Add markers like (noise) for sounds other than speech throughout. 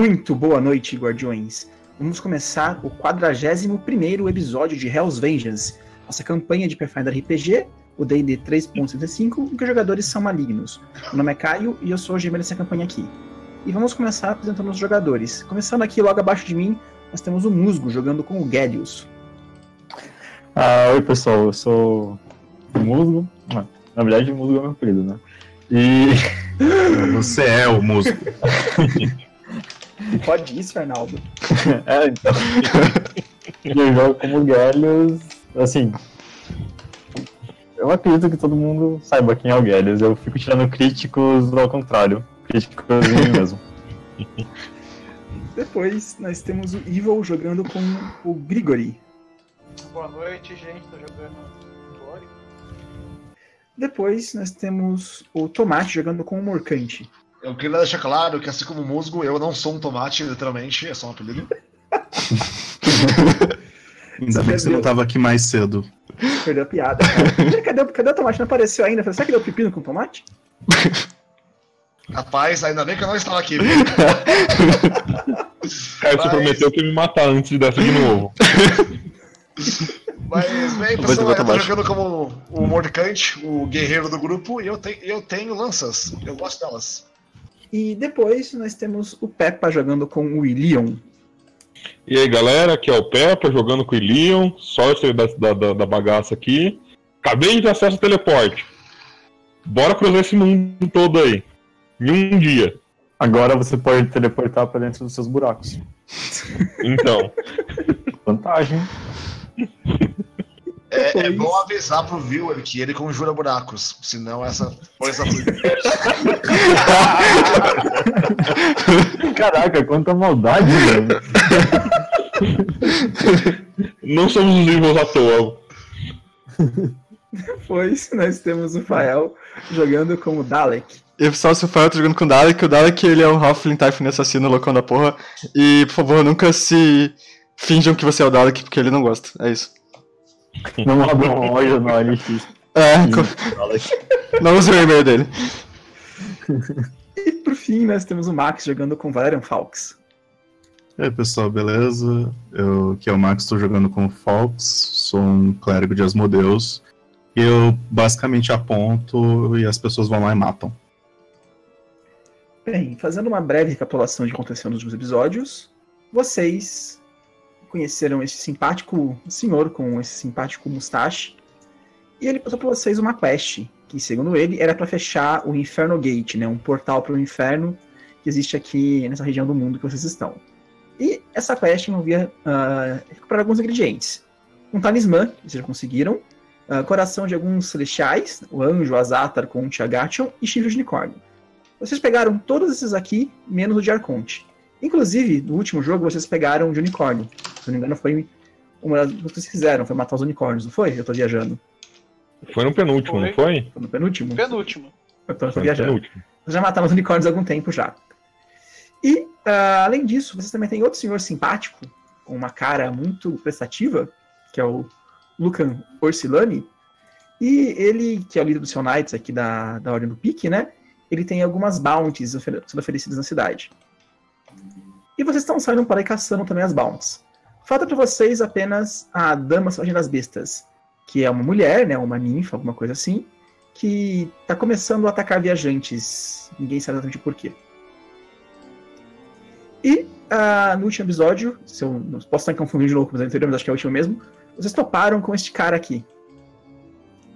Muito boa noite, guardiões. Vamos começar o 41º episódio de Hell's Vengeance, nossa campanha de Pathfinder RPG, o D&D 3.75, em que os jogadores são malignos. Meu nome é Caio e eu sou o GM dessa campanha aqui. E vamos começar apresentando os jogadores. Começando aqui logo abaixo de mim, nós temos o Musgo jogando com o Gélios. Ah, oi pessoal, eu sou o Musgo. Na verdade, o Musgo é meu apelido, né? E. Você é o Musgo. (laughs) Pode isso, Arnaldo. (laughs) é, então. (laughs) eu jogo como Gélios, assim. Eu acredito que todo mundo saiba quem é o Gélios. Eu fico tirando críticos ao contrário. Críticos em mim (laughs) mesmo. Depois nós temos o Evil jogando com o Grigori. Boa noite, gente. Tô jogando Glory. Depois nós temos o Tomate jogando com o Morcante. Eu queria deixar claro que, assim como o Musgo, eu não sou um tomate, literalmente, é só um apelido. (laughs) Ainda bem que você não tava aqui mais cedo. Perdeu a piada. cadê, cadê o tomate? Não apareceu ainda. Falei, será que deu pepino com tomate? (laughs) Rapaz, ainda bem que eu não estava aqui. (laughs) Caio, você prometeu que ia me matar antes dessa de novo. Mas, bem, pessoal, eu tô jogando como o Mordicante, o guerreiro do grupo, e eu, te, eu tenho lanças. Eu gosto delas. E depois nós temos o Peppa jogando com o William. E aí, galera, aqui é o Peppa jogando com o Ilion, sorte da, da, da bagaça aqui. Acabei de ter acesso ao teleporte. Bora cruzar esse mundo todo aí. Em um dia. Agora você pode teleportar pra dentro dos seus buracos. Então. (laughs) Vantagem. (laughs) É, é, bom avisar pro viewer que ele conjura buracos, senão essa coisa. (laughs) Caraca, quanta maldade, velho. Não somos os vivos à toa. (laughs) Depois nós temos o Fael jogando como Dalek. E pessoal, se o Fael tá jogando com o Dalek, o Dalek ele é um Halfling Typhon assassino loucão da porra. E por favor, nunca se finjam que você é o Dalek, porque ele não gosta. É isso. Não abra uma loja no OLX. É, (laughs) não use o e-mail dele. E por fim, nós temos o Max jogando com Valerian Falks. E aí, pessoal, beleza? Eu, que é o Max, estou jogando com o Falks, sou um clérigo de Asmodeus. E eu basicamente aponto e as pessoas vão lá e matam. Bem, fazendo uma breve recapitulação de aconteceu nos últimos episódios, vocês conheceram esse simpático senhor com esse simpático mustache. E ele passou para vocês uma quest, que segundo ele era para fechar o Inferno Gate, né, um portal para o inferno que existe aqui nessa região do mundo que vocês estão. E essa quest envolvia uh, recuperar alguns ingredientes. Um talismã, que vocês já conseguiram, uh, coração de alguns celestiais, o anjo, Azatar com o Tiagation e chifre de unicórnio. Vocês pegaram todos esses aqui, menos o de Arconte. Inclusive, no último jogo, vocês pegaram de unicórnio. Se não me engano, foi uma das coisas que vocês fizeram, foi matar os unicórnios, não foi? Eu tô viajando. Foi no penúltimo, foi. não foi? Foi no penúltimo? Penúltimo. Eu tô, eu tô viajando. Penúltimo. Vocês já mataram os unicórnios há algum tempo já. E, uh, além disso, vocês também têm outro senhor simpático, com uma cara muito prestativa, que é o Lucan Orsilani. E ele, que é o líder do seu Knights aqui da, da Ordem do Pique, né? Ele tem algumas bounties sendo oferecidas na cidade. E vocês estão saindo para ir caçando também as bounties. Falta para vocês apenas a Dama Selvagem das Bestas, que é uma mulher, né, uma ninfa, alguma coisa assim, que está começando a atacar viajantes. Ninguém sabe exatamente por quê. E uh, no último episódio, se eu não posso estar confundindo de novo com o anterior, mas acho que é o último mesmo, vocês toparam com este cara aqui.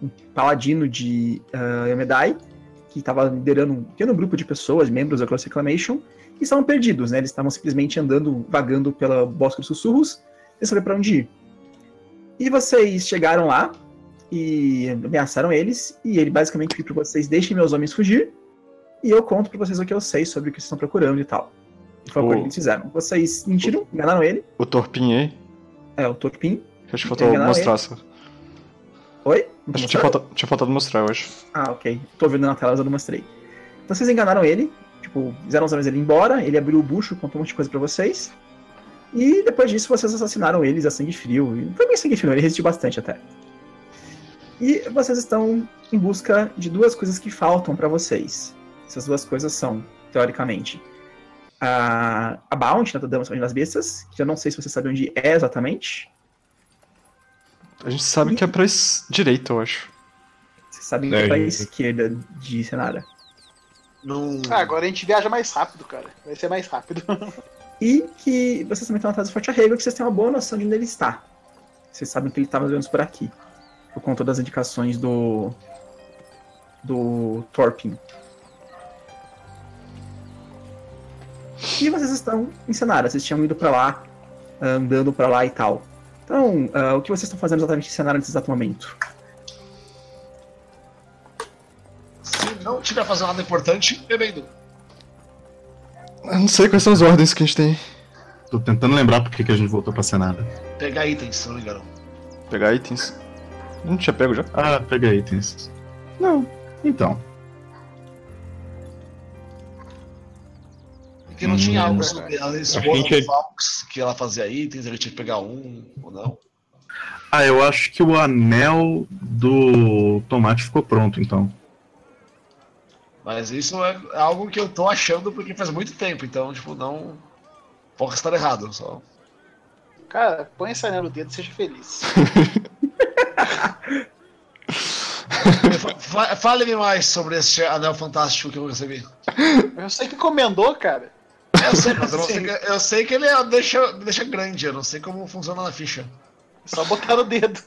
Um paladino de uh, Yamedai, que estava liderando um pequeno grupo de pessoas, membros da Cross Reclamation, e estavam perdidos, né? Eles estavam simplesmente andando, vagando pela Bosque dos Sussurros, sem saber para onde ir. E vocês chegaram lá e ameaçaram eles, e ele basicamente pediu para vocês deixem meus homens fugir, e eu conto para vocês o que eu sei sobre o que vocês estão procurando e tal. E foi o que eles fizeram. Vocês mentiram, enganaram ele. O Torpin aí? É, o Torpin. Acho que faltou mostrar só. Oi? Acho que tinha faltado, tinha faltado mostrar, eu acho. Ah, ok. Tô vendo na tela, mas eu não mostrei. Então vocês enganaram ele, tipo, fizeram os homens ele embora, ele abriu o bucho, contou um monte de coisa pra vocês. E depois disso vocês assassinaram eles a sangue frio. E foi bem sangue frio, ele resistiu bastante até. E vocês estão em busca de duas coisas que faltam para vocês. Essas duas coisas são, teoricamente, a, a Bounty, né, da Dama das Bestas, que eu não sei se você sabe onde é exatamente. A gente sabe que é pra es- direita, eu acho. Vocês sabem que É, é pra e- esquerda de Senara. Num... Ah, agora a gente viaja mais rápido, cara. Vai ser mais rápido. (laughs) E que vocês também estão atrás do Forte Arrego, que vocês têm uma boa noção de onde ele está. Vocês sabem que ele está mais ou menos por aqui. Por conta das indicações do. do Thorpin. E vocês estão em Senara, vocês tinham ido pra lá, andando pra lá e tal. Então, ah, o que vocês estão fazendo exatamente em Senara nesse exato momento? Se não tiver fazendo nada importante, eu indo. Eu não sei quais são as ordens que a gente tem. Tô tentando lembrar por que que a gente voltou pra Senada. Pegar itens, se não me engano. Pegar itens. Não tinha pego já? Ah, pega itens. Não. Então. Porque não tinha Hum, algo sobre a gente- Fox, que ela fazia itens, ele tinha que pegar um ou não. Ah, eu acho que o anel do tomate ficou pronto, então. Mas isso é algo que eu tô achando porque faz muito tempo, então, tipo, não. Posso estar errado, só. Cara, põe esse anel no dedo e seja feliz. (laughs) Fa- fa- Fale-me mais sobre esse anel fantástico que eu recebi. Eu sei que encomendou, cara. Eu sei, mas eu, não (laughs) sei, que, eu sei que ele é- deixa, deixa grande, eu não sei como funciona na ficha. É só botar no dedo.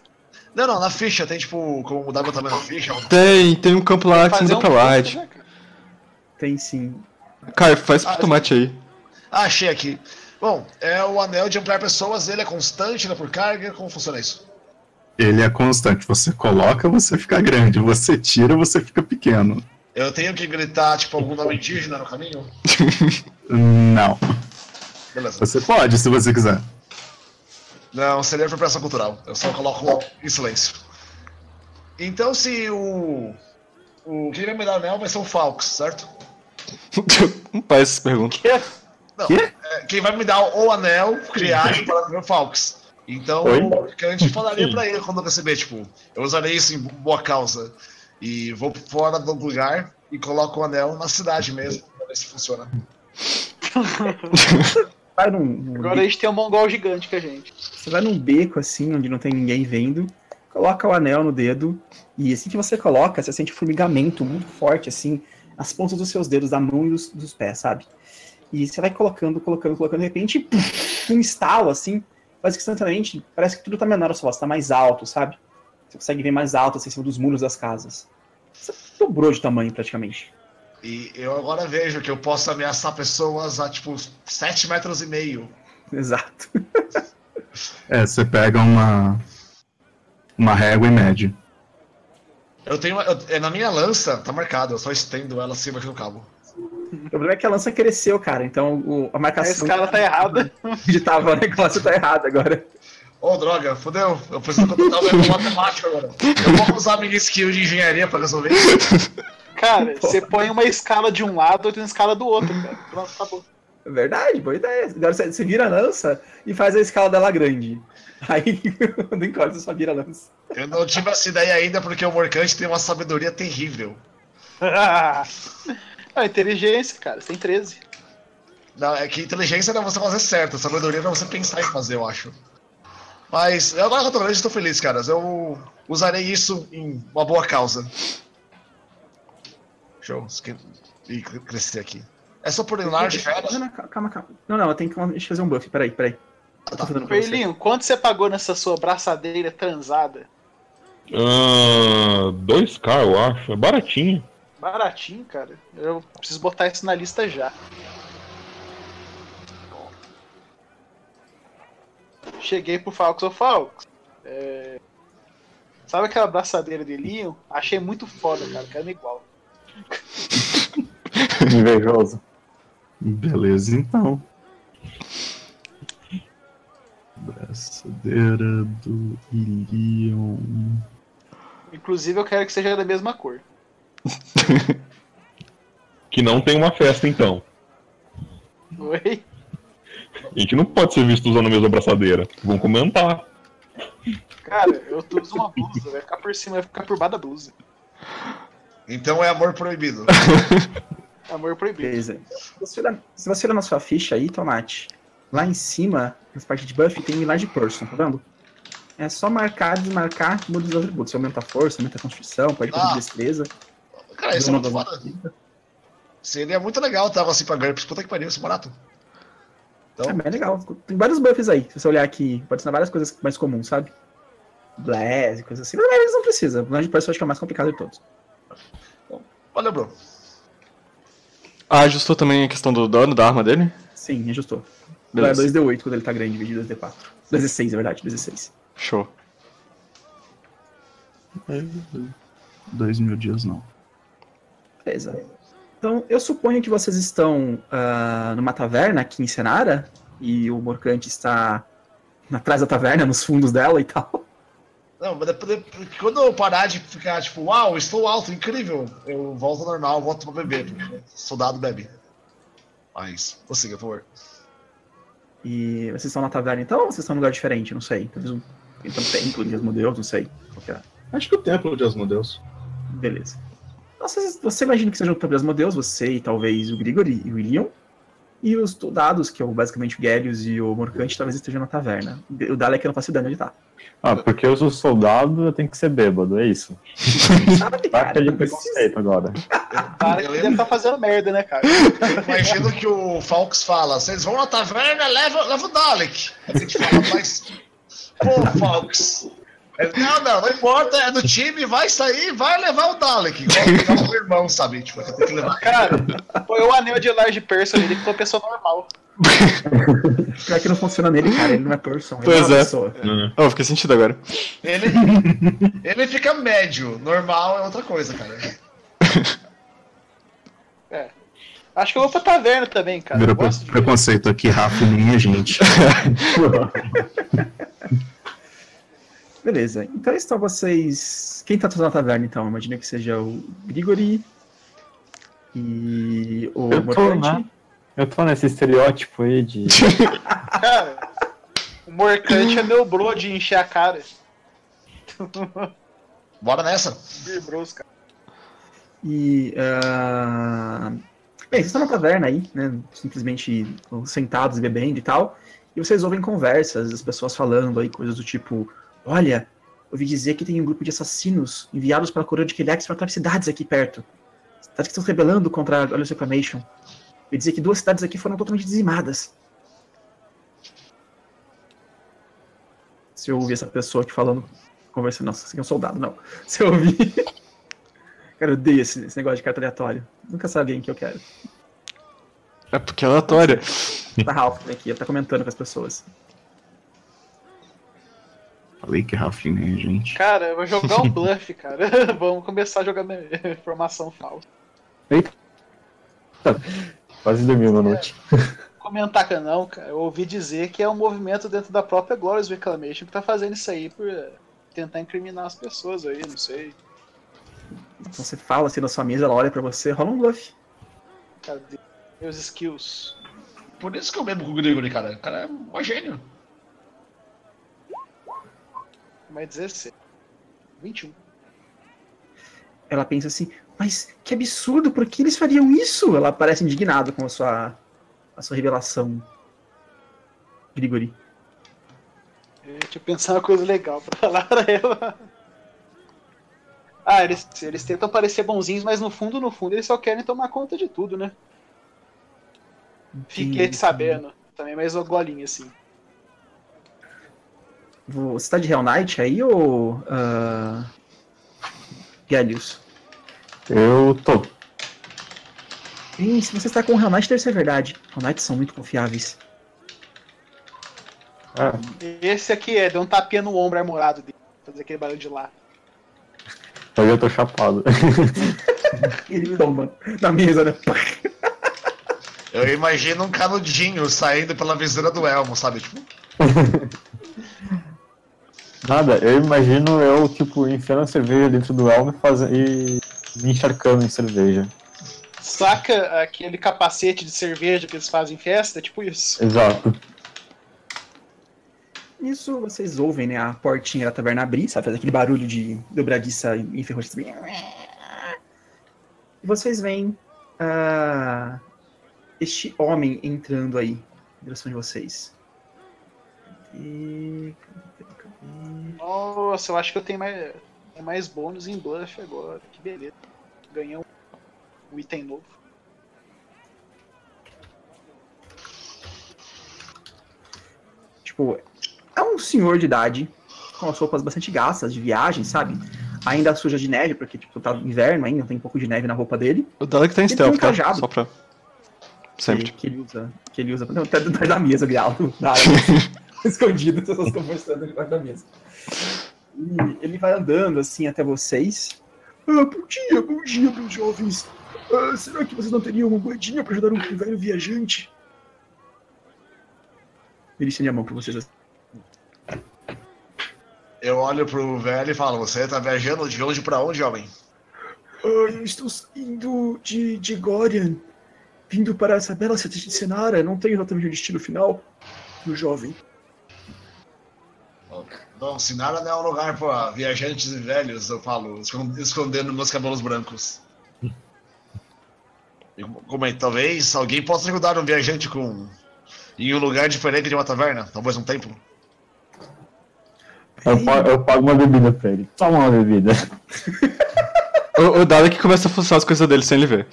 Não, não, na ficha tem tipo como mudar meu tamanho na ficha. Tem, tem um campo lá que muda um pra light. né, cara? Tem sim. Caio, faz pro Ah, tomate aí. Ah, achei aqui. Bom, é o anel de ampliar pessoas, ele é constante, né, por carga, como funciona isso? Ele é constante. Você coloca, você fica grande. Você tira, você fica pequeno. Eu tenho que gritar, tipo, algum nome indígena no caminho? (laughs) Não. Beleza. Você pode, se você quiser. Não, seria apropriação cultural. Eu só coloco em silêncio. Então, se o. O quem vai me dar o anel vai ser o Falcos, certo? Não faz essa pergunta. Não. Quê? é, quem vai me dar o anel criado para o Falcos. Então, Oi? o mercante falaria pra ele quando eu receber, tipo, eu usarei isso em boa causa. E vou fora do lugar e coloco o anel na cidade mesmo, pra ver se funciona. (laughs) Vai num, num Agora a gente tem um mongol gigante com a gente. Você vai num beco assim, onde não tem ninguém vendo, coloca o anel no dedo, e assim que você coloca, você sente formigamento muito forte, assim, nas pontas dos seus dedos, da mão e dos, dos pés, sabe? E você vai colocando, colocando, colocando, de repente, puf, um estalo, assim, quase que instantaneamente, parece que tudo tá menor a sua voz, tá mais alto, sabe? Você consegue ver mais alto, assim, em cima dos muros das casas. Você dobrou de tamanho, praticamente. E eu agora vejo que eu posso ameaçar pessoas a, tipo, 7 metros e meio. Exato. (laughs) É, você pega uma. Uma régua e mede. Eu tenho. eu- é, na minha lança, tá marcado, eu só estendo ela acima no cabo. O problema é que a lança cresceu, cara, então o- a marcação Esse cara tá errado. que tava o negócio tá errado agora. Ô, droga, fodeu. Eu preciso contratar o meu matemático agora. Eu vou usar a minha skill de engenharia pra resolver isso. Cara, você põe uma escala de um lado e uma escala do outro, cara. Pronto, acabou. É Verdade, boa ideia. Agora você, você vira a lança e faz a escala dela grande. (laughs) Aí, quando encolhe, você só vira lança. Eu não tive essa ideia ainda porque o Morcante tem uma sabedoria terrível. (laughs) ah, inteligência, cara. Você tem 13. Não, é que inteligência não é você fazer certo, sabedoria é pra você pensar em fazer, eu acho. Mas eu agora que eu tô grande, eu tô feliz, caras. Eu usarei isso em uma boa causa. Show. Esque- Ih, crescer aqui. É só por? Não, não, calma, calma. Não, não, eu tenho que deixa eu fazer um buff. Peraí, peraí. Coelhinho, quanto você pagou nessa sua braçadeira transada? Ah, 2K, eu acho. É baratinho. Baratinho, cara. Eu preciso botar isso na lista já. Cheguei pro Falcos, ô Falcos. é, Sabe aquela braçadeira de linho? Achei muito foda, cara. Quero igual. (laughs) Invejoso. Beleza, então. Braçadeira do Ilion. Inclusive, eu quero que seja da mesma cor. (laughs) Que não tem uma festa, então. Oi? A gente não pode ser visto usando a mesma abraçadeira. Vão comentar. Cara, eu tô usando uma blusa. Vai ficar por cima, vai ficar por baixo da blusa. Então é amor proibido. Amor proibido. Beleza. Se você, olhar, se você olhar na sua ficha aí, Tomate, lá em cima, nas partes de buff, tem Large Person, tá vendo? É só marcar, desmarcar, muda os atributos. Você aumenta a força, aumenta a constituição, pode Ah. fazer destreza. Cara, isso é muito foda. Seria muito legal tava assim pra GURPS. Puta que pariu, isso é barato. É Então, bem legal. Tem vários buffs aí. Se você olhar aqui, pode ser várias coisas mais comuns, sabe? Blast, coisas assim. Mas maioria não precisa. O Large Person eu acho que é o mais complicado de todos. valeu, bro. Ah, ajustou também a questão do dano da arma dele? Sim, ajustou. É Beleza. 2D8 quando ele tá grande, em vez de 2D4. 2D6, é verdade, 2D6. Show. Dois mil dias não. Beleza. Então, eu suponho que vocês estão ah, numa taverna aqui em Senara, e o Morcante está atrás da taverna, nos fundos dela e tal. Não, mas depois, depois- quando eu parar de ficar tipo, uau, estou alto, incrível, eu volto ao normal, volto pra beber. porque Soldado bebe. Mas, consiga, por favor. E vocês estão na taverna então, ou vocês estão num lugar diferente? Não sei. Talvez um, então, templo de Asmodeus, não sei. Que é. Acho que o templo de Asmodeus. Beleza. Então, vocês- você imagina que seja o templo de Asmodeus, você e talvez o Grigori e o William. E os soldados, que é basicamente o Gélios e o Morcante, talvez estejam na taverna. O Dalek eu não faço ideia de onde tá. Ah, porque eu sou soldado, eu tenho que ser bêbado, é isso. (laughs) Sabe, Tá cara, de não precisa. preconceito agora. Cara, que Eu deve estar fazendo merda, né, cara? Eu imagino que o Falks fala, vocês vão na taverna, leva, leva o Dalek. A gente fala, mas. Pô, Falks. Não, não, não importa, é do time, vai sair, vai levar o Dalek. Igual, o meu irmão, sabe? Tipo, tem que levar. Cara, foi o anel de large person, ele ficou pessoa normal. Pior que não funciona nele, cara. Ele não é person. Ele Pois é é. pessoa. Oh, fiquei sentido agora. Ele, ele fica médio, normal é outra coisa, cara. Acho que eu vou pra taverna também, cara. De... preconceito aqui, Rafa nem a gente. (laughs) (laughs) Beleza. Então estão vocês. Quem tá na taverna então? Imagina que seja o Grigori e o Eu tô, Morcante. né? Eu tô nesse estereótipo aí de. (laughs) Cara, o Morcante é meu bro de encher a cara. Bora nessa. Bros, cara. E. ah, Bem, vocês estão na taverna aí, né? Simplesmente sentados e bebendo e tal. E vocês ouvem conversas, as pessoas falando aí, coisas do tipo: Olha, ouvi dizer que tem um grupo de assassinos enviados pela coroa de Kelex para outras cidades aqui perto. Cidades que estão se rebelando contra a Alice Reclamation. Ouvi dizer que duas cidades aqui foram totalmente dizimadas. Se eu ouvir essa pessoa aqui falando, conversando, nossa, aqui é um soldado, não. (laughs) Se eu ouvir. Cara, eu odeio esse, esse negócio de carta aleatória. Nunca sabe alguém que eu quero. É porque é aleatória. Tá Ralph aqui, tá comentando com as pessoas. Falei que Rafa nem a gente. Cara, eu vou jogar um (laughs) bluff, cara. (laughs) Vamos começar a jogar (laughs) formação falsa. Quase dormiu na noite. Comentar que não, cara. Eu ouvi dizer que é um movimento dentro da própria Glorious Reclamation que tá fazendo isso aí por eh, tentar incriminar as pessoas aí, não sei. Então você fala assim na sua mesa, ela olha pra você, rola um bluff. Cadê meus skills? Por isso que eu bebo com o Gregory, cara. O cara é um gênio. Mais 16. 21. Ela pensa assim, mas que absurdo, por que eles fariam isso? Ela parece indignada com a sua, a sua revelação. Grigori. É, Deixa eu pensar uma coisa legal pra (laughs) falar pra ela. Ah, eles, eles tentam parecer bonzinhos, mas no fundo, no fundo, eles só querem tomar conta de tudo, né? Fiquei sabendo. Também mais uma golinha, assim. Você tá de Hell Knight aí ou. Uh... Gallius? Eu tô. Ih, se você está com o Hell Knight, deve ser verdade. Hell Knights são muito confiáveis. Ah, Esse aqui é, deu um tapinha no ombro armorado dele. Fazer aquele barulho de lá. hoje eu tô chapado. (laughs) Ele toma na mesa, né? Eu imagino um canudinho saindo pela visura do elmo, sabe? Tipo, (laughs) Nada, eu imagino eu, tipo, enfiando a cerveja dentro do elmo e, e me encharcando em cerveja. Saca aquele capacete de cerveja que eles fazem em festa? Tipo isso. Exato. Nisso vocês ouvem, né, a portinha da taverna abrir, sabe? Faz aquele barulho de dobradiça enferrujada. E vocês veem ah, este homem entrando aí, em direção de vocês. Cadê? Nossa, eu acho que eu tenho mais, tenho mais bônus em bluff agora. Que beleza. Ganhei um, um item novo. Tipo, é um senhor de idade, com as roupas bastante gastas de viagem, sabe? Ainda suja de neve, porque tipo, tá inverno ainda, tem um pouco de neve na roupa dele. O Dalek tá em Ele tem um stealth, tá? cajado. Só pra. Sempre. Que, que ele usa. Que ele usa. Não, (laughs) até da mesa, Grialdo. Da área, (laughs) (laughs) escondido, as pessoas conversando debaixo da mesa. E ele vai andando assim até vocês. Ah, bom dia, bom dia, meus jovens. Ah, será que vocês não teriam uma moedinha pra ajudar um velho viajante? Ele estende a mão pra vocês assim. Eu olho pro velho e falo, você tá viajando de onde pra onde, jovem? Ah, eu estou indo de, de Gorian, vindo para essa bela cidade de Senara. Não tenho exatamente o destino final, meu jovem. Não, Sinara não é um lugar pra viajantes e velhos, eu falo, escon- escondendo meus cabelos brancos. Eu comento, talvez alguém possa ajudar um viajante com. em um lugar diferente de uma taverna, talvez um templo. Eu pago, eu pago uma bebida pra ele. Toma uma bebida. (laughs) O, o Dalek começa a funcionar as coisas dele sem ele ver.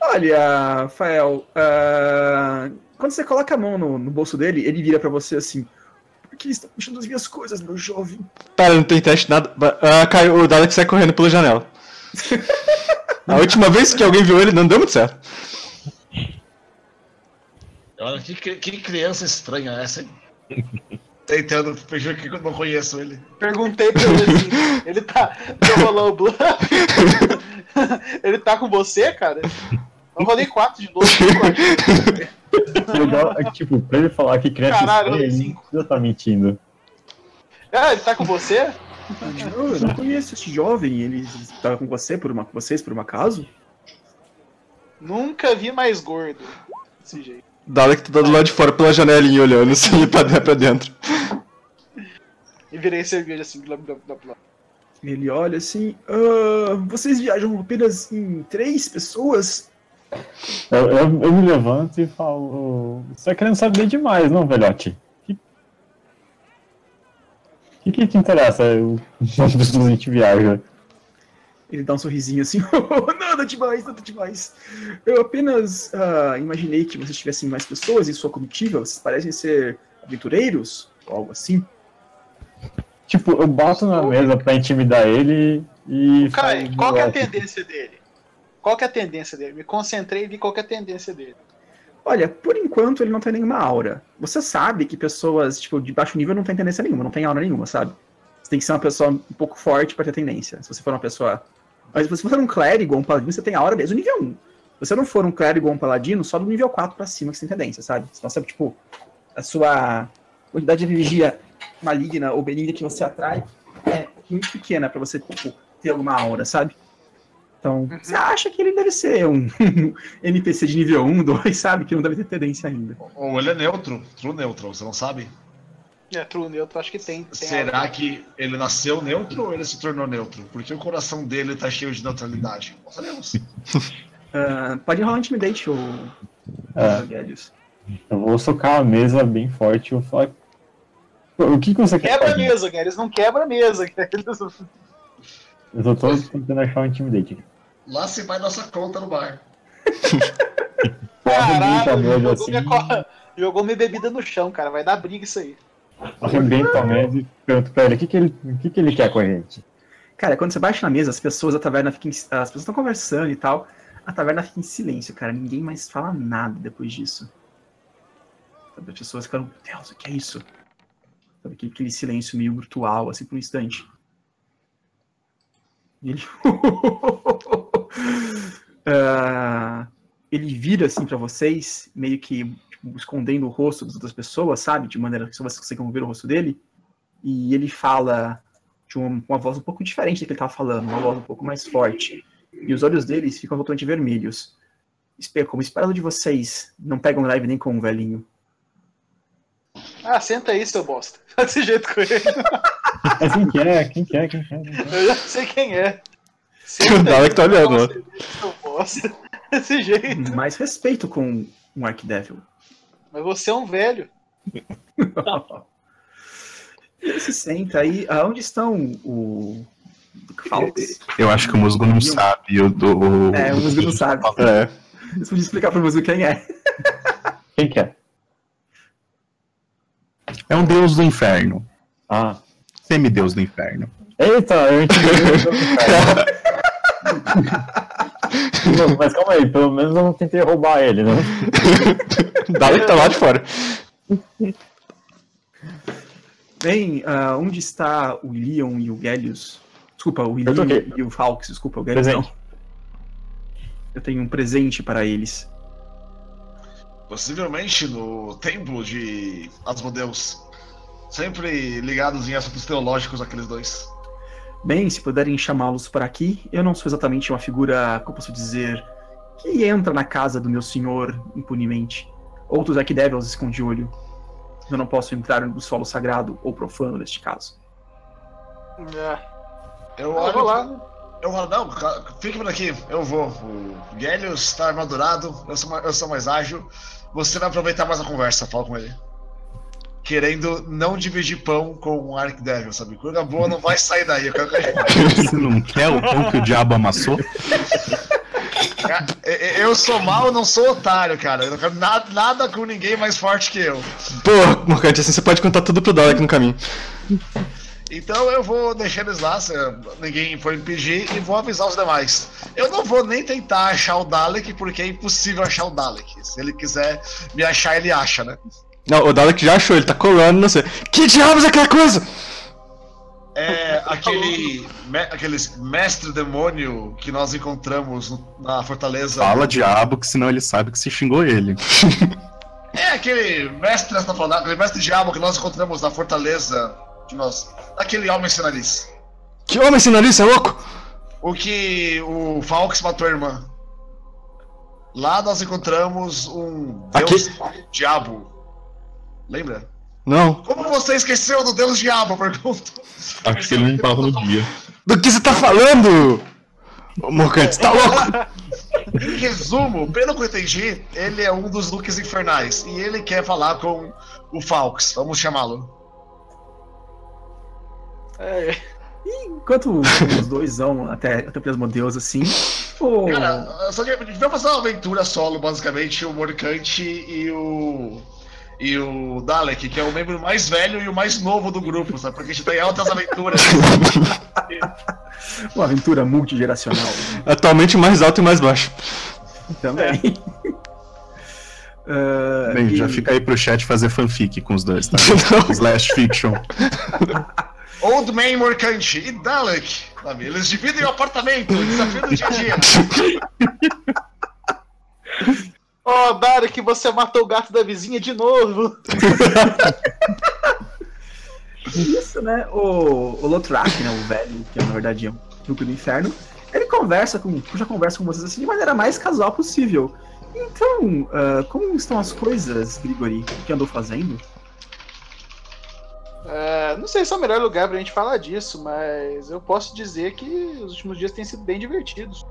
Olha, Rafael, ah, quando você coloca a mão no, no bolso dele, ele vira pra você assim: Que está puxando as minhas coisas, meu jovem? Pera, não tem teste nada. Ah, caiu, o Dalek sai correndo pela janela. (laughs) A última vez que alguém viu ele, não deu muito certo. Olha, que, que criança estranha essa, hein? Tentando fingir que eu não conheço ele. Perguntei pra ele assim, ele tá. Rolou o bluff. (laughs) ele tá com você, cara? Eu rolei 4 de novo. (laughs) (laughs) Legal é que, tipo, pra ele falar que criança Caralho, estranha, ele precisa tá mentindo. Ah, ele tá com você? Não, eu não conheço esse jovem, ele estava com você por uma, com vocês por um acaso? Nunca vi mais gordo. Desse jeito. Dalek tá do lado de fora pela janelinha olhando assim (laughs) pra, pra dentro. E virei cerveja assim, blá blá blá blá. Ele olha assim: "Ah, vocês viajam apenas em três pessoas? Eu, eu, eu me levanto e falo. Você tá querendo saber demais, não, velhote? O que, que, que te interessa? Eu, (laughs) pessoas a gente viaja? Ele dá um sorrisinho assim: (laughs) "Oh, nada demais, nada demais. Eu apenas ah, imaginei que vocês tivessem mais pessoas em sua comitiva, vocês parecem ser aventureiros, ou algo assim. Tipo, eu bato na mesa pra intimidar ele e. Cara, falo, qual que é a "Velhote, tendência dele? Qual que é a tendência dele? Me concentrei e vi qual que é a tendência dele. Olha, por enquanto ele não tem nenhuma aura. Você sabe que pessoas, tipo, de baixo nível não tem tendência nenhuma, não tem aura nenhuma, sabe? Você tem que ser uma pessoa um pouco forte pra ter tendência. Se você for uma pessoa. Mas se você for um clérigo ou um paladino, você tem aura desde o nível 1. Se você não for um clérigo ou um paladino, só do nível 4 pra cima que você tem tendência, sabe? Senão você, tipo, a sua quantidade de energia maligna ou benigna que você atrai é muito pequena pra você, tipo, ter alguma aura, sabe? Então, você acha que ele deve ser um (laughs) NPC de nível 1, 2, sabe? Que não deve ter tendência ainda. Ou ele é neutro, true neutro, você não sabe? É, true neutro, acho que tem. tem Será algo. que ele nasceu neutro ou ele se tornou neutro? Porque o coração dele tá cheio de neutralidade. Não sabemos. (laughs) Ah, pode rolar intimidate, ou É. Guedes. Eu vou socar a mesa bem forte e vou falar. O que, que você quer? Quebra a fazer?" mesa. Eles não quebram a mesa. cara. Eu só tô tentando achar um intimidate. Lá se vai nossa conta no bar. (laughs) A Caralho, jogou, assim, minha co- (laughs) jogou minha bebida no chão, cara. Vai dar briga isso aí. arrebenta a mesa e pergunto pra ele o que, que ele o que, que ele quer com a gente. Cara, quando você baixa na mesa, as pessoas da taverna ficam. em- As pessoas estão conversando e tal. A taverna fica em silêncio, cara. Ninguém mais fala nada depois disso. Sabe, as pessoas ficam, meu Deus, o que é isso? Sabe, aquele, aquele silêncio meio virtual, assim, por um instante. Ele. Ah, (laughs) ele vira assim pra vocês, meio que tipo, escondendo o rosto das outras pessoas, sabe? De maneira que só vocês consigam ver o rosto dele. E ele fala de uma, uma voz um pouco diferente da que ele tava falando, uma voz um pouco mais forte. E os olhos deles ficam totalmente vermelhos. Como espero de vocês, não pegam leve nem com um velhinho. Ah, senta aí, seu bosta. (laughs) Desse jeito com ele. Mas quem que é? Quem que é? Quem que é? Quem que é? Eu já sei quem é. (laughs) O Dalek tá olhando. Eu posso. (laughs) Desse jeito. Mais respeito com um Archdevil. Mas você é um velho. (laughs) Ele se senta aí. Aonde estão o. Falks? Eu acho que o musgo não sabe. O, do, É, o musgo não sabe. É. Você podia explicar pro musgo quem é. Quem que é? É um deus do inferno. Ah. Semideus do inferno. Eita, eu entendi. Não, Mas calma aí, pelo menos eu não tentei roubar ele, né? (laughs) Dalek tá lá de fora. Bem, ah, onde está o Leon e o Gellius? Desculpa, o Leon e o Falks, desculpa, o Gellius Presente. não. Eu tenho um presente para eles. Possivelmente no templo de Asmodeus. Sempre ligados em assuntos teológicos, aqueles dois. Bem, se puderem chamá-los para aqui, eu não sou exatamente uma figura, como posso dizer, que entra na casa do meu senhor impunemente. Outros Archdevils escondem de olho. Eu não posso entrar no solo sagrado ou profano neste caso. É. Eu Ah, olho. vou lá. Eu falo, não, fique por aqui, eu vou. O Gellius está armadurado, eu sou, ma- eu sou mais ágil. Você vai aproveitar mais a conversa, fala com ele. Querendo não dividir pão com um Archdevil, sabe? Coisa boa não vai sair daí. Eu quero que a gente- (laughs) Você não quer o pão que o diabo amassou? E- e- Eu sou mal, não sou otário, cara. Eu não quero nada, nada com ninguém mais forte que eu. Pô, Morcante, assim você pode contar tudo pro Dalek no caminho. Então eu vou deixar eles lá, se ninguém for impedir, e vou avisar os demais. Eu não vou nem tentar achar o Dalek, porque é impossível achar o Dalek. Se ele quiser me achar, ele acha, né? Não, o Dalek já achou, ele tá colando, não sei. Que diabos é aquela coisa? É aquele, me, aquele mestre demônio que nós encontramos na fortaleza. Fala diabo, que senão ele sabe que se xingou ele. (laughs) É aquele mestre, nós tá aquele mestre diabo que nós encontramos na fortaleza de nós. Aquele homem sem nariz. Que homem sem nariz, é louco? O que o Falks matou a irmã. Lá nós encontramos um deus diabo. Lembra? Não. Como você esqueceu do deus diabo? Eu Pergunto. Acho que ele não tava no dia. Do que você tá falando? Ô, Morcante, você tá louco? Em resumo, pelo que eu entendi, ele é um dos Lukes infernais. E ele quer falar com o Falks. Vamos chamá-lo. É, Enquanto os (laughs) dois vão até, até o Plasmodeus assim, o... Cara, só que a gente vai fazer uma aventura solo, basicamente, o Morcante e o. E o Dalek, que é o membro mais velho e o mais novo do grupo, sabe? Porque a gente tem altas aventuras. uma aventura multigeracional Atualmente o mais alto e o mais baixo. também. (laughs) Ah, Bem, já e- fica aí pro chat fazer fanfic com os dois, tá? (laughs) Slash fiction. (laughs) Old Man Morcante e Dalek, sabe? Eles dividem o apartamento, desafio do dia a dia. Ó, Darek, você matou o gato da vizinha de novo. (laughs) Isso, né? O, o Lotrak, né? O velho, que na verdade é um truque do inferno, ele conversa com. puxa conversa com vocês assim de maneira mais casual possível. Então, ah, como estão as coisas, Grigori? O que andou fazendo? É, não sei se é o melhor lugar pra gente falar disso, mas eu posso dizer que os últimos dias têm sido bem divertidos.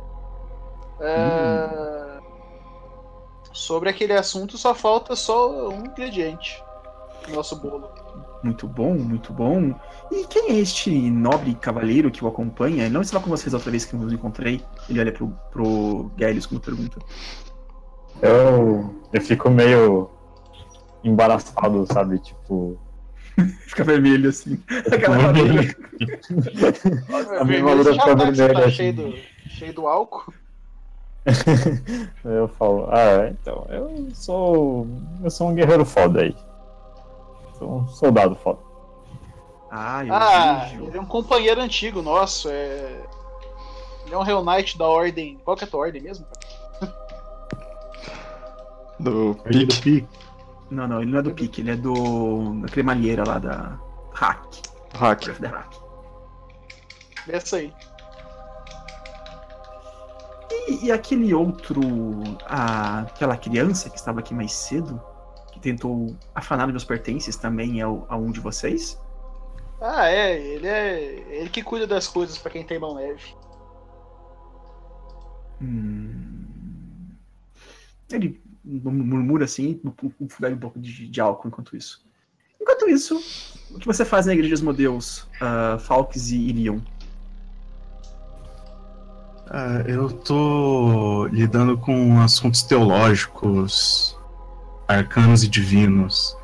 É, Sobre aquele assunto, só falta só um ingrediente no nosso bolo. Muito bom, muito bom. E quem é este nobre cavaleiro que o acompanha? Ele não estava com vocês a outra vez que eu nos encontrei. Ele olha pro, pro Gellius como pergunta. Eu, eu fico meio embaraçado, sabe? Tipo. (laughs) Fica vermelho assim. Aquela armadura. A minha já fica tá, vermelha, tá assim. cheio, do, cheio do álcool? (laughs) Eu falo, ah, então, eu sou. Eu sou um guerreiro foda aí. Sou um soldado foda. Ah, eu Ah, vejo. ele é um companheiro antigo nosso. É... Ele é um Hell Knight da ordem. Qual que é a tua ordem mesmo? Do Ele pique. do pique. Não, não, ele não é do pique, ele é do. da cremalheira lá da. Hack. Hack. Hack. Essa aí. E, e aquele outro. a- aquela criança que estava aqui mais cedo, que tentou afanar meus pertences, também é o- a um de vocês? Ah, é. Ele é. Ele que cuida das coisas pra quem tem mão leve. Hum. Ele murmura assim, bebe um pouco de, de álcool enquanto isso. Enquanto isso, o que você faz na Igreja dos Modeus, uh, Falks e Ilion? Ah, eu tô lidando com assuntos teológicos, arcanos e divinos.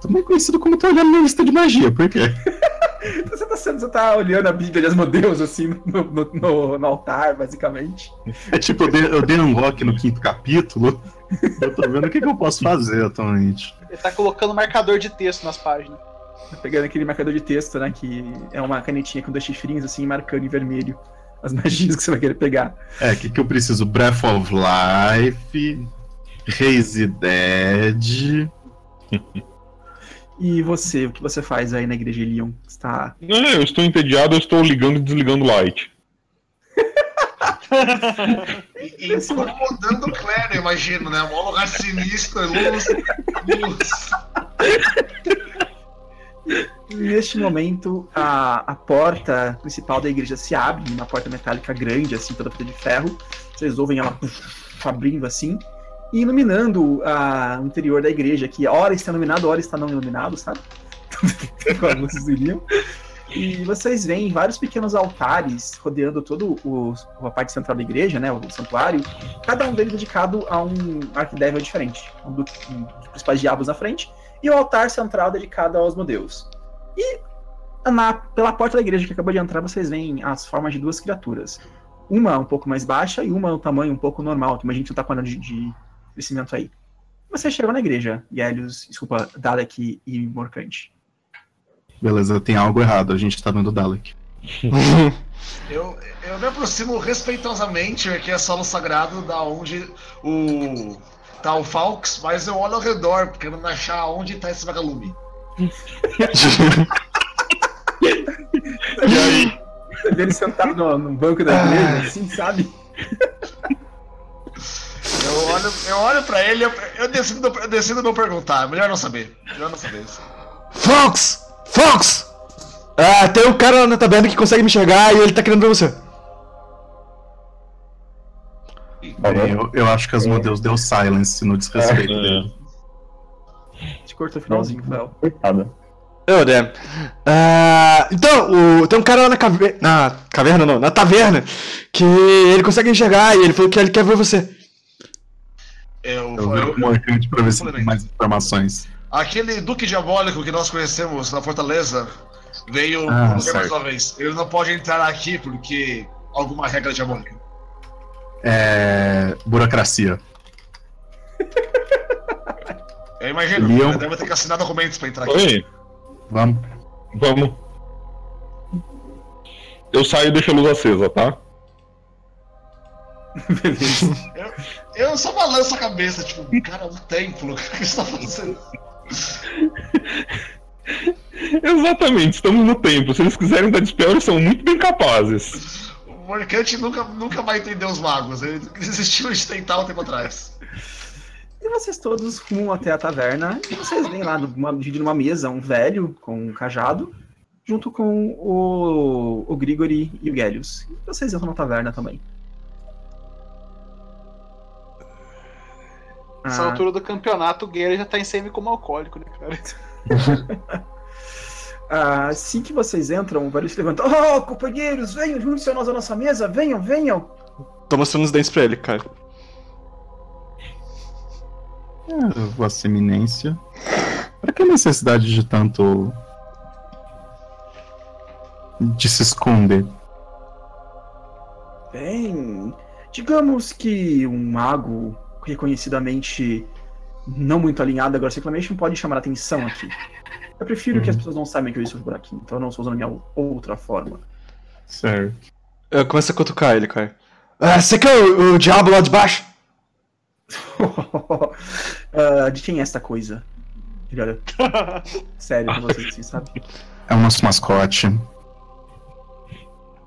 Também conhecido como tô olhando na lista de magia, por quê? (laughs) Você tá, sendo, você tá olhando a Bíblia de Asmodeus, assim, no, no, no, no altar, basicamente. É tipo, eu dei, eu dei um lock no quinto capítulo. (laughs) Eu tô vendo o que, que eu posso fazer atualmente. Ele tá colocando marcador de texto nas páginas. Tá pegando aquele marcador de texto, né? Que é uma canetinha com dois chifrinhos, assim, marcando em vermelho as magias que você vai querer pegar. É, o que, que eu preciso? Breath of Life, Raise Dead. E você, o que você faz aí na igreja Elion? Está. Não, eu estou entediado, eu estou ligando e desligando o light. E, (laughs) incomodando o Claire, eu imagino, né? Um lugar sinistro, luz, luz. Neste momento, a, a porta principal da igreja se abre, uma porta metálica grande, assim, toda feita de ferro. Vocês ouvem ela puf, abrindo assim, e iluminando a, o interior da igreja, que hora está iluminado, hora está não iluminado, sabe? (laughs) Como vocês diriam. E vocês veem vários pequenos altares rodeando toda a parte central da igreja, né, o santuário, cada um deles dedicado a um arquidevil diferente, um dos principais diabos na frente, e o altar central dedicado aos modeus. E na, pela porta da igreja que acabou de entrar, vocês veem as formas de duas criaturas. Uma um pouco mais baixa e uma um tamanho um pouco normal, que imagina que você tá com de, de crescimento aí. Você chegou na igreja, Gélios, desculpa, Dalek e Morcante. Beleza, tem algo errado, a gente tá vendo o Dalek. (laughs) Eu, eu me aproximo respeitosamente, aqui é solo sagrado, da onde o. tá o Falks, mas eu olho ao redor, querendo achar onde tá esse vagalume. E aí? Você vê ele sentado no, no banco da igreja, assim, sabe? Eu olho, eu olho pra ele, eu, eu, decido, eu decido não perguntar, melhor não saber. Melhor não saber isso. Fox! Fox! Ah, tem um cara lá na taberna que consegue me enxergar e ele tá querendo ver você. Bem, eu, eu acho que as modelos deu silence no desrespeito É. dele. Te cortou o finalzinho, Fel. Coitada. Eu, Dem. Ah, então, o- tem um cara lá na caverna. Na caverna não, na taverna. Que ele consegue enxergar e ele falou que ele quer ver você. Eu, Eu viro eu, o Morcante pra ver se tem mais informações. aquele Duque Diabólico que nós conhecemos na Fortaleza veio Ah, mais uma vez. Ele não pode entrar aqui porque alguma regra diabólica. É. Burocracia. Eu imagino, Leon- ele deve ter que assinar documentos pra entrar aqui. Oi, Vamos. vamos. Eu saio e deixo a luz acesa, tá? Beleza. (laughs) Eu só balanço a cabeça, tipo, cara, um templo, (laughs) o que você tá fazendo? Exatamente, estamos no tempo. Se eles quiserem dar dispel, eles são muito bem capazes. O Mercante nunca, nunca vai entender os magos, ele desistiu de tentar um tempo atrás. E vocês todos rumam até a taverna e vocês veem lá, numa, dividindo uma mesa, um velho com um cajado, junto com o, o Grigori e o Gélios. E vocês entram na taverna também. Nessa Ah, altura do campeonato, o Guerra já tá em semi como alcoólico, né, cara? (laughs) ah, assim que vocês entram, o velho se levanta. Oh, companheiros, venham, junte-se a nós à nossa mesa, venham, venham. Tô mostrando os dentes pra ele, cara. É, Vossa Eminência. Pra que necessidade de tanto. de se esconder? Bem, digamos que um mago reconhecidamente não muito alinhado agora Reclamation pode chamar a atenção aqui. Eu prefiro que as pessoas não saibam que eu estou por aqui, então eu não estou usando a minha outra forma. Certo. Eu começo a cutucar ele, cara. Ah, você que é o, o diabo lá de baixo? (laughs) Ah, de quem é esta coisa? Ele (laughs) olha sério pra vocês, assim, sabe? É o nosso mascote.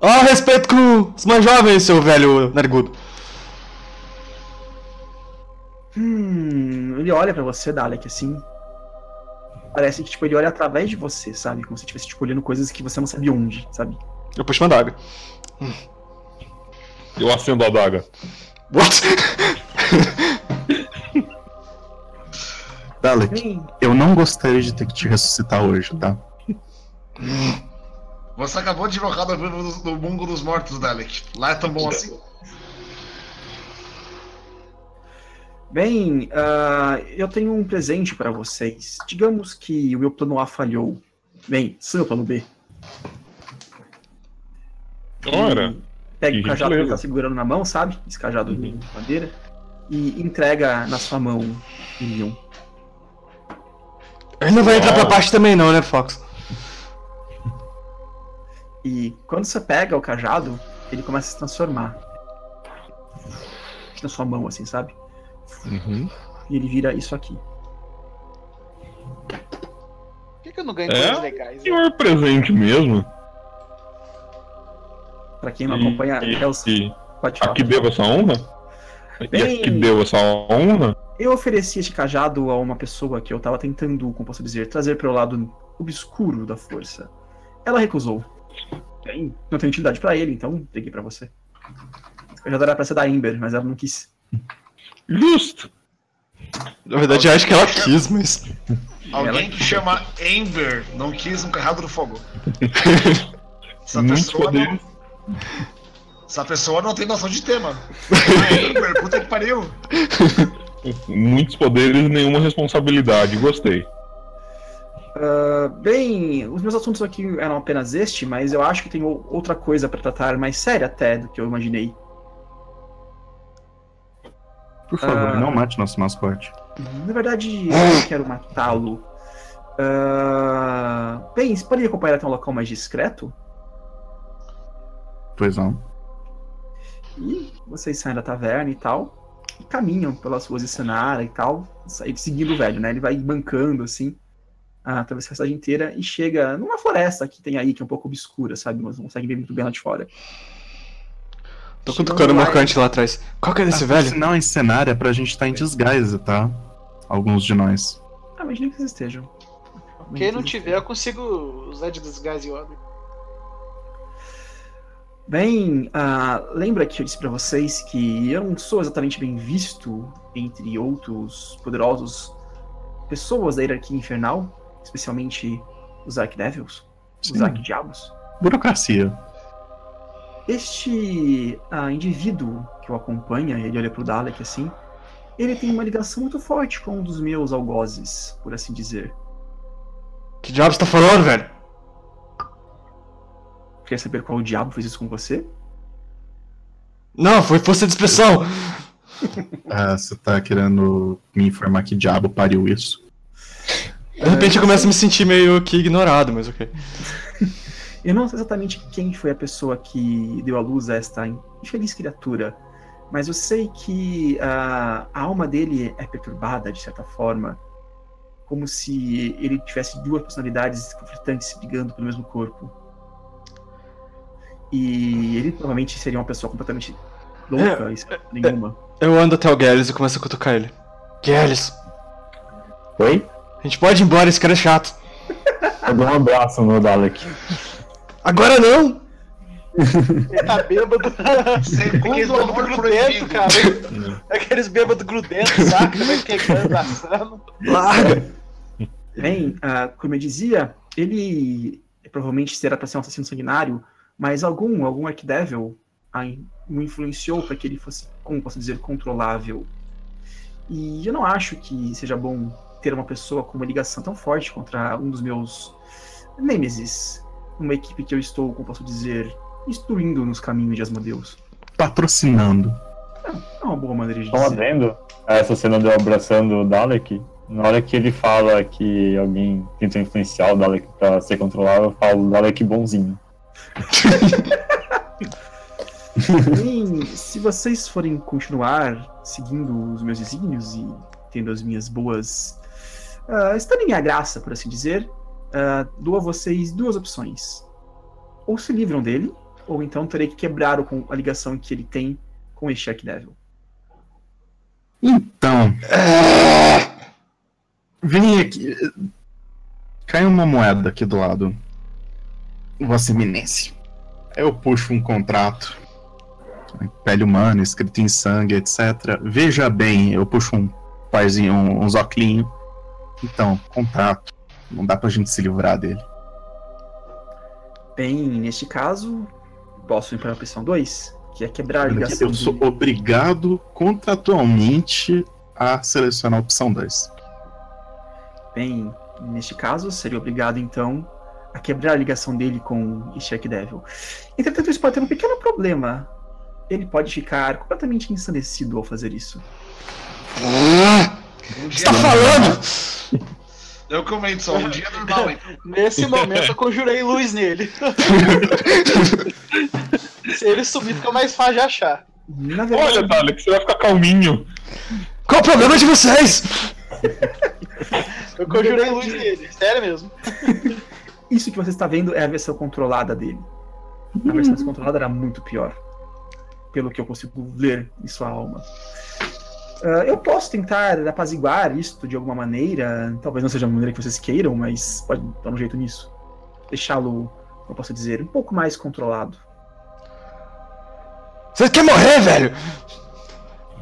Ah, respeito com os mais jovens, seu velho narigudo. Hum, ele olha pra você, Dalek, assim. Parece que tipo, ele olha através de você, sabe? Como se estivesse tipo, olhando coisas que você não sabia onde, sabe? Eu puxo uma daga. Eu acendo a adaga. What? (laughs) Dalek, Bem, eu não gostaria de ter que te ressuscitar hoje, tá? Você acabou de invocar do, do, do mundo dos mortos, Dalek. Lá é tão bom assim? Bem ah, eu tenho um presente para vocês. Digamos que o meu plano A falhou. Bem, seu plano B. Ora, Pega o cajado que ele tá segurando na mão, sabe? Esse cajado de madeira. E entrega na sua mão, Ilion. Ele não vai entrar pra parte também não, né, Fox? E quando você pega o cajado, ele começa a se transformar. Na sua mão, assim, sabe? Uhum. E ele vira isso aqui. Por que, que eu não ganho É? coisas legais? né? senhor presente mesmo. Pra quem não E- acompanha, e- é o... e pode falar. a que deu essa honra? E a Bem- que deu essa honra? Eu ofereci este cajado a uma pessoa que eu tava tentando, como posso dizer, trazer para o lado obscuro da força. Ela recusou. Bem, não tenho utilidade pra ele, então peguei pra você. Esse cajado era pra ser da Ember, mas ela não quis. Justo. Na verdade, eu acho que ela quis, mas. Alguém que chama Ember não quis um cajado do fogo. (laughs) Essa Muitos pessoa, não, poderes. essa pessoa não tem noção de tema. (laughs) A Ember, puta que pariu. Muitos poderes e nenhuma responsabilidade. Gostei. Ah, bem, os meus assuntos aqui eram apenas este, mas eu acho que tem outra coisa pra tratar mais séria até do que eu imaginei. Por favor, Ah. não mate nosso mascote. Na verdade, eu não quero matá-lo. Ah, bem, você poderia acompanhar até um local mais discreto? Pois não. E vocês saem da taverna e tal, e caminham pelas ruas de Senara e tal, seguindo o velho, né? Ele vai bancando assim, atravessa a cidade inteira e chega numa floresta que tem aí, que é um pouco obscura, sabe? Mas não consegue ver muito bem lá de fora. Tô cutucando o marcante lá atrás. Qual que é desse ah, velho? Sinal em cenário é pra gente estar em desgaze, tá? Alguns de nós. Ah, imagina que vocês estejam. Quem não tiver, eu consigo usar de desgaste e ordem. Bem, ah, lembra que eu disse pra vocês que eu não sou exatamente bem visto entre outros poderosos pessoas da hierarquia infernal, especialmente os Archdevils, os. Arcdiabos. Burocracia. Este ah, indivíduo que o acompanha, ele olha pro Dalek assim, ele tem uma ligação muito forte com um dos meus algozes, por assim dizer. Que diabo você tá falando, velho? Quer saber qual diabo fez isso com você? Não, foi força de expressão. (laughs) Ah, você tá querendo me informar que diabo pariu isso? De repente eu começo a me sentir meio que ignorado, mas ok. Eu não sei exatamente quem foi a pessoa que deu à luz a esta infeliz criatura, mas eu sei que ah, a alma dele é perturbada de certa forma, como se ele tivesse duas personalidades conflitantes brigando pelo mesmo corpo. E ele provavelmente seria uma pessoa completamente louca, sem nenhuma. Eu ando até o Gallus e começo a cutucar ele. Gallus, Oi? a gente pode ir embora, esse cara é chato. (laughs) Eu dou um abraço no Dalek. Agora não! Ele tá bêbado. Aqueles Segundo amor grudento, cara. Aqueles bêbados grudentos, saca? Vai pegando, assando. Larga! Bem, ah, como eu dizia, ele provavelmente será para ser um assassino sanguinário, mas algum, algum Archdevil ah, o influenciou para que ele fosse, como posso dizer, controlável. E eu não acho que seja bom ter uma pessoa com uma ligação tão forte contra um dos meus Nêmesis, uma equipe que eu estou, como posso dizer, instruindo nos caminhos de Asmodeus. Patrocinando. É uma boa maneira de Estão dizer. adendo a essa cena do abraçando o Dalek. Na hora que ele fala que alguém tentou influenciar o Dalek pra ser controlável, eu falo Dalek bonzinho. (laughs) (laughs) Bem, se vocês forem continuar seguindo os meus desígnios e tendo as minhas boas. ah, estando em minha graça, por assim dizer, ah, dou a vocês duas opções. Ou se livram dele, ou então terei que quebrar o com- a ligação que ele tem com este Archdevil. Então. Vem aqui. Cai uma moeda aqui do lado. Vossa Eminência. Eu puxo um contrato Pele humana, escrito em sangue, etc. Veja bem, eu puxo um parzinho, um, uns óculos. Então, contato. Não dá pra gente se livrar dele. Bem, neste caso, posso ir para a opção 2, que é quebrar a ligação. Eu sou dele. obrigado contratualmente a selecionar a opção 2. Bem, neste caso, seria obrigado então a quebrar a ligação dele com o Shaq Devil. Entretanto, isso pode ter um pequeno problema. Ele pode ficar completamente ensandecido ao fazer isso. Um Você dia tá falando? Eu comento só, um dia normal, (laughs) hein? Nesse momento eu conjurei luz nele. Se (laughs) ele sumir, fica mais fácil de achar. Na verdade, Olha, Dalek, você vai ficar calminho. Qual o problema de vocês? Eu conjurei luz nele, sério mesmo. (laughs) isso que você está vendo é a versão controlada dele. A versão descontrolada era muito pior. Pelo que eu consigo ler em sua alma. Ah, eu posso tentar apaziguar isto de alguma maneira. Talvez não seja a maneira que vocês queiram, mas pode dar um jeito nisso. Deixá-lo, como eu posso dizer, um pouco mais controlado. Você quer morrer, velho?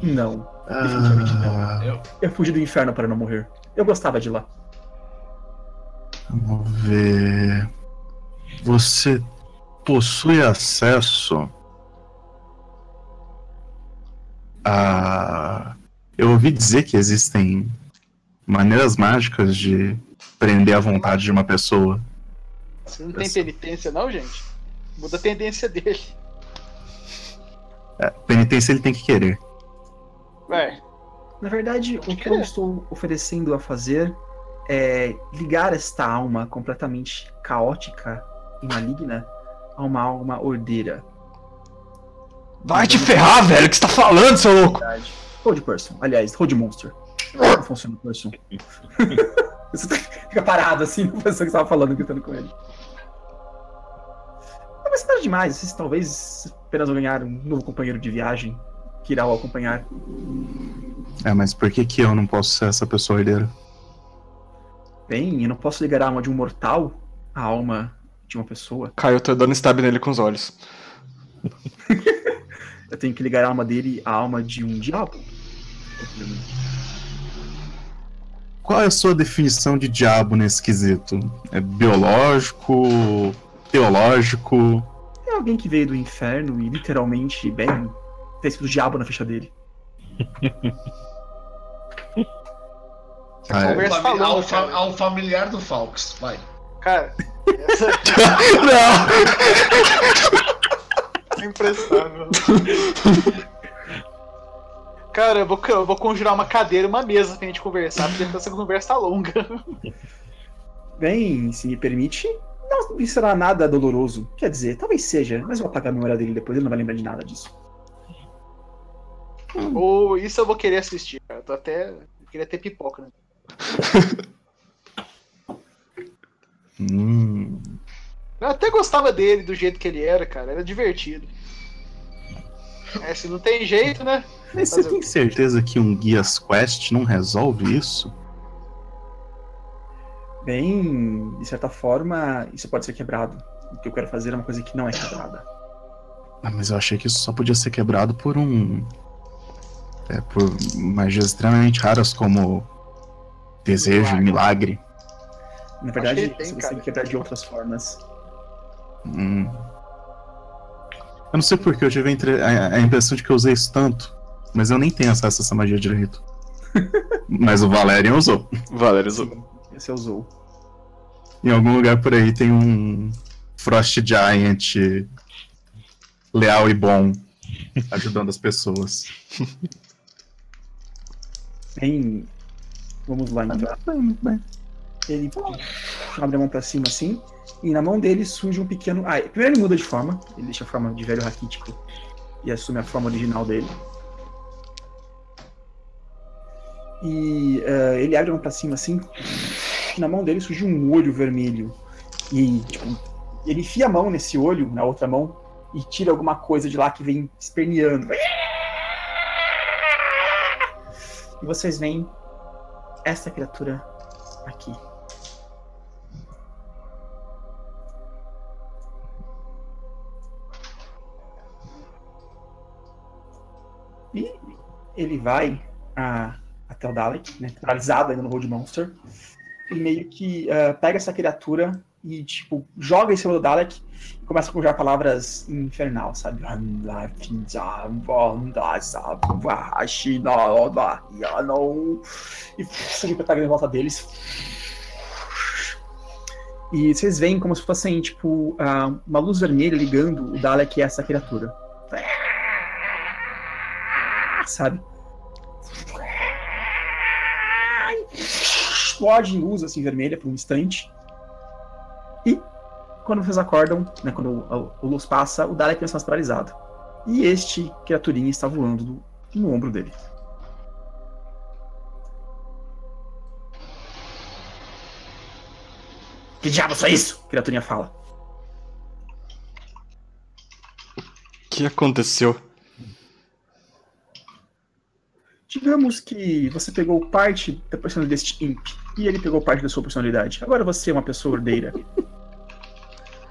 Não. Definitivamente não. Ah, Eu fugi do inferno para não morrer. Eu gostava de lá. vamos ver. Você possui acesso a. Eu ouvi dizer que existem maneiras mágicas de prender a vontade de uma pessoa. Você não tem penitência, não, gente? Muda a tendência dele. É, penitência ele tem que querer. Ué, Na verdade, o que eu estou oferecendo a fazer é ligar esta alma completamente caótica e maligna a uma alma ordeira. Vai te ferrar, velho. O que você tá falando, seu louco? verdade. Hold person. Aliás, hold monster. Não funciona o person. (laughs) Você fica parado assim, a pessoa que estava falando, gritando com ele. Não vai ser nada demais. Vocês talvez apenas vão ganhar um novo companheiro de viagem que irá o acompanhar. É, mas por que, que eu não posso ser essa pessoa herdeira? Bem, eu não posso ligar a alma de um mortal à alma de uma pessoa. Caio, eu tô dando stab nele com os olhos. (laughs) Eu tenho que ligar a alma dele à alma de um diabo. Qual é a sua definição de diabo nesse quesito? É biológico? Teológico? É alguém que veio do inferno e literalmente, bem, tá escrito diabo na ficha dele. (laughs) Ah, é. Ao, fa- ao familiar do Falks, vai. cara. Essa (laughs) Não! é imprestável. (laughs) Cara, eu vou, eu vou conjurar uma cadeira e uma mesa pra gente conversar, porque essa conversa tá longa. (laughs) Bem, se me permite, não será nada doloroso. Quer dizer, talvez seja, mas eu vou apagar a memória dele depois, ele não vai lembrar de nada disso. Ou isso eu vou querer assistir, cara. Eu tô até. Eu queria ter pipoca, né? (laughs) Hum, Eu até gostava dele, do jeito que ele era, cara. Era divertido. É, se não tem jeito, né? Mas você tem certeza que um Guias Quest não resolve isso? Bem, de certa forma, isso pode ser quebrado. O que eu quero fazer é uma coisa que não é quebrada. Ah, mas eu achei que isso só podia ser quebrado por um. É, por magias extremamente raras como desejo e milagre. Na verdade, tem, você cara. consegue quebrar de outras formas. Hum. Eu não sei porque eu tive a impressão de que eu usei isso tanto, mas eu nem tenho acesso a essa magia direito. (laughs) mas o Valerian usou. Valério, Sim, você usou. Em algum lugar por aí tem um Frost Giant leal e bom (laughs) ajudando as pessoas. Bem, vamos lá então. Muito bem. Ele abre a mão pra cima assim, e na mão dele surge um pequeno. Ah, primeiro ele muda de forma, ele deixa a forma de velho raquítico e assume a forma original dele. E eh, ele abre a mão pra cima assim, e na mão dele surge um olho vermelho. E, tipo, ele enfia a mão nesse olho, na outra mão, e tira alguma coisa de lá que vem esperneando. E vocês veem essa criatura aqui. E ele vai a- até o Dalek, né, paralisado ainda no Road Monster, e meio que ah, pega essa criatura e, tipo, joga em cima do Dalek e começa a conjurar palavras infernal, sabe? E sangue pega em volta deles. E vocês veem como se fossem, tipo, ah, uma luz vermelha ligando o Dalek a essa criatura. Sabe? Explode em luz, assim, vermelha por um instante. E, quando vocês acordam, né, quando o, o luz passa, o Dalek começa a paralisado. E este criaturinha está voando no, no ombro dele. Que diabo é isso? A criaturinha fala. O que aconteceu? Digamos que você pegou parte da personalidade deste imp e ele pegou parte da sua personalidade. Agora você é uma pessoa ordeira. (laughs)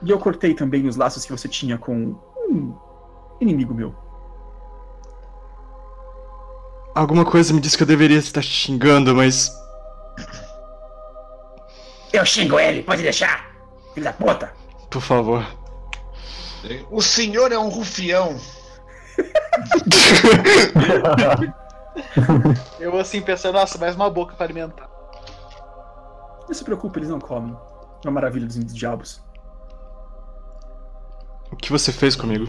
E eu cortei também os laços que você tinha com um inimigo meu. Alguma coisa me disse que eu deveria estar xingando, mas. Eu xingo ele, pode deixar! Filho da puta! Por favor. O senhor é um rufião. (laughs) (laughs) Eu assim pensando, nossa, mais uma boca pra alimentar. Não se preocupe, eles não comem. É uma maravilha dos diabos. O que você fez comigo?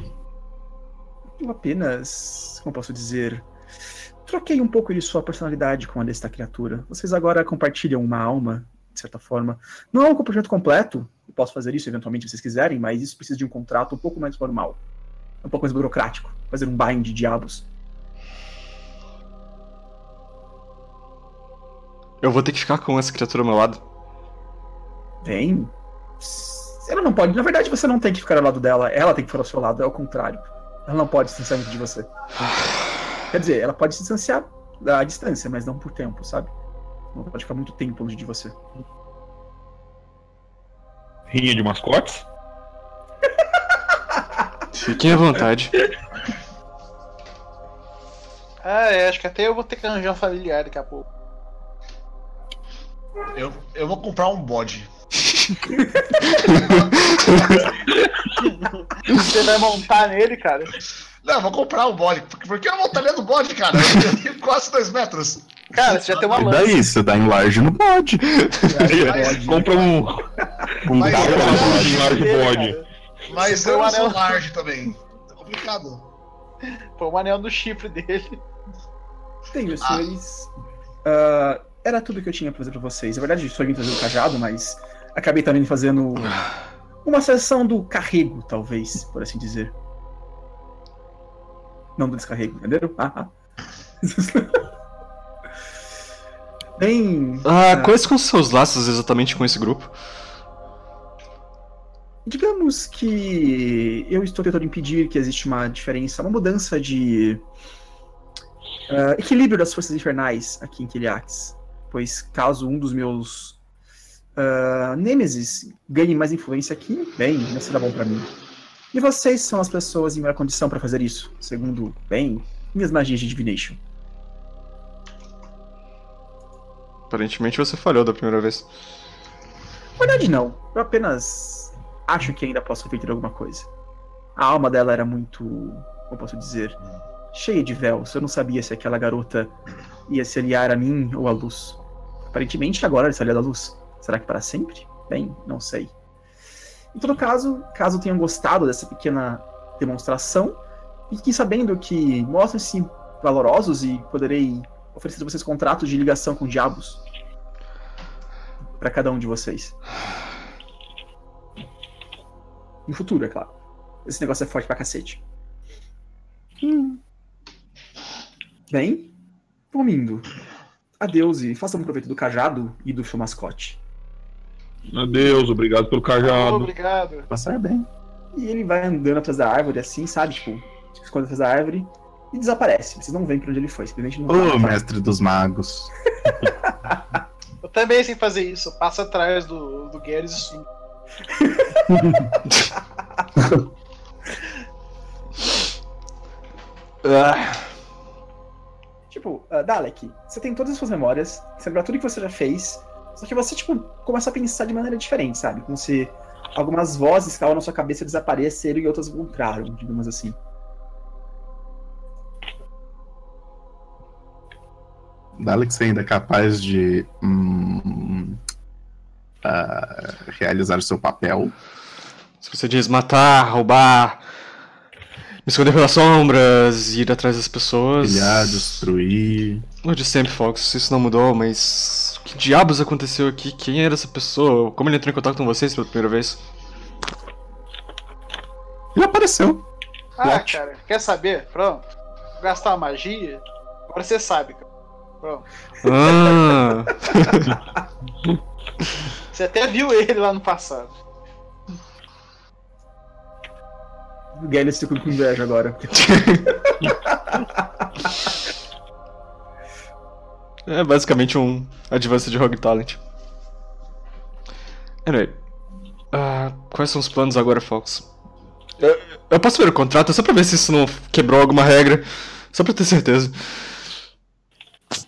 Eu apenas, como posso dizer, troquei um pouco de sua personalidade com a desta criatura. Vocês agora compartilham uma alma, de certa forma. Não é um compartilhamento completo, eu posso fazer isso eventualmente se vocês quiserem, mas isso precisa de um contrato um pouco mais formal. Um pouco mais burocrático. Fazer um bind de diabos. Eu vou ter que ficar com essa criatura ao meu lado. Tem. Ela não pode. Na verdade, você não tem que ficar ao lado dela, ela tem que ficar ao seu lado, é o contrário. Ela não pode se distanciar muito de você. Quer dizer, ela pode se distanciar da distância, mas não por tempo, sabe? Não pode ficar muito tempo longe de você. Rinha de mascotes? Fiquem à vontade. Ah, é, acho que até eu vou ter que arranjar um familiar daqui a pouco. Eu, eu vou comprar um bode. Você vai montar nele, cara? Não, eu vou comprar um bode. Por que eu montaria no bode, cara? Eu tenho (laughs) quase dois metros. Cara, você já tem uma lança. daí? Você dá enlarge no bode. (laughs) Compra um. Um Mas- bode. mas eu tem um sou anel. large também. É complicado. Pô, o anel no chifre dele. Meus senhores. ah, era tudo que eu tinha pra fazer pra vocês. Na verdade, só vim trazer o cajado, mas acabei também fazendo uma sessão do carrego, talvez, por assim dizer. Não do descarrego, entenderam? Ah, ah. (laughs) Bem. Ah, quais são os seus laços exatamente com esse grupo? Digamos que eu estou tentando impedir que existe uma diferença, uma mudança de ah, equilíbrio das forças infernais aqui em Kiliax. Pois caso um dos meus ah, Nêmesis ganhe mais influência aqui, bem, não será bom para mim. E vocês são as pessoas em melhor condição para fazer isso, segundo, bem, minhas magias de Divination. Aparentemente você falhou da primeira vez. Na verdade, não. Eu apenas acho que ainda posso repetir alguma coisa. A alma dela era muito. Como posso dizer? Cheia de véus. Eu não sabia se aquela garota ia se aliar a mim ou à luz. Aparentemente, agora ela se aliada à luz. Será que para sempre? Bem, não sei. Em todo caso, caso tenham gostado dessa pequena demonstração, fiquem sabendo que mostram-se valorosos e poderei oferecer a vocês contratos de ligação com diabos. Para cada um de vocês. No futuro, é claro. Esse negócio é forte pra cacete. Hum. Bem, vamos indo. Adeus e façam um proveito do cajado e do seu mascote. Adeus, obrigado pelo cajado. Obrigado. Passar bem. E ele vai andando atrás da árvore, assim, sabe? Tipo, se esconde atrás da árvore e desaparece. Vocês não veem pra onde ele foi, simplesmente não Ô, tá. mestre dos magos. (laughs) Eu também sei fazer isso. Passa atrás do, do Guedes e sum. (laughs) (laughs) Ah, Tipo, ah, Dalek, você tem todas as suas memórias, você lembra tudo que você já fez, só que você, tipo, começa a pensar de maneira diferente, sabe? Como se algumas vozes que estavam na sua cabeça desapareceram e outras encontraram, digamos assim. Dalek ainda é capaz de hum, ah, realizar o seu papel. Se você diz matar, roubar, me esconder pelas sombras, ir atrás das pessoas. Pilhar, destruir. O de sempre, Fox, isso não mudou, mas. O que diabos aconteceu aqui? Quem era essa pessoa? Como ele entrou em contato com vocês pela primeira vez? Ele apareceu. Ah, Plot. cara, quer saber? Pronto. Vou gastar uma magia. Agora você sabe, cara. Pronto. Ah! (laughs) Você até viu ele lá no passado. Gellert ficou com inveja agora. (laughs) é basicamente um Advanced Rogue Talent. Anyway. ah, quais são os planos agora, Fox? Eu, eu posso ver o contrato só pra ver se isso não quebrou alguma regra. Só pra ter certeza.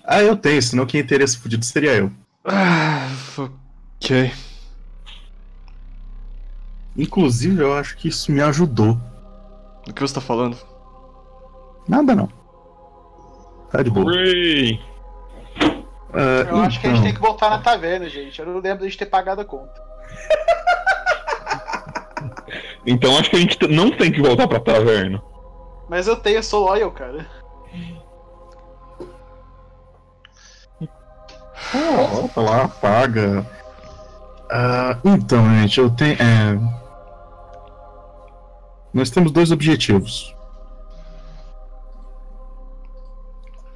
Ah, eu tenho, senão quem teria esse fudido seria eu. Ah, ok. Inclusive, eu acho que isso me ajudou. Do que você tá falando? Nada não. Tá de boa. Ah, Eu acho que a gente então, tem que voltar na taverna, gente. Eu não lembro de a gente ter pagado a conta. (laughs) Então acho que a gente não tem que voltar pra taverna. Mas eu tenho, eu sou loyal, cara. Ah, volta lá, paga. Ah, então, gente, eu tenho. é, Nós temos dois objetivos.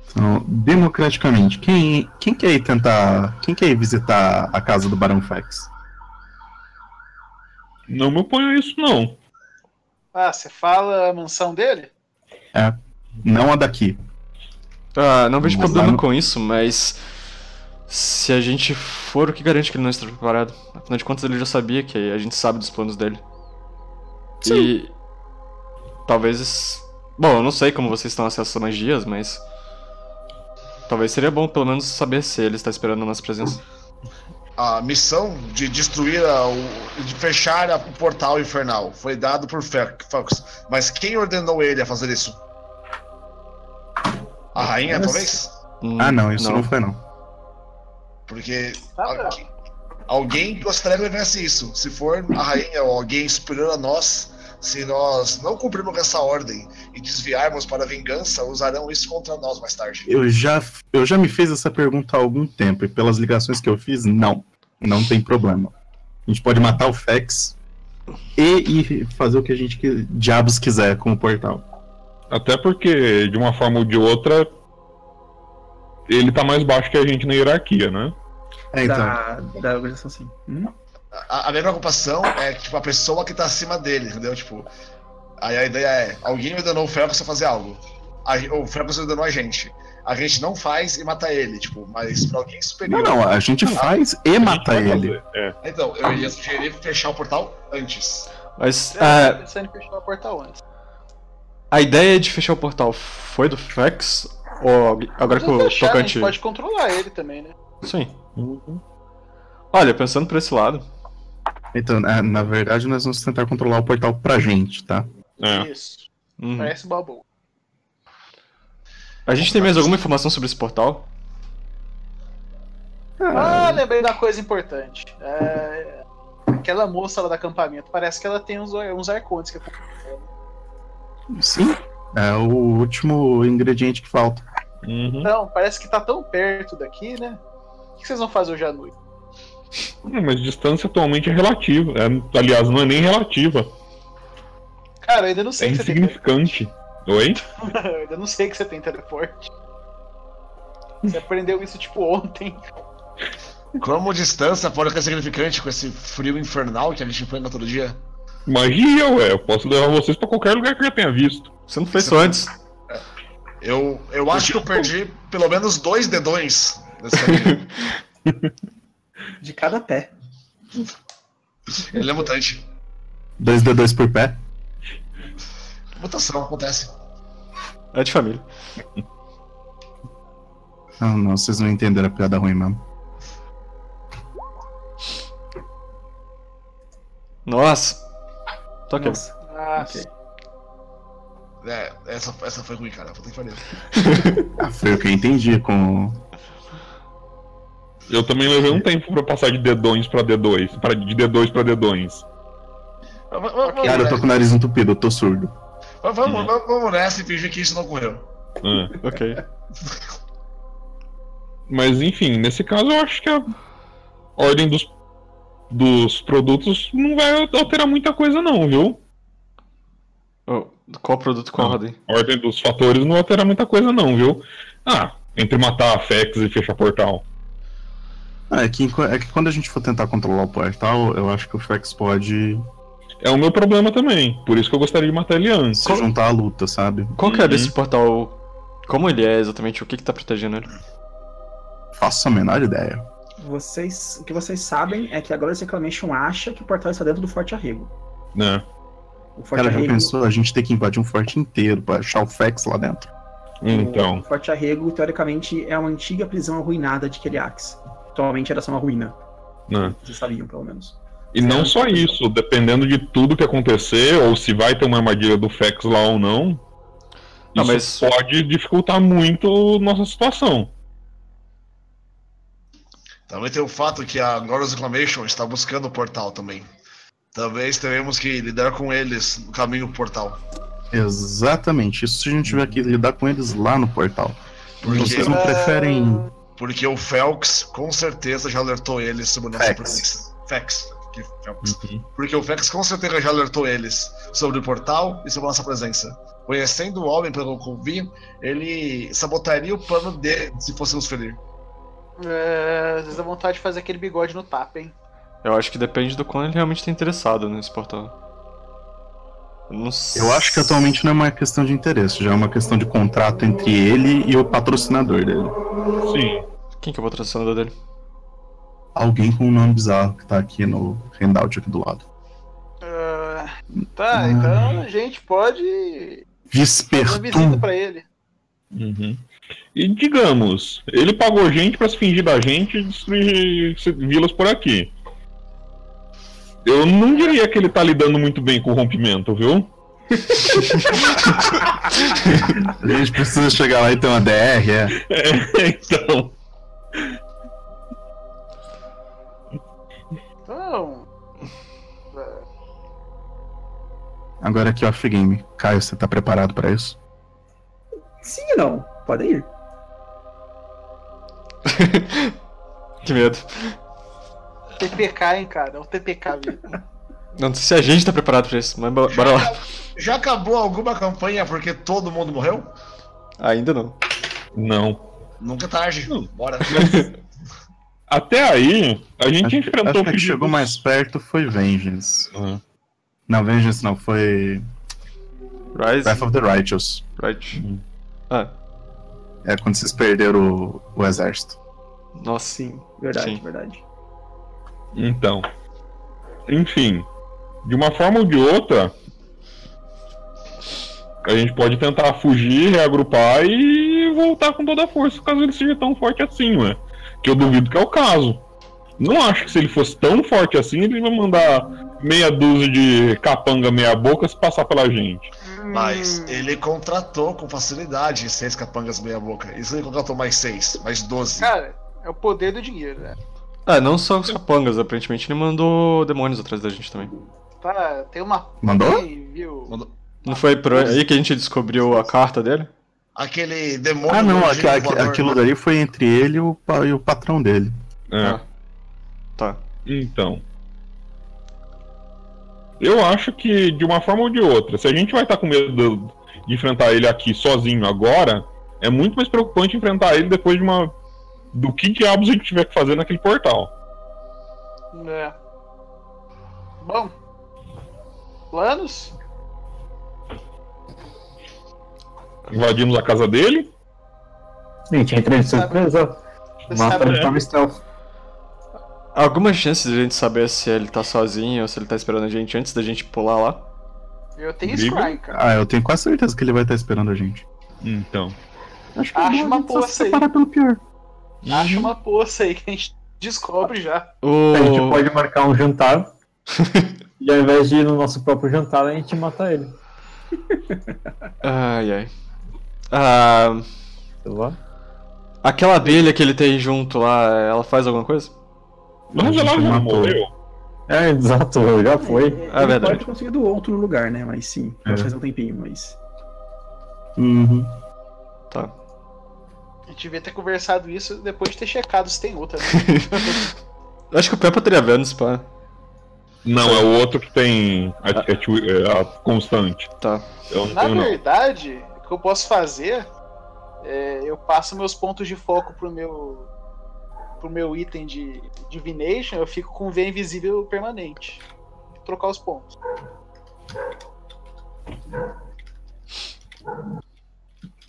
Então, democraticamente, quem, quem quer ir tentar. Quem quer ir visitar a casa do Barão Fex? Não me oponho a isso, não. Ah, você fala a mansão dele? Não a daqui. Ah, não vejo Mas problema com isso, mas. Se a gente for, o que garante que ele não está preparado? Afinal de contas, ele já sabia que a gente sabe dos planos dele. E. Talvez. Bom, eu não sei como vocês estão acesso a magias, mas. Talvez seria bom pelo menos saber se ele está esperando a nossa presença. A missão de destruir a, o, de fechar a- o portal infernal foi dado por Fox. Mas quem ordenou ele a fazer isso? A rainha, Mas- talvez? Hum, Ah, não, isso não, foi não. Porque Tá alguém, alguém gostaria que houvesse isso. Se for a rainha ou alguém superior a nós, se nós não cumprirmos essa ordem e desviarmos para a vingança, usarão isso contra nós mais tarde. Eu já, eu já me fiz essa pergunta há algum tempo, e pelas ligações que eu fiz, não. Não tem problema. A gente pode matar o Fex e, e fazer o que a gente que- diabos quiser com o portal. Até porque, de uma forma ou de outra, ele tá mais baixo que a gente na hierarquia, né? É, então. Da, da organização, sim. Hum? A, a minha preocupação é tipo, a pessoa que tá acima dele, entendeu? Tipo, aí a ideia é: alguém ordenou o Felps a fazer algo. A, o Felps ordenou a gente. A gente não faz e mata ele, tipo, mas pra alguém Não, superior. não, a gente faz e mata ele. É. Então, eu ia sugerir fechar o portal antes. Mas É, eu ah, tô pensando em fechar o portal antes. a ideia de fechar o portal foi do Fex? Ou agora que Não o fechar, a tocante. gente pode controlar ele também, né? Sim. Olha, pensando por esse lado. Então, é, na verdade, nós vamos tentar controlar o portal pra gente, tá? É. Isso. uhum. Parece babu. A gente tem mais alguma informação sobre esse portal? Ah, lembrei da coisa importante. É, Aquela moça lá do acampamento, parece que ela tem uns, uns arcontes que Sim, é o último ingrediente que falta. Uhum. Não, parece que tá tão perto daqui, né? O que vocês vão fazer hoje à noite? Hum, Mas distância atualmente é relativa. É, aliás, não é nem relativa. Cara, eu ainda não É sei que você tem insignificante. Oi? (laughs) Eu ainda não sei que você tem teleporte. Você aprendeu isso tipo ontem. Como distância pode ser significante com esse frio infernal que a gente enfrenta todo dia? Magia, ué. Eu posso levar vocês pra qualquer lugar que eu já tenha visto. Você não fez isso antes. Eu, eu acho que eu perdi pelo menos dois dedões nesse caminho. (laughs) De cada pé. Ele é mutante. 2D2 por pé. Mutação acontece. É de família. Ah, não, vocês não entenderam a piada ruim mesmo. Nossa! Toca. Nossa, Nossa. ok. É, essa, essa foi ruim, cara. Puta que pariu. (laughs) Ah, foi o que eu entendi com. Eu também levei um tempo pra passar de dedões pra D2. Pra, de D2 pra dedões. Vamos, vamos, Cara, eu tô com o nariz entupido, eu tô surdo. vamos, vamos, vamos, vamos nessa e fingir que isso não ocorreu. É. Ok. Mas enfim, nesse caso eu acho que a ordem dos, dos produtos não vai alterar muita coisa não, viu? Oh, qual produto, qual ordem? A ordem dos fatores não vai alterar muita coisa não, viu? Ah, entre matar a Fex e fechar portal. Ah, é, que, é que quando a gente for tentar controlar o portal, eu acho que o Fex pode É o meu problema também, por isso que eu gostaria de matar ele antes. se juntar à luta, sabe? Qual que é Uhum. desse portal? Como ele é exatamente? O que que tá protegendo ele? Faço a menor ideia. Vocês, o que vocês sabem é que a Glorious Reclamation acha que o portal está dentro do Forte Arrego. Né? O Forte Cara, já Arrego, pensou a gente ter que invadir um forte inteiro pra achar o Fex lá dentro? Então, O Forte Arrego, teoricamente, é uma antiga prisão arruinada de Keliax. Atualmente era só uma ruína. né? Vocês sabiam, pelo menos. E não só isso, dependendo de tudo que acontecer, ou se vai ter uma armadilha do Fex lá ou não, Não, isso mas- pode dificultar muito nossa situação. Também tem o fato que a Glorious Reclamation está buscando o portal também. Talvez teremos que lidar com eles no caminho pro portal. Exatamente. Isso se a gente tiver que lidar com eles lá no portal. Porque, Vocês não preferem. Porque o Felx com certeza já alertou eles sobre nossa Fex. presença. Fex. que Felx. Porque o Fex com certeza já alertou eles sobre o portal e sobre nossa presença. Conhecendo o homem, pelo que eu vi, ele sabotaria o plano dele se fosse nos ferir. É, às vezes dá vontade de fazer aquele bigode no tapa, hein? Eu acho que depende do quão ele realmente tá interessado nesse portal. Eu Eu acho que atualmente não é uma questão de interesse, já é uma questão de contrato entre ele e o patrocinador dele. Sim. Quem que é o patrocinador dele? Alguém com um nome bizarro que tá aqui no handout aqui do lado. Ah, tá, Ah. então a gente pode fazer uma visita pra ele. Uhum. E digamos, ele pagou gente pra se fingir da gente e destruir vilas por aqui. Eu não diria que ele tá lidando muito bem com o rompimento, viu? A gente precisa chegar lá e ter uma DR, é. É, (laughs) então. Então. Agora aqui, off-game. Caio, você tá preparado pra isso? Sim e não. Podem ir. (laughs) Que medo. TPK, hein, cara? É o TPK mesmo. Não sei se a gente tá preparado pra isso, mas bo- bora lá. Já acabou alguma campanha porque todo mundo morreu? Ainda não. Não. Nunca é tarde. Bora. (laughs) Até aí, a gente Acho, enfrentou acho que pedidos- chegou mais perto foi Vengeance. Ah. Não, Vengeance não, foi Rise. Breath of the Righteous. Right. Ah, É quando vocês perderam o, o exército. nossa. Sim, verdade, Sim. verdade. Então. Enfim. De uma forma ou de outra. A gente pode tentar fugir, reagrupar e voltar com toda a força, caso ele seja tão forte assim, ué. Que eu duvido que é o caso. Não acho que se ele fosse tão forte assim, ele vai mandar meia dúzia de capanga meia boca se passar pela gente. Mas ele contratou com facilidade seis capangas meia boca. Isso ele contratou mais seis, mais doze. Cara, é o poder do dinheiro, né? Ah, não só os capangas, aparentemente ele mandou demônios atrás da gente também. Tá, tem uma. Mandou? Aí, viu? Mandou- Não foi por aí que a gente descobriu a carta dele? Aquele demônio. Ah, não, aqu- aqu- voador. aquilo dali foi entre ele e o, pa- e o patrão dele. É. Ah. Tá. Então. Eu acho que de uma forma ou de outra, se a gente vai estar com medo do- de enfrentar ele aqui sozinho agora, é muito mais preocupante enfrentar ele depois de uma. Do que diabos a gente tiver que fazer naquele portal. É. Bom. Planos? Invadimos a casa dele. Gente, entrei de surpresa. Mata de forma stealth. Alguma chance de a gente saber se ele tá sozinho ou se ele tá esperando a gente antes da gente pular lá? eu tenho. Scry, cara. Ah, eu tenho quase certeza que ele vai estar esperando a gente. Então. Acho que Acha é bom uma a gente só poça se aí. preparar pelo pior. Acha uma poça aí que a gente descobre já. A gente pode marcar um jantar. (laughs) e ao invés de ir no nosso próprio jantar, a gente mata ele. Ai, ai. Ah, aquela abelha que ele tem junto lá, ela faz alguma coisa? Mas ela já morreu. É, exato, já foi. Ele É verdade. pode ter conseguido outro lugar, né? Mas sim, É. fazer um tempinho, mas. Uhum. Tá. Gente devia ter conversado isso depois de ter checado se tem outra. Né? (laughs) Acho que o Peppa teria Vênus, pá. Não, é o outro que tem a, a a constante. Tá. Eu Na tenho, não. verdade, o que eu posso fazer é eu passo meus pontos de foco pro meu pro meu item de divination, eu fico com V invisível permanente. Trocar os pontos.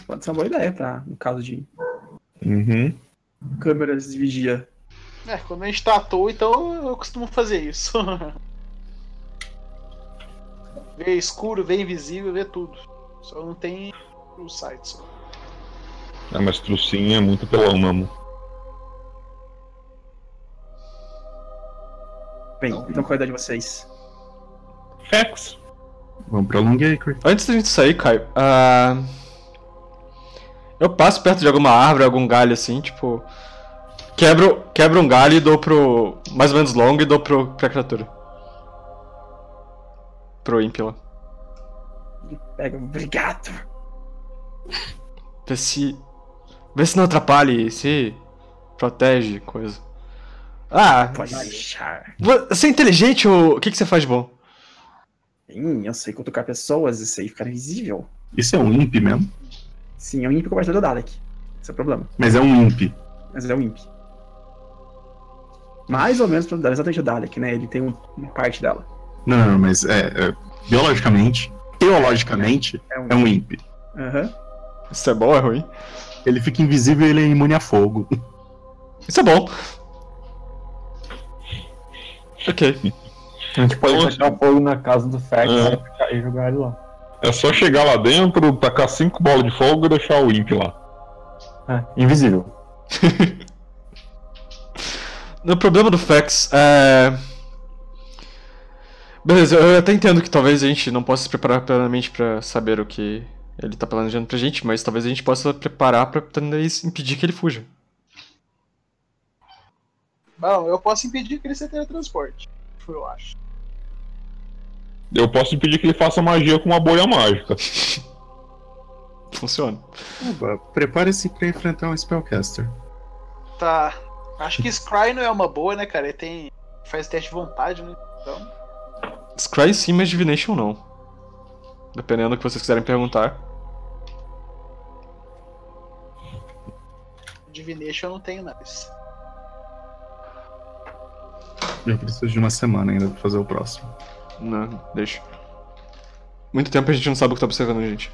Pode ser uma boa ideia, pra, no caso de Uhum. câmeras de vigia. É, quando a gente tá à toa, então eu costumo fazer isso. (laughs) ver escuro, ver invisível, ver tudo. Só não tem o site. Só. É, mas trucinha é muito pelão mesmo. Bem, então qual é a ideia de vocês? Fex. Vamos pra Longacre. Antes da gente sair, Caio, ah, eu passo perto de alguma árvore, algum galho assim, tipo. Quebro, quebro um galho e dou pro. mais ou menos longo e dou pro, pra criatura. Pro Impila. Ele pega, obrigado! Vê se. Vê se não atrapalhe, se protege, coisa. Ah, Pode deixar. vo- você é inteligente ou o que, que você faz de bom? Sim, eu sei cutucar pessoas e sei ficar invisível. Isso é um imp mesmo. Sim, é um imp convertido do Dalek. Esse é o problema. Mas é um imp. Mas é um imp. Mais ou menos pra exatamente o Dalek, né? Ele tem um- uma parte dela. Não, não, mas é, é, biologicamente, teologicamente, É um é um imp. Aham. Isso é bom ou é ruim? Ele fica invisível e ele é imune a fogo. Isso é bom. Ok. A gente pode Então, tacar fogo na casa do Fex É. e jogar ele lá. É só chegar lá dentro, tacar cinco bolas de fogo e deixar o Imp lá. É, invisível. (laughs) O problema do Fex é. Beleza, eu até entendo que talvez a gente não possa se preparar plenamente pra saber o que ele tá planejando pra gente, mas talvez a gente possa preparar pra tentar impedir que ele fuja. Bom, eu posso impedir que ele seja teletransporte. Eu acho. Eu posso impedir que ele faça magia com uma bolha mágica. (laughs) Funciona. Prepare-se pra enfrentar um Spellcaster. Tá. Acho que Scry não é uma boa, né, cara? Ele tem. faz teste de vontade, né? Então. Scry sim, mas Divination não. Dependendo do que vocês quiserem perguntar. Divination eu não tenho mais. Eu preciso de uma semana ainda pra fazer o próximo. Não, deixa. Muito tempo a gente não sabe o que tá observando a gente.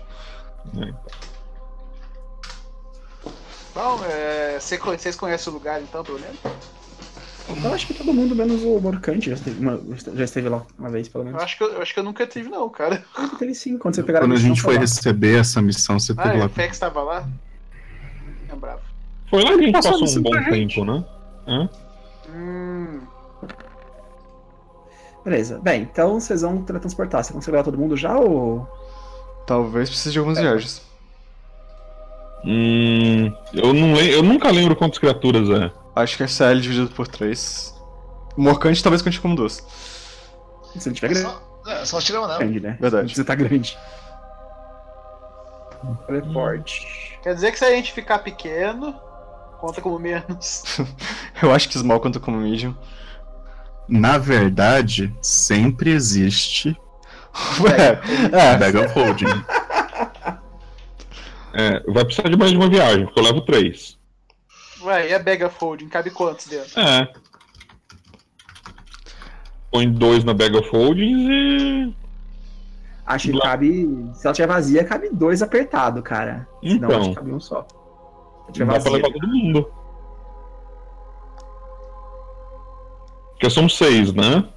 Bom, é, cê conhe- vocês conhecem o lugar então, pelo menos? Eu acho que todo mundo, menos o Morcante, já esteve, uma- já esteve lá uma vez, pelo Eu menos. acho que eu, eu acho que eu nunca tive, não, cara. Ele teve sim, quando você pegar Quando a gente foi lá. receber essa missão, você Ah, teve é, lá. o Fex tava lá? Lembrava. Foi lá que a gente Passou passou um bom pra gente. tempo, né? Hã? Beleza. Bem, então vocês vão teletransportar. Você consegue levar todo mundo já ou. Talvez precise de algumas viagens. Hum, eu, não lem- eu nunca lembro quantas criaturas é. Acho que é CL dividido por 3. O Morcante talvez conte como duas. Se ele tiver É grande, só, é, só tira o anel. né? Verdade. Você tá grande. Teleporte. Quer dizer que se a gente ficar pequeno, conta como menos. (laughs) Eu acho que Small conta como medium. Na verdade, sempre existe é, é. (laughs) Bag of Holding. É, vai precisar de mais de uma viagem, porque eu levo três. Ué, e a Bega Folding? Cabe quantos dentro? É. Põe dois na Bag of Holdings e. Acho que cabe. Se ela tiver vazia, cabe dois apertado, cara. Não, Então. acho que cabe um só. Se tiver Dá pra vazia. levar todo mundo. Porque são seis, né?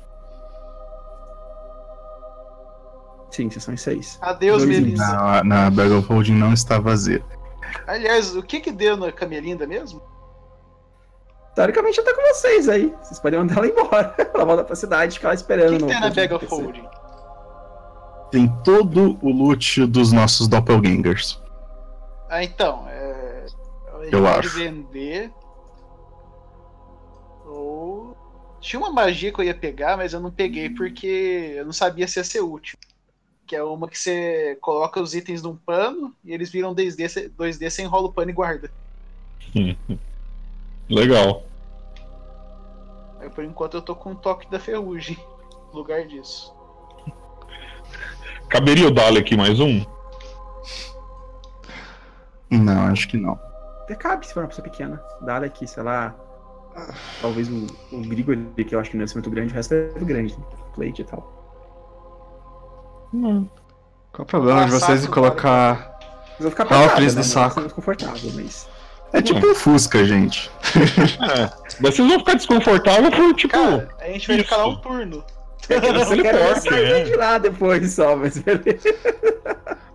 Sim, vocês são seis. Adeus, Melissa. Na, na Bag of Holding não está vazia. Aliás, o que que deu na Camelinda mesmo? Teoricamente ela tá com vocês aí. Vocês podem mandar ela embora. (laughs) ela volta pra cidade, ficar lá O esperando. que, que no tem na Bag of. Holding? Tem todo o loot dos nossos doppelgangers. Ah, então, é... Eu acho. vender. Tinha uma magia que eu ia pegar, mas eu não peguei porque eu não sabia se ia ser útil. Que é uma que você coloca os itens num pano e eles viram 2D, cê- 2D você enrola o pano e guarda. (laughs) Legal. Aí por enquanto eu tô com um toque da ferrugem no lugar disso. Caberia o Dalek mais um? Não, acho que não. Até cabe se for uma pessoa pequena. Dá aqui, sei lá. Talvez o, o Grigor, que eu acho que não é muito grande, o resto é grande. Plate e tal. Qual o problema de Ah, vocês em saco, colocar. Mas eu vou ficar o apertado, Frizz né? do Não saco. vai ser muito confortável, mas. É tipo um Fusca, gente. É. Mas vocês vão ficar desconfortáveis por, tipo. Cara, a gente vai ficar lá um turno. Eu quero sair né? de lá depois só, mas beleza.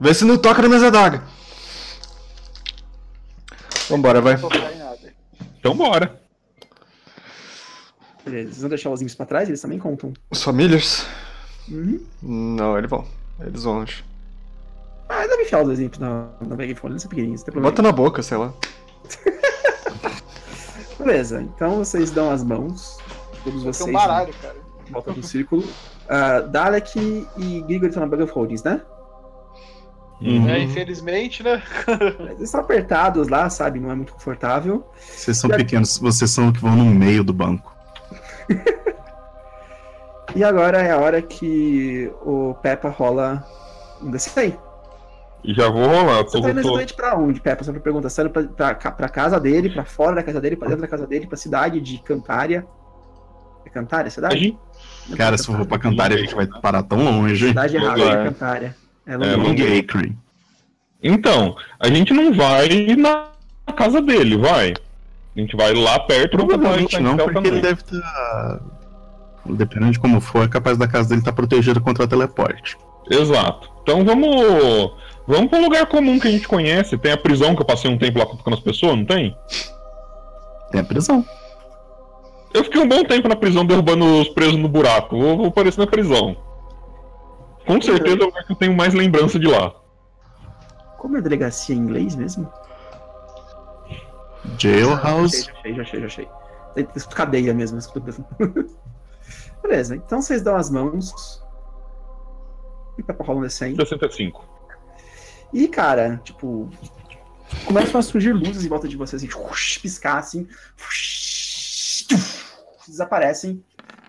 Vê se não toca na mesa d'água. Vambora, vai. Não. Então bora. Beleza, vocês vão deixar os imps pra trás? Eles também contam. Os famílias? Uhum. Não, eles vão. Eles vão longe. Ah, dá me enfiar os imps na, na bag phone, eles são pequenininhos, não tem problema. Bota na boca, sei lá. (laughs) Beleza, então vocês dão as mãos. Todos Tem vocês. um baralho, cara. em Volta do círculo. Ah, Dalek e Grigor estão na bag of holdings, né? Uhum. É, infelizmente, né? (laughs) Eles estão apertados lá, sabe? Não é muito confortável. Vocês são pequenos, vocês são o que vão no meio do banco. (laughs) E agora é a hora que o Peppa rola um desse aí. E já vou rolar. Você Tô, tá indo tô... exatamente pra onde, Peppa? Só pra pergunta. Você tá indo pra, pra, ca- pra casa dele, pra fora da casa dele, pra dentro da casa dele, pra cidade de Cantária. É Cantária cidade? é Cara, se for pra cantar, a gente vai parar tão longe. Cidade errada, É. é Cantária. É É, longe. longe. Acre. Então, a gente não vai na casa dele, vai. A gente vai lá perto Provavelmente não, porque ele deve estar. Dependendo de como for, é capaz da casa dele estar protegida contra teleporte. Exato. Então vamos. Vamos pra um lugar comum que a gente conhece. Tem a prisão que eu passei um tempo lá cutucando as pessoas, não tem? Tem a prisão. Eu fiquei um bom tempo na prisão derrubando os presos no buraco. Vou, vou aparecer na prisão. Com certeza é o lugar que eu tenho mais lembrança de lá. Como é delegacia em inglês mesmo? Jailhouse. Já achei, já achei, já achei. Tem tem cadeia mesmo. escuta. (laughs) Beleza, então vocês dão as mãos. E Peppa rola um D100. 65. E, cara, tipo. Começam a surgir luzes em volta de vocês, assim, piscar assim. desaparecem.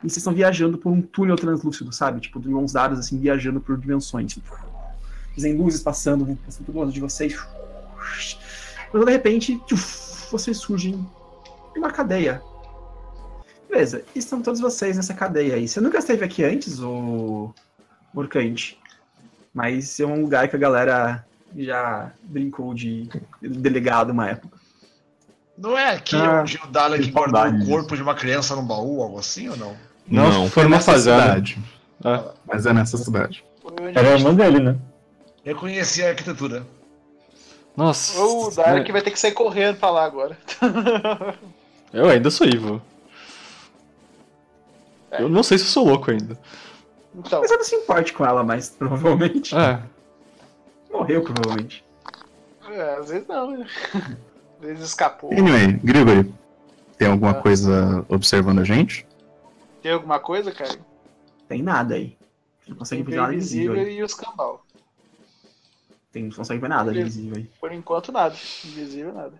E vocês estão viajando por um túnel translúcido, sabe? Tipo, de mãos dadas, assim, viajando por dimensões. Dizem luzes passando, passando por lado de vocês. Quando de repente, vocês surgem em uma cadeia. Beleza, estão todos vocês nessa cadeia aí. Você nunca esteve aqui antes, ô Morcante? Mas é um lugar que a galera já brincou de delegado uma época. Não é aqui Ah, onde o Dalek que guardou o corpo de uma criança num baú, algo assim ou não? Não, foi foi numa fazenda. cidade. É. Mas é nessa cidade. Era a irmã dele, né? Eu conheci a arquitetura. Nossa. O Dark vai ter que sair correndo pra lá agora. (laughs) Eu ainda sou Ivo. Eu não sei se eu sou louco ainda. Então, Mas eu não se importe com ela, mas provavelmente. É. Morreu, provavelmente. é, às vezes não, né? Às vezes escapou. Anyway, Grigori, tem alguma Ah. coisa observando a gente? Tem alguma coisa, cara? Tem nada aí. Não consegue ver nada invisível e os cambal. Tem, não consegue ver nada de Beleza. invisível aí. Por enquanto, nada. Invisível, nada.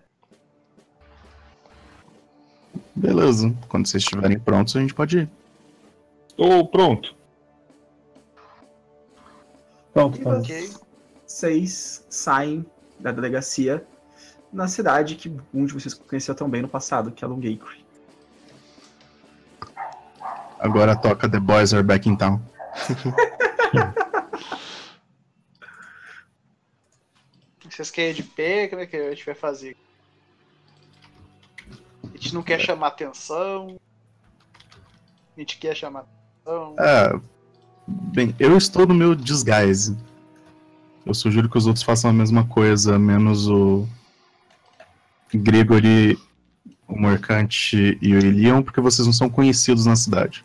Beleza. Quando vocês estiverem prontos, a gente pode ir. Tô pronto. Pronto, tá. Ok. Vocês saem da delegacia na cidade que um de vocês conheceu tão bem no passado, que é Longacre. Agora toca The Boys Are Back in Town. (laughs) Vocês querem ir de pé? Como é que a gente vai fazer? A gente não quer chamar atenção. A gente quer chamar atenção. É. Bem, eu estou no meu disguise. Eu sugiro que os outros façam a mesma coisa, menos o Gregory, o Mercante e o Elion, porque vocês não são conhecidos na cidade.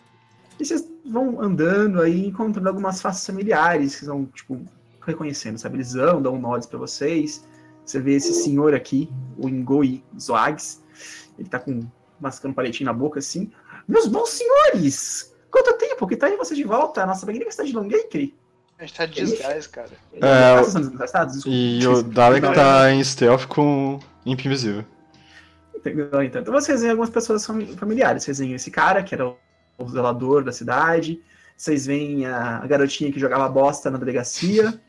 E vocês vão andando aí, encontrando algumas faces familiares que vão, tipo, reconhecendo, sabe? Eles vão, dão nods pra vocês. Você vê esse senhor aqui, o Ingoi Zoags. Ele tá com mascando um paletinho na boca, assim. Meus bons senhores! Quanto tempo que tá aí vocês de volta? Nossa magnífica cidade de Longacre. A gente tá de desgás, cara. É, vocês são desgastados? Desculpa. E o Dalek tá em stealth com Imp Invisível. Entendeu? Então, então vocês veem algumas pessoas fami- familiares. Vocês veem esse cara, que era o zelador da cidade. Vocês veem a, a garotinha que jogava bosta na delegacia.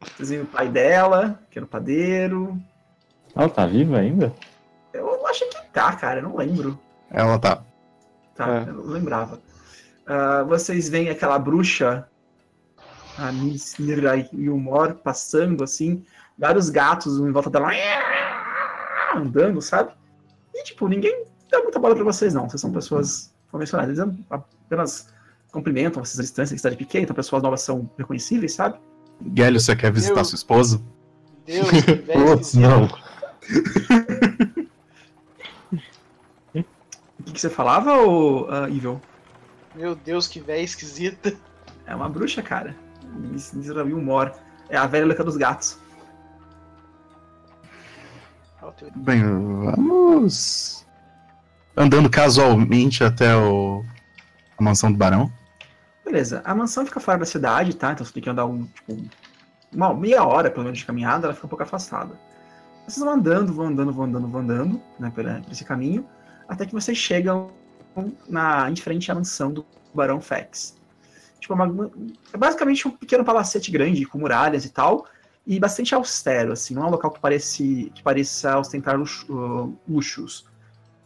Vocês veem o pai dela, que era o padeiro. Ela tá viva ainda? Eu achei que tá, cara, eu não lembro. Ela tá. Tá, É. eu não lembrava. Ah, vocês veem aquela bruxa, a Miss Nirai Yumor, passando assim, vários gatos em volta dela, andando, sabe? E, tipo, ninguém dá muita bola pra vocês, não. Vocês são pessoas convencionais. Eles apenas cumprimentam vocês à distância, que cidade pequena, então pessoas novas são reconhecíveis, sabe? Gélio, você quer visitar Eu- sua esposa? Deus, que (laughs) velho Putz, não. O que, que você falava, ô ah, Evil? Meu Deus, que velho esquisita. É uma bruxa, cara. Miss Nirai Yumor. É a velha louca dos gatos. Bem, vamos. Andando casualmente até o... a mansão do barão. Beleza, a mansão fica fora da cidade, tá? Então você tem que andar um, tipo, uma meia hora, pelo menos, de caminhada, ela fica um pouco afastada. Vocês vão andando, vão andando, vão andando, vão andando, né, por, esse caminho, até que vocês chegam na, em frente à mansão do Barão Fex. Tipo, uma- é basicamente um pequeno palacete grande, com muralhas e tal, e bastante austero, assim, não é um local que, parece, que pareça ostentar luxo- luxos.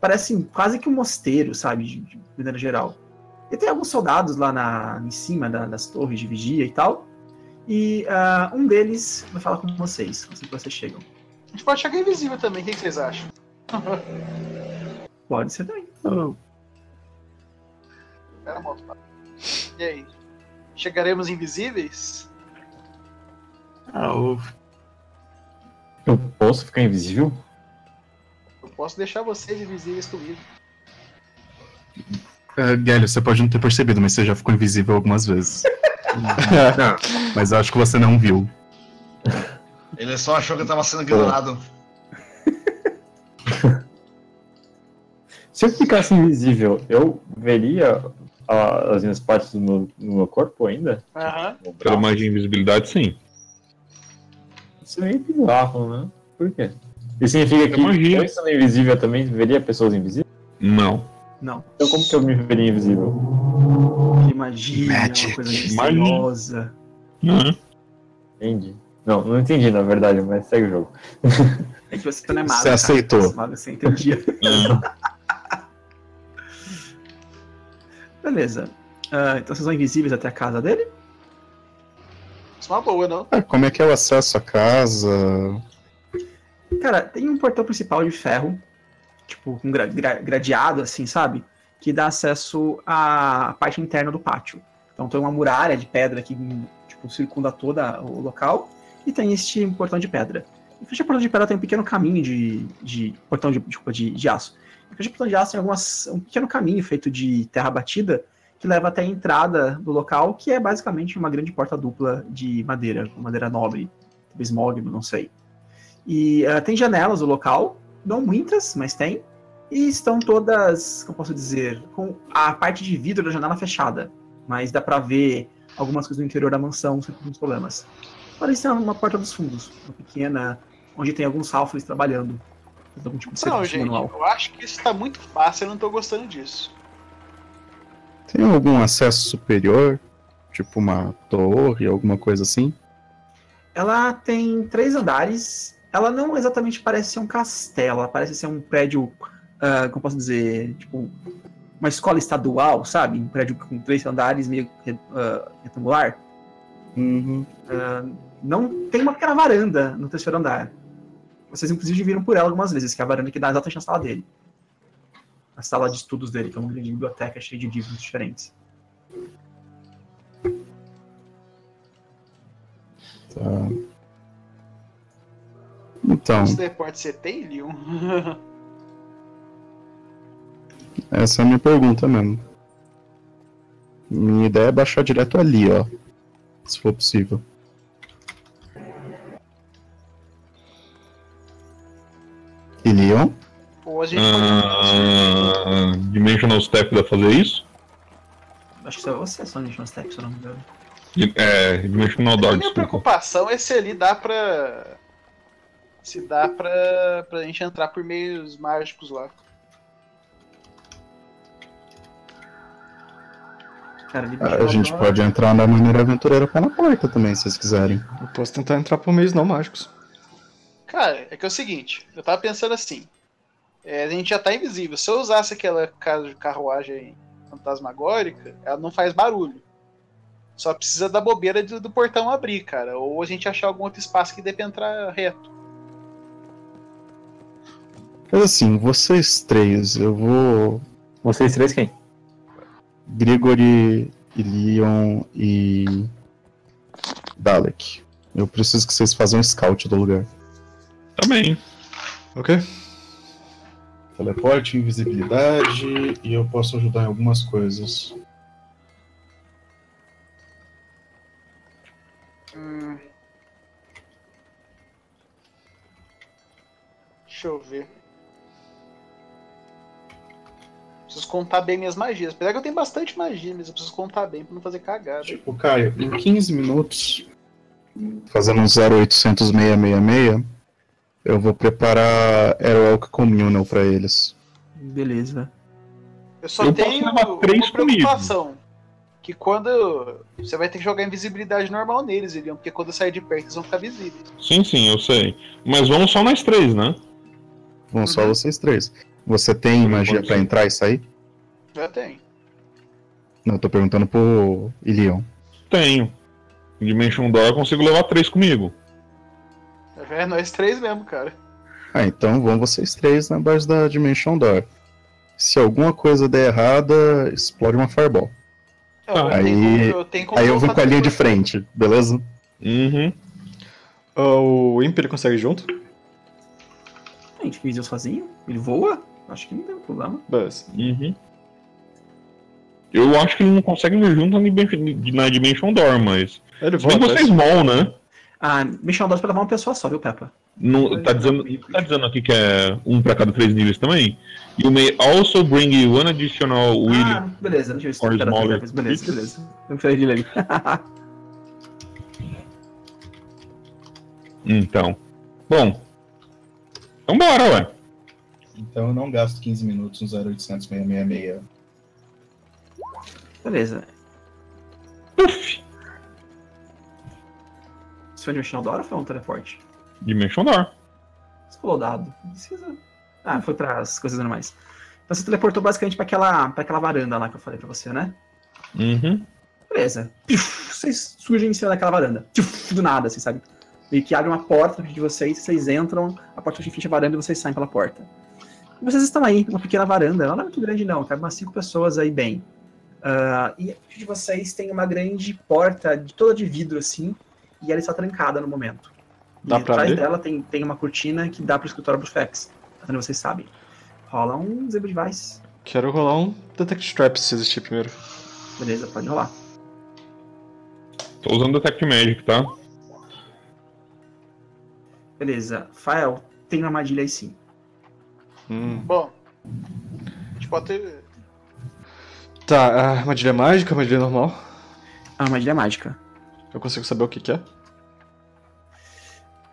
Parece quase que um mosteiro, sabe, de, de maneira geral. E tem alguns soldados lá na, em cima da- das torres de vigia e tal. E ah, um deles vai falar com vocês, assim que vocês chegam. A gente pode chegar invisível também, o que vocês acham? Pode ser também. Pera, moto. E aí? Chegaremos invisíveis? Ah, o... Eu posso ficar invisível? Eu posso deixar vocês invisíveis comigo. Uh, você pode não ter percebido, mas você já ficou invisível algumas vezes. (laughs) mas eu acho que você não viu. Ele só achou que eu tava sendo ignorado. (laughs) Se eu ficasse invisível, eu veria ah, as minhas partes do meu, do meu corpo ainda? Aham. No Pela magia de invisibilidade, sim. Isso é meio bizarro, né? Por quê? Isso significa que magia. eu estando invisível também veria pessoas invisíveis? Não. Não. Então como que eu me veria invisível? Que magia, é Magic. uma coisa misteriosa. Não. Entendi. Não, não entendi na verdade, mas segue o jogo. (laughs) É que você não é mago. Você cara. aceitou. Você é Mago, você entendia. (laughs) Beleza. Ah, então vocês vão invisíveis até a casa dele? Isso é uma boa, não? Ah, como é que é o acesso à casa? Cara, tem um portão principal de ferro, tipo, com gra- gra- gradeado, assim, sabe? Que dá acesso à parte interna do pátio. Então tem uma muralha de pedra que, tipo, circunda todo o local. E tem este portão de pedra. Em frente ao portão de pedra tem um pequeno caminho de. de portão de, desculpa, de, de aço. Em frente ao portão de aço tem algumas, um pequeno caminho feito de terra batida que leva até a entrada do local, que é basicamente uma grande porta dupla de madeira, madeira nobre, talvez não sei. E ah, tem janelas no local, não muitas, mas tem. E estão todas, como eu posso dizer, com a parte de vidro da janela fechada. Mas dá pra ver algumas coisas no interior da mansão sem muitos problemas. Parece ser uma porta dos fundos, uma pequena, onde tem alguns halflings trabalhando. Algum tipo de Não, gente, manual. eu acho que isso tá muito fácil, eu não tô gostando disso. Tem algum acesso superior? Tipo uma torre, alguma coisa assim? Ela tem três andares. Ela não exatamente parece ser um castelo, ela parece ser um prédio, ah, como posso dizer, tipo, uma escola estadual, sabe? Um prédio com três andares, meio ah, retangular. Uhum. Não tem uma pequena varanda no terceiro andar. Vocês, inclusive, viram por ela algumas vezes, que é a varanda que dá exatamente na sala dele. A sala de estudos dele, que é uma grande biblioteca cheia de livros diferentes. Tá. Então, Quantos teleportes você tem, Leon? (laughs) essa é a minha pergunta mesmo. Minha ideia é baixar direto ali, ó. Se for possível. E Leon? Ou a gente pode. Ah, Dimensional Step dá pra fazer isso? Acho que só você, só no step, se eu não me engano. É, Dimensional A Door, minha preocupação é se ali dá pra. Se dá pra, pra gente entrar por meios mágicos lá. Cara, ele A gente pode entrar da maneira aventureira pela porta também, se vocês quiserem. Eu posso tentar entrar por meios não mágicos. Cara, é que é o seguinte, eu tava pensando assim. é, a gente já tá invisível. Se eu usasse aquela casa de carruagem fantasmagórica, ela não faz barulho. Só precisa da bobeira do, do portão abrir, cara. Ou a gente achar algum outro espaço que dê pra entrar reto. Mas assim, vocês três, eu vou. Vocês três quem? Grigori, Leon e. Dalek. Eu preciso que vocês façam um scout do lugar. Também. Ok? Teleporte, invisibilidade e eu posso ajudar em algumas coisas. Hum. Deixa eu ver. Preciso contar bem minhas magias. Apesar que eu tenho bastante magia, mas eu preciso contar bem pra não fazer cagada. Tipo, Caio, em 15 minutos, fazendo um 0800 666, eu vou preparar Airwalk Communal pra eles. Beleza. Eu só Eu tenho uma três preocupação. Que quando. Você vai ter que jogar invisibilidade normal neles, Ilion, porque quando eu sair de perto eles vão ficar visíveis. Sim, sim, eu sei. Mas vamos só nós três, né? Vão só vocês três. Você tem magia ser. entrar e sair? Já tem. Não, eu tô perguntando pro Ilion. Tenho. Em Dimension Door eu consigo levar três comigo. É nós três mesmo, cara. Ah, então vão vocês três na base da Dimension Door. Se alguma coisa der errada, explode uma Fireball. Eu, eu Aí- tenho como- eu Aí eu vou com a linha de frente, beleza? Uhum. Ah, o Imp ele consegue ir junto? A gente fez isso sozinho? Ele voa? Acho que não tem problema. Beleza. Uhum. Eu acho que ele não consegue vir junto na Dimension, Dimension Door, mas. Ele Se bem que você é small, né? Ah, Mission Dodge pra levar uma pessoa só, viu, Peppa? Não, tá, dizendo, tá dizendo aqui que é um pra cada três níveis também? You may also bring one additional Ah, William. beleza, deixa eu smaller. depois. Beleza, beleza. Falei de. (laughs) Então. Bom. Então bora, ué. Então eu não gasto 15 minutos no 0800 666. Beleza. Puf! Isso foi Mission Dodge ou foi um teleporte? Dimension Door. Você falou dado. Não precisa. Ah, foi para as coisas normais. Então você teleportou basicamente para aquela, pra aquela varanda lá que eu falei pra você, né? Uhum. Beleza. Piuf, vocês surgem em cima daquela varanda. Piuf, do nada, assim, sabe? Meio que abre uma porta de vocês, vocês entram, a porta fecha à varanda e vocês saem pela porta. E vocês estão aí, numa pequena varanda. Ela não é muito grande, não. Cabe umas cinco pessoas aí bem. Ah, e a de vocês tem uma grande porta de, toda de vidro, assim, e ela está trancada no momento. Dá e atrás abrir? dela tem, tem uma cortina que dá pro escritório do Fex. Onde vocês sabem. Rola um Zebra Device. Quero rolar um Detect Trap se existir primeiro. Beleza, pode rolar. Tô usando Detect Magic, tá? Beleza. Fael, tem uma armadilha aí sim. Hum. Bom. A gente pode ter. Tá, a armadilha mágica, armadilha normal. A armadilha mágica. Eu consigo saber o que, que é?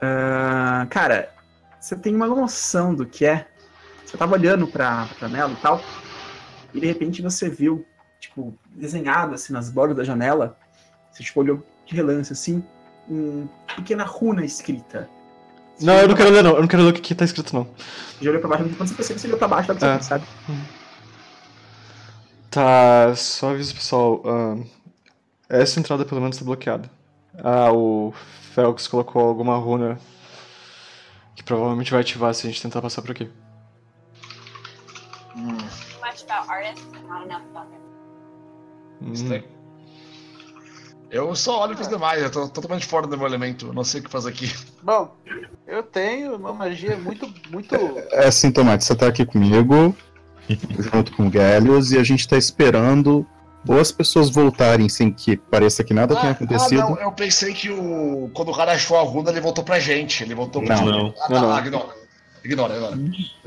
Ah, cara, você tem uma noção do que é. Você tava olhando pra, pra janela e tal, e de repente você viu, tipo, desenhado assim nas bordas da janela, você tipo, olhou de relance assim, uma pequena runa escrita. Você Não, eu não quero ler não, eu não quero ler o que, que tá escrito não. Já olhou pra baixo, quando você percebe, você olhou pra baixo, dá pra É. você sabe? Tá, só aviso pessoal. ahn, essa entrada pelo menos tá bloqueada. Ah, o Felix colocou alguma runa que provavelmente vai ativar se a gente tentar passar por aqui. much about artists and not enough about their Hum, Estranho. Eu só olho pros demais, eu tô totalmente fora do meu elemento, não sei o que fazer aqui. Bom, Eu tenho uma magia muito, muito. É assim, Tomate, você tá aqui comigo, junto com o Gallius, e a gente tá esperando ou as pessoas voltarem sem que pareça que nada tenha Ah, acontecido. ah, não, eu pensei que o. Quando o cara achou a runa, ele voltou pra gente. Ele voltou pra Não, gente. não. Ah, tá, Não, não. ah, ignora. Ignora, ignora.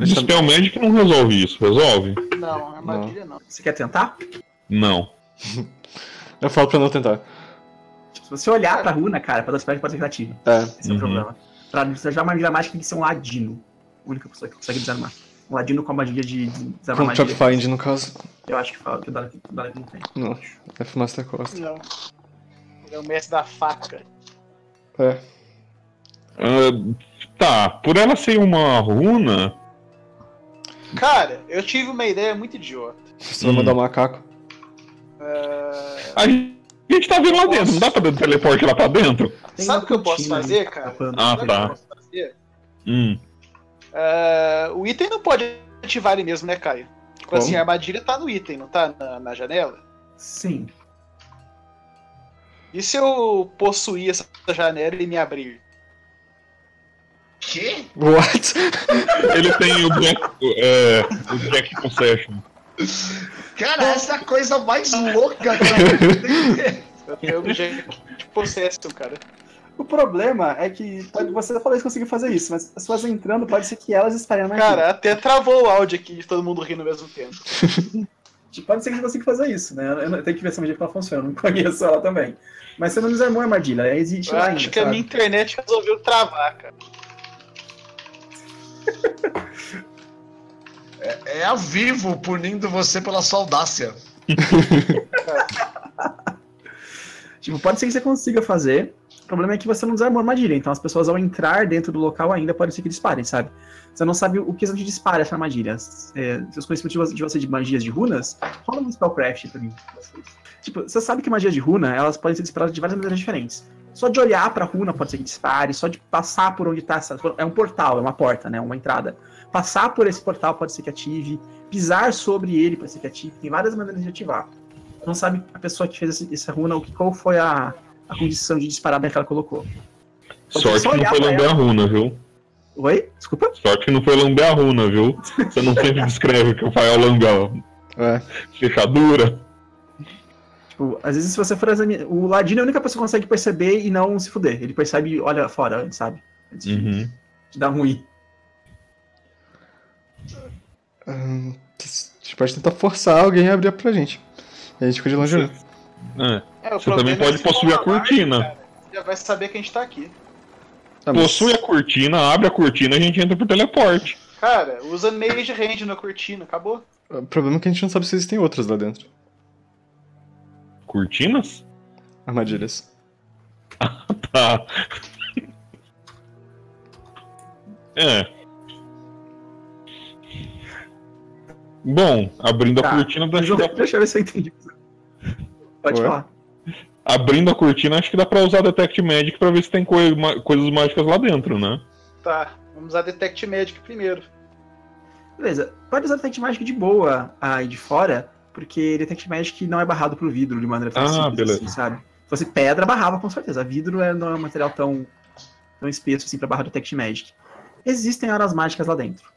Spell Magic não resolve isso, resolve? Não, armadilha não. Você quer tentar? Não. Eu falo pra não tentar. Se você olhar pra runa, cara, pra dar spell pode ser criativo. É. Esse é o Uhum. problema. Pra desejar uma magia mágica tem que ser um ladino. A única pessoa que consegue desarmar. Um ladino com a magia de de desarmar Com magia. Trap Find, no caso. Eu acho que fala que o Dalek não tem. Não. F Master Costa. Não. Ele é o mestre da faca. É. Ah, tá, por ela ser uma runa. Cara, eu tive uma ideia muito idiota. Você vai Hum. mandar o macaco. É, A gente tá vendo lá dentro, não dá pra dar teleporte lá pra dentro? Tem Sabe o que eu posso fazer, cara? Ah, tá. Hum. É, o item não pode ativar ele mesmo, né, Caio? Tipo Como? assim, a armadilha tá no item, não tá na, na janela? Sim. E se eu possuir essa janela e me abrir? Que? What? (laughs) Ele tem o Jack, é, o Jack Concession. Cara, essa é a coisa mais (laughs) louca, cara. Eu tenho objeto de possession, cara. O problema é que pode- você talvez consiga fazer isso, mas as pessoas entrando pode ser que elas espalhem a magia. Cara, até travou o áudio aqui de todo mundo rindo ao mesmo tempo. (laughs) Tipo, Pode ser que você consiga fazer isso, né? Eu, tenho que ver se a magia ela funciona, eu não (laughs) conheço ela também. Mas você não desarmou a armadilha, ela existe Eu lá acho ainda, que a sabe? minha internet resolveu travar, cara. É a vivo punindo você pela sua audácia. (laughs) Tipo, pode ser que você consiga fazer. O problema é que você não desarmou a armadilha, então as pessoas ao entrar dentro do local ainda pode ser que disparem, sabe? Você não sabe o que exatamente dispara essa armadilha. É, seus conhecimentos de você- de magias de runas, rola um spellcraft pra mim. Tipo, você sabe que magias de runa, elas podem ser disparadas de várias maneiras diferentes. Só de olhar pra runa pode ser que dispare, só de passar por onde tá essa. É um portal, é uma porta, né? Uma entrada. Passar por esse portal pode ser que ative, pisar sobre ele pode ser que ative, tem várias maneiras de ativar. Não sabe a pessoa que fez essa runa, qual foi a, a condição de disparada que ela colocou. Sorte só que não foi lamber a runa, viu? Oi? Desculpa? Sorte que não foi lamber a runa, viu? Você não sempre (laughs) descreve que o Fael lambeu É. fechadura. Tipo, às vezes se você for examinar. O Ladino é a única pessoa que consegue perceber e não se fuder. Ele percebe e olha fora antes, sabe? Antes de- Uhum. de dar ruim. Hum, a gente pode tentar forçar alguém a abrir pra gente. E a gente fica de longe. olhando. É. É, Você também é pode possuir a cortina. cara, Já vai saber que a gente tá aqui. Ah, mas- Possui a cortina, abre a cortina e a gente entra por teleporte. Cara, usa Mage Hand na cortina, acabou. O problema é que a gente não sabe se existem outras lá dentro. Cortinas? Armadilhas. (laughs) Tá. É. Bom, abrindo Tá. a cortina, acho que dá, Deixa eu ver se eu entendi. Pode Ué? falar. abrindo a cortina, acho que dá pra usar Detect Magic pra ver se tem ma- coisas mágicas lá dentro, né? Tá, vamos usar Detect Magic primeiro. Beleza. Pode usar Detect Magic de boa aí de fora, porque Detect Magic não é barrado pro vidro de maneira tão Ah, simples beleza. assim, sabe? Se fosse pedra, barrava com certeza. Vidro é, não é um material tão, tão espesso assim pra barrar Detect Magic. Existem horas mágicas lá dentro.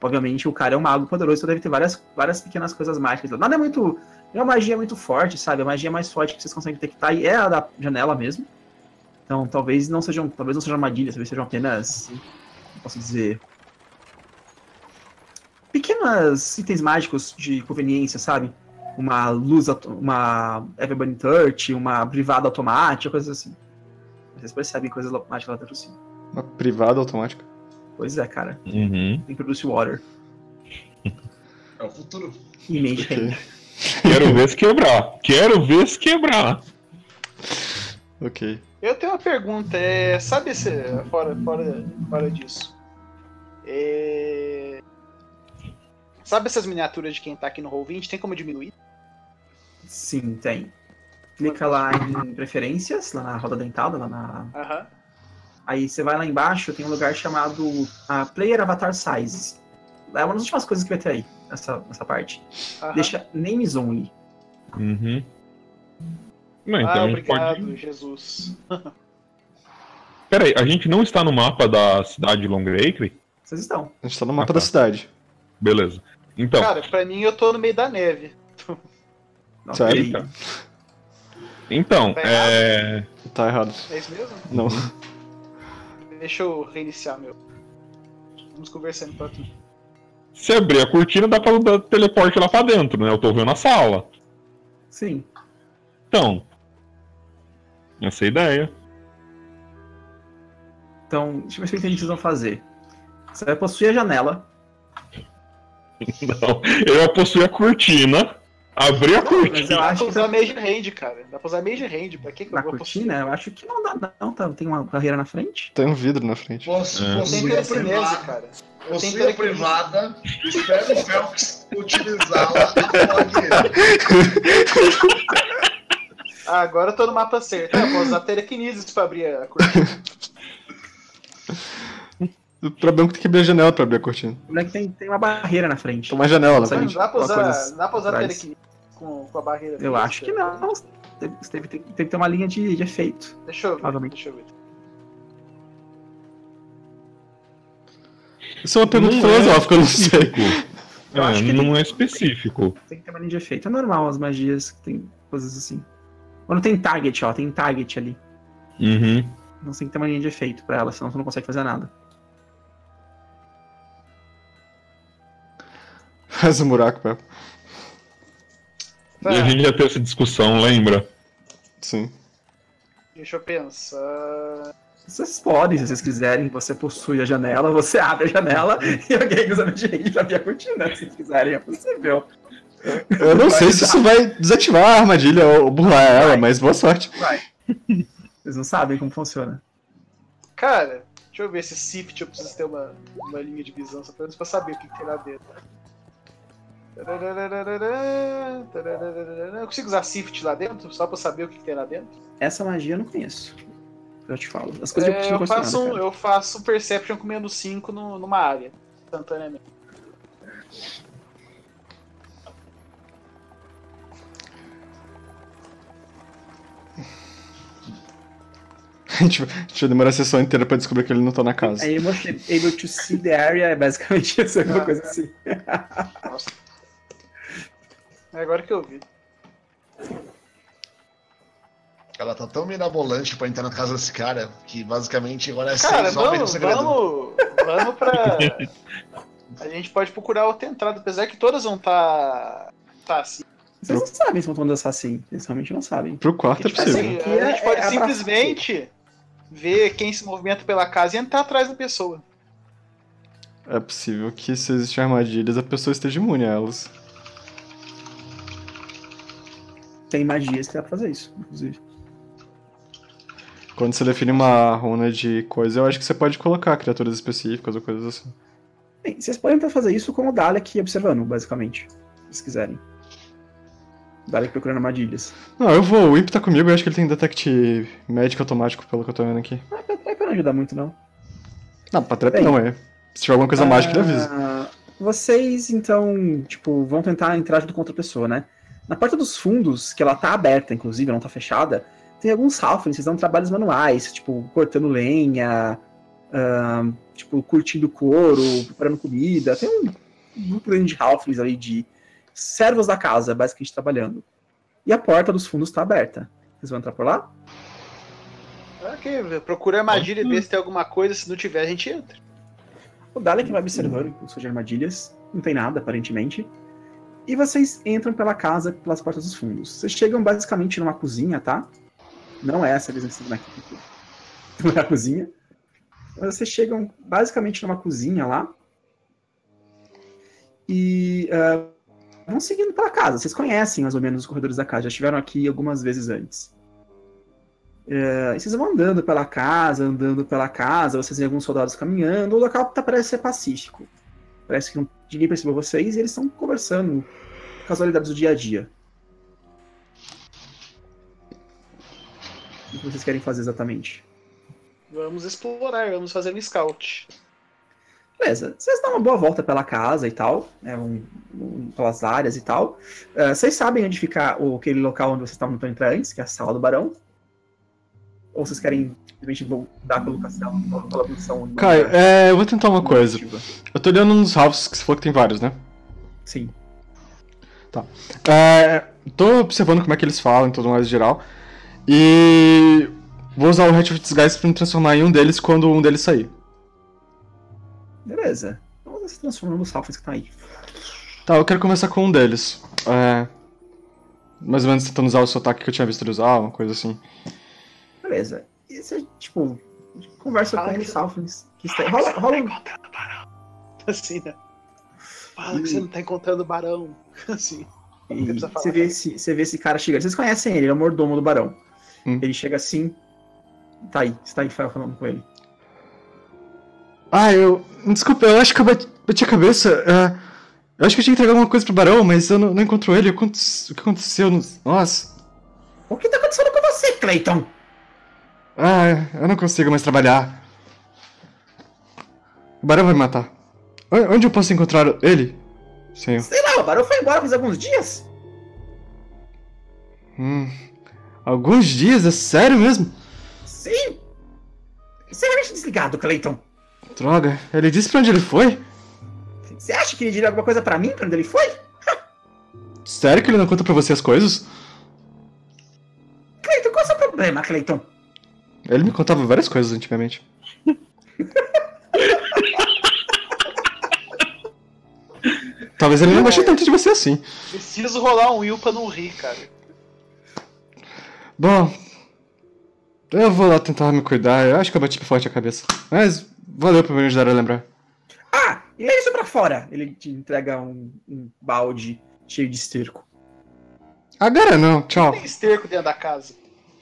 Obviamente, o cara é um mago poderoso, então deve ter várias, várias pequenas coisas mágicas. Nada é muito. É uma magia muito forte, sabe? A magia mais forte que vocês conseguem detectar e é a da janela mesmo. Então, talvez não sejam, talvez não sejam armadilhas, talvez sejam apenas, posso dizer, pequenas itens mágicos de conveniência, sabe? Uma luz, uma Everburning Touch, uma privada automática, coisas assim. Vocês percebem coisas mágicas lá dentro sim. Uma privada automática. Pois é, cara. Uhum. Tem Produce Water. É o futuro. Hand. Quero ver se quebrar. Quero ver se quebrar. Ok. Eu tenho uma pergunta, é, sabe se fora, fora, fora disso? É, Sabe essas miniaturas de quem tá aqui no Roll20? Tem como diminuir? Sim, tem. Clica lá em preferências, lá na roda dentada, lá na. Aham. Aí você vai lá embaixo, tem um lugar chamado a Player Avatar Size. É uma das últimas coisas que vai ter aí, nessa, nessa parte. aham. Deixa names only. Uhum. Não, então ah, a gente obrigado, pode. Jesus. (laughs) Peraí, a gente não está no mapa da cidade de Longacre? Vocês estão. A gente tá no mapa Ah, tá. da cidade. Beleza. Então, Cara, pra mim eu tô no meio da neve. Sério? Ok. Eita. então, Tá é. Tá errado. É isso mesmo? Não. Deixa eu reiniciar meu. Vamos conversando enquanto. Se abrir a cortina, dá pra dar teleporte lá pra dentro, né? Eu tô vendo a sala. Sim. Então. Essa é a ideia. Então, deixa eu ver o que vocês vão fazer. Você vai possuir a janela. (laughs) Não, eu ia possuir a cortina, abrir a Mas cortina. eu Dá acho que usar Mage Hand, cara. Dá pra usar Mage Hand. Pra que que na eu vou cortina, eu acho que não dá, não. Tá, tem uma barreira na frente. Tem um vidro na frente. Possu É. Tem Possui a privada. cara. Possui tenho a privada. Espera o Felps utilizá-la e. (laughs) Ah, agora eu tô no mapa certo. É, eu vou usar telekinesis pra abrir a cortina. O problema é que tem que abrir a janela pra abrir a cortina. O moleque tem, tem uma barreira na frente. Tem uma janela na frente. dá pra usar, dá pra usar. Com, com a barreira. Eu acho que não. Tem, tem, tem, tem que ter uma linha de, de efeito. Deixa eu ver. Provavelmente. Deixa eu ver. Isso é uma pergunta Não é filosófica, eu não sei. Eu acho É, que não tem- é específico. Tem que ter uma linha de efeito. É normal as magias que tem coisas assim. Quando tem target, ó, tem target ali. Uhum. Não tem que ter uma linha de efeito pra ela, senão você não consegue fazer nada. Faz um buraco, Pepe. Tá, E a gente já teve essa discussão, lembra? Sim. deixa eu pensar. Vocês podem, se vocês quiserem, você possui a janela, você abre a janela e alguém usa a abrir a cortina, se vocês quiserem, é possível. Eu não sei se isso vai desativar a armadilha ou burlar ela, mas boa sorte. Vai. Vocês não sabem como funciona. Cara, deixa eu ver se Sift eu preciso ter uma, uma linha de visão, só pelo menos pra saber o que, que tem lá dentro. Eu consigo usar Sift lá dentro, só pra saber o que, que tem lá dentro? Essa magia eu não conheço. Eu te falo. As coisas É, eu eu, faço um, eu faço Perception com menos 5 no, numa área, instantaneamente. A gente, a gente vai demorar a sessão inteira pra descobrir que ele não tá na casa. Eu mostrei able to see the area, é basicamente alguma coisa assim. Nossa. É agora que eu vi. Ela tá tão mirabolante pra entrar na casa desse cara que basicamente agora é Cara, seis homens no vamos, segredo. vamos, vamos pra. (laughs) A gente pode procurar outra entrada, apesar que todas vão estar. Tá, assim. Vocês não sabem se vão tomando assassino. Eles realmente não sabem. Pro quarto é Tipo possível. Assim, a é- gente pode é simplesmente ver quem se movimenta pela casa e entrar atrás da pessoa. É possível que se existem armadilhas, a pessoa esteja imune a elas. Tem magias que dá pra fazer isso, inclusive. Quando você define uma runa de coisa, eu acho que você pode colocar criaturas específicas ou coisas assim. Bem, vocês podem tentar fazer isso com o Dalek observando, basicamente. Se vocês quiserem. Dalek procurando armadilhas. Não, eu vou. O Imp tá comigo, eu acho que ele tem detect médico automático, pelo que eu tô vendo aqui. Ah, pra trás não ajuda muito, não. Não, pra trap Bem. não, é. Se tiver alguma coisa mágica, ele avisa. Ah, Vocês, então, tipo, vão tentar entrar junto com outra pessoa, né? Na porta dos fundos, que ela tá aberta, inclusive, ela não tá fechada, tem alguns halflings, eles dão trabalhos manuais, tipo, cortando lenha, ah, tipo, curtindo couro, preparando comida. Tem um grupo grande de halflings ali, de servos da casa, basicamente, trabalhando. E a porta dos fundos tá aberta. Vocês vão entrar por lá? Ok, procura armadilha e vê se tem alguma coisa, se não tiver, a gente entra. O Dalek vai observando o curso de armadilhas. Não tem nada, aparentemente. E vocês entram pela casa, pelas portas dos fundos. Vocês chegam basicamente numa cozinha, tá? Não é essa eles estão aqui. (laughs) Não é a cozinha. Vocês chegam basicamente numa cozinha lá. E ah, vão seguindo pela casa. Vocês conhecem mais ou menos os corredores da casa. Já estiveram aqui algumas vezes antes. É, e vocês vão andando pela casa, andando pela casa, vocês veem alguns soldados caminhando, o local tá, parece ser pacífico. Parece que não, ninguém percebeu vocês e eles estão conversando casualidades do dia a dia. O que vocês querem fazer exatamente? Vamos explorar, vamos fazer um scout. Beleza, vocês dão uma boa volta pela casa e tal, né, um, um- pelas áreas e tal. É, vocês sabem onde fica o, aquele local onde vocês estavam tentando entrar antes, que é a sala do barão. Ou vocês querem simplesmente voltar pelo castelo, pela missão? Caio, é, eu vou tentar uma coisa. Eu tô olhando nos Ralphs, que você falou que tem vários, né? Sim. É, tô observando como é que eles falam e tudo mais em geral. E vou usar o Hatch of Disguise pra me transformar em um deles quando um deles sair. Beleza. Então você se transforma nos Halflings que estão aí. Tá, eu quero começar com um deles. É, mais ou menos tentando usar o sotaque que eu tinha visto ele usar, uma coisa assim. Beleza. E você, tipo, conversa Fala com os Halflings que está Rola, rola um... Assim, né? Fala que você não tá encontrando o barão. (laughs) Assim. E você vê, esse, você vê esse cara chegando. Vocês conhecem ele, ele é o mordomo do barão. Hum. Ele chega assim. Tá aí, você tá aí falando com ele. Ah, eu. Desculpa, eu acho que eu bati, bati a cabeça. é, eu acho que eu tinha que entregar alguma coisa pro Barão, mas eu não, não encontro ele. O que aconte- o que aconteceu? nos- Nossa. O que tá acontecendo com você, Clayton? Ah, eu não consigo mais trabalhar. O Barão vai me matar. Onde eu posso encontrar ele? Senhor. Sei lá, o barão foi embora faz alguns dias. Hum. Alguns dias, é sério mesmo? Sim. Você realmente desligado, Clayton. Droga, ele disse pra onde ele foi? Você acha que ele diria alguma coisa pra mim, pra onde ele foi? Sério que ele não conta pra você as coisas? Clayton, qual é o seu problema, Clayton? Ele me contava várias coisas antigamente. (laughs) Talvez ele não goste tanto de você assim. Preciso rolar um Will pra não rir, cara. Bom, eu vou lá tentar me cuidar. Eu acho que eu bati forte a cabeça. Mas valeu por me ajudar a lembrar. Ah, e leva isso pra fora. Ele te entrega um, um balde cheio de esterco. Agora não, tchau. Tem esterco dentro da casa.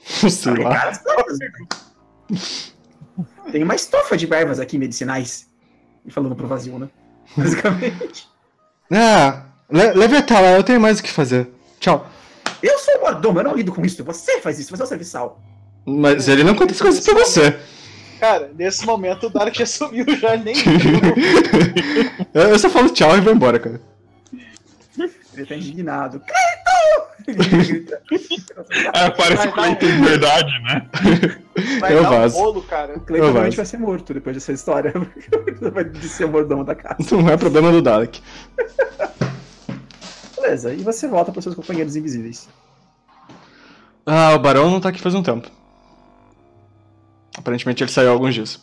(laughs) Sei lá. Cara, Tem uma estofa de ervas aqui medicinais. E falando pro vazio, né? (laughs) Basicamente. Ah, le leve até lá, eu tenho mais o que fazer. Tchau. Eu sou o mordomo, eu não lido com isso. Você faz isso, você é o serviçal. Mas ele não conta as coisas pra você. Cara, nesse momento o Dark (laughs) já sumiu, já nem. eu eu só falo tchau e vou embora, cara. Ele tá indignado. Cleiton! É, parece Vai o Cleiton de verdade, né? Vai Eu dar vazo. um bolo, cara. O Cleiton realmente vai ser morto depois dessa história. (laughs) vai ser o mordomo da casa. Não é problema do Dalek. Beleza, e você volta para seus companheiros invisíveis. Ah, o Barão não tá aqui faz um tempo. Aparentemente ele saiu há alguns dias.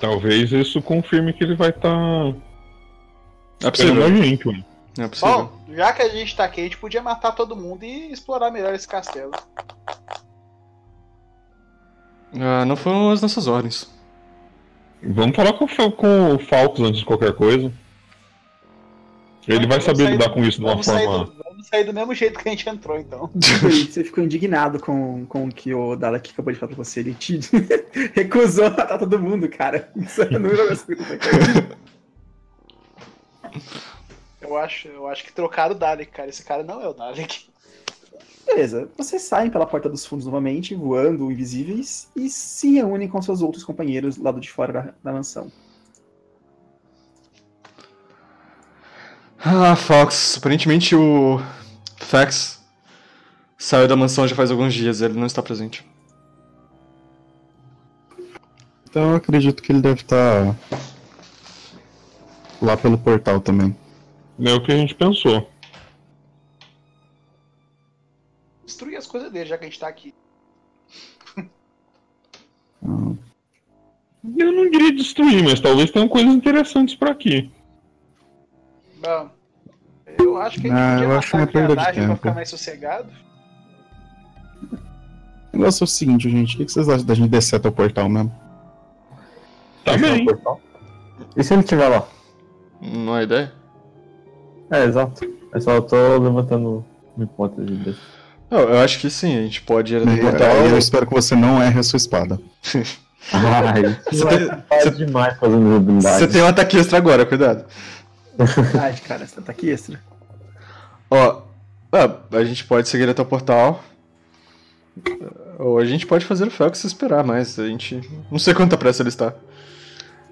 Talvez isso confirme que ele vai estar É esperando a possível. gente, mano. É possível. Bom, já que a gente tá aqui, a gente podia matar todo mundo e explorar melhor esse castelo. Ah, não foram as nossas ordens. Vamos falar com, o com o Falcos antes de qualquer coisa. Ele vai saber lidar do- com isso de uma forma. do, vamos sair do mesmo jeito que a gente entrou, então. (laughs) Você ficou indignado com, com o que o Dalek acabou de falar pra você. Ele te (laughs) recusou a matar todo mundo, cara. Isso é as coisas. Eu acho, eu acho que trocaram o Dalek, cara. Esse cara não é o Dalek. Beleza, vocês saem pela porta dos fundos novamente, voando invisíveis, e se reúnem com seus outros companheiros do lado de fora da, da mansão. Ah, Fox, aparentemente o Fax saiu da mansão já faz alguns dias, ele não está presente. Então eu acredito que ele deve estar lá pelo portal também. É o que a gente pensou. Destruir as coisas dele, já que a gente tá aqui. Ah, Eu não diria destruir, mas talvez tenham coisas interessantes por aqui. Bom, eu acho que a gente Ah, podia eu acho uma a perda de viadagem pra tempo. ficar mais sossegado. O negócio é o seguinte, gente. O que vocês acham da gente descer até o portal mesmo? Tá bem. portal. E se ele estiver lá? Não é ideia? É, exato. Eu só tô levantando uma hipótese desse. Eu, eu acho que sim, a gente pode ir até o E, portal. aí eu espero que você não erre a sua espada. (laughs) Ai, Você você tem- faz demais fazendo habilidade. Você tem um ataque extra agora, cuidado. (laughs) Verdade, cara, você tá aqui extra. Ó, ah, a gente pode seguir até o portal. Ou a gente pode fazer o Felix esperar, mas a gente. Não sei quanta pressa ele está.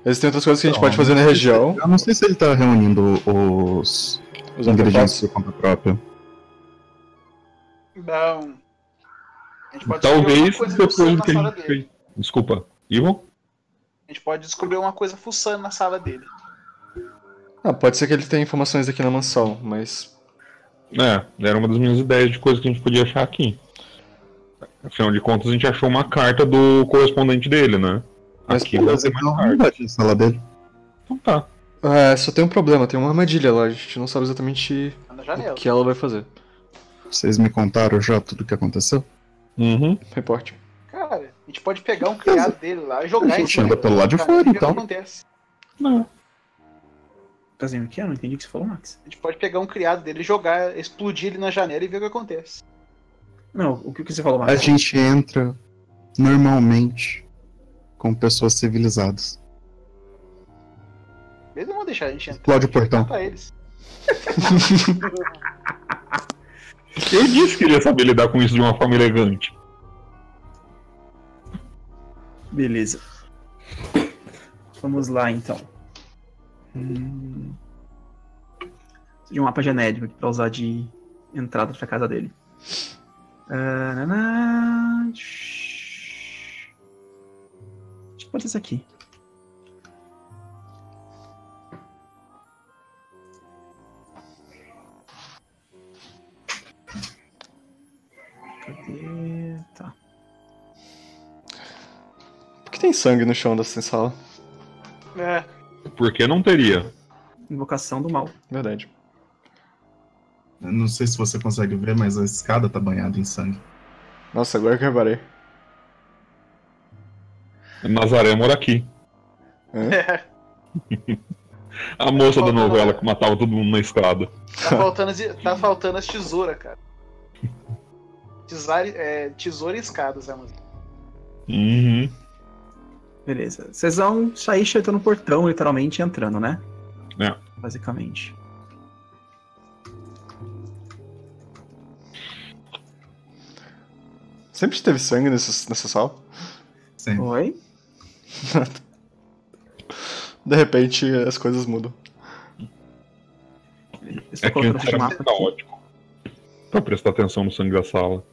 Existem outras coisas que a gente Então, pode fazer na região. Eu não sei se ele tá reunindo os Os ingredientes por conta própria. Não. A gente pode descobrir alguma Talvez coisa depois do na que a sala gente dele. fez. Desculpa, Ivan? A gente pode descobrir uma coisa fuçando na sala dele. Ah, pode ser que ele tenha informações aqui na mansão, mas. É, era uma das minhas ideias de coisas que a gente podia achar aqui. Afinal de contas, a gente achou uma carta do correspondente dele, né? Mas, aqui pô, vai ser mais Não, tarde. não vai na sala dele. Então tá. É, só tem um problema, tem uma armadilha lá, a gente não sabe exatamente Tá o que ela vai fazer. Vocês me contaram já tudo o que aconteceu? Uhum. Reporte. Cara, a gente pode pegar um criado dele lá e jogar A gente anda pelo lado de fora, e ver o que então. acontece. Não. Tá dizendo o quê? Eu não entendi o que você falou, Max. A gente pode pegar um criado dele, jogar, explodir ele na janela e ver o que acontece. Não, que o que você falou, Max? A gente entra normalmente com pessoas civilizadas. Eles não vão deixar a gente entrar. Explode o portão. Matar eles. (laughs) Eu disse que iria saber lidar com isso de uma forma elegante. Beleza. Vamos lá, então. Hum... De um mapa genérico aqui pra usar de entrada pra casa dele. Acho que pode ser esse aqui. Cadê? Tá. Por que tem sangue no chão dessa sala? É, Por que não teria? Invocação do mal. Verdade. Eu Não sei se você consegue ver, mas a escada tá banhada em sangue. Nossa, agora que eu reparei. Nazaré mora aqui. é. (laughs) A moça da novela que matava todo mundo na escada. Tá faltando as, tá faltando as tesouras, cara. Tesare, é, tesoura e escadas, é, mas Uhum. Beleza. Vocês vão sair chutando no portão, literalmente, entrando, né? É. Basicamente. Sempre teve sangue nessa, nessa sala. Sempre. Oi? (laughs) De repente as coisas mudam. É estou que colocando era mapa caótico. Pra prestar atenção no sangue da sala.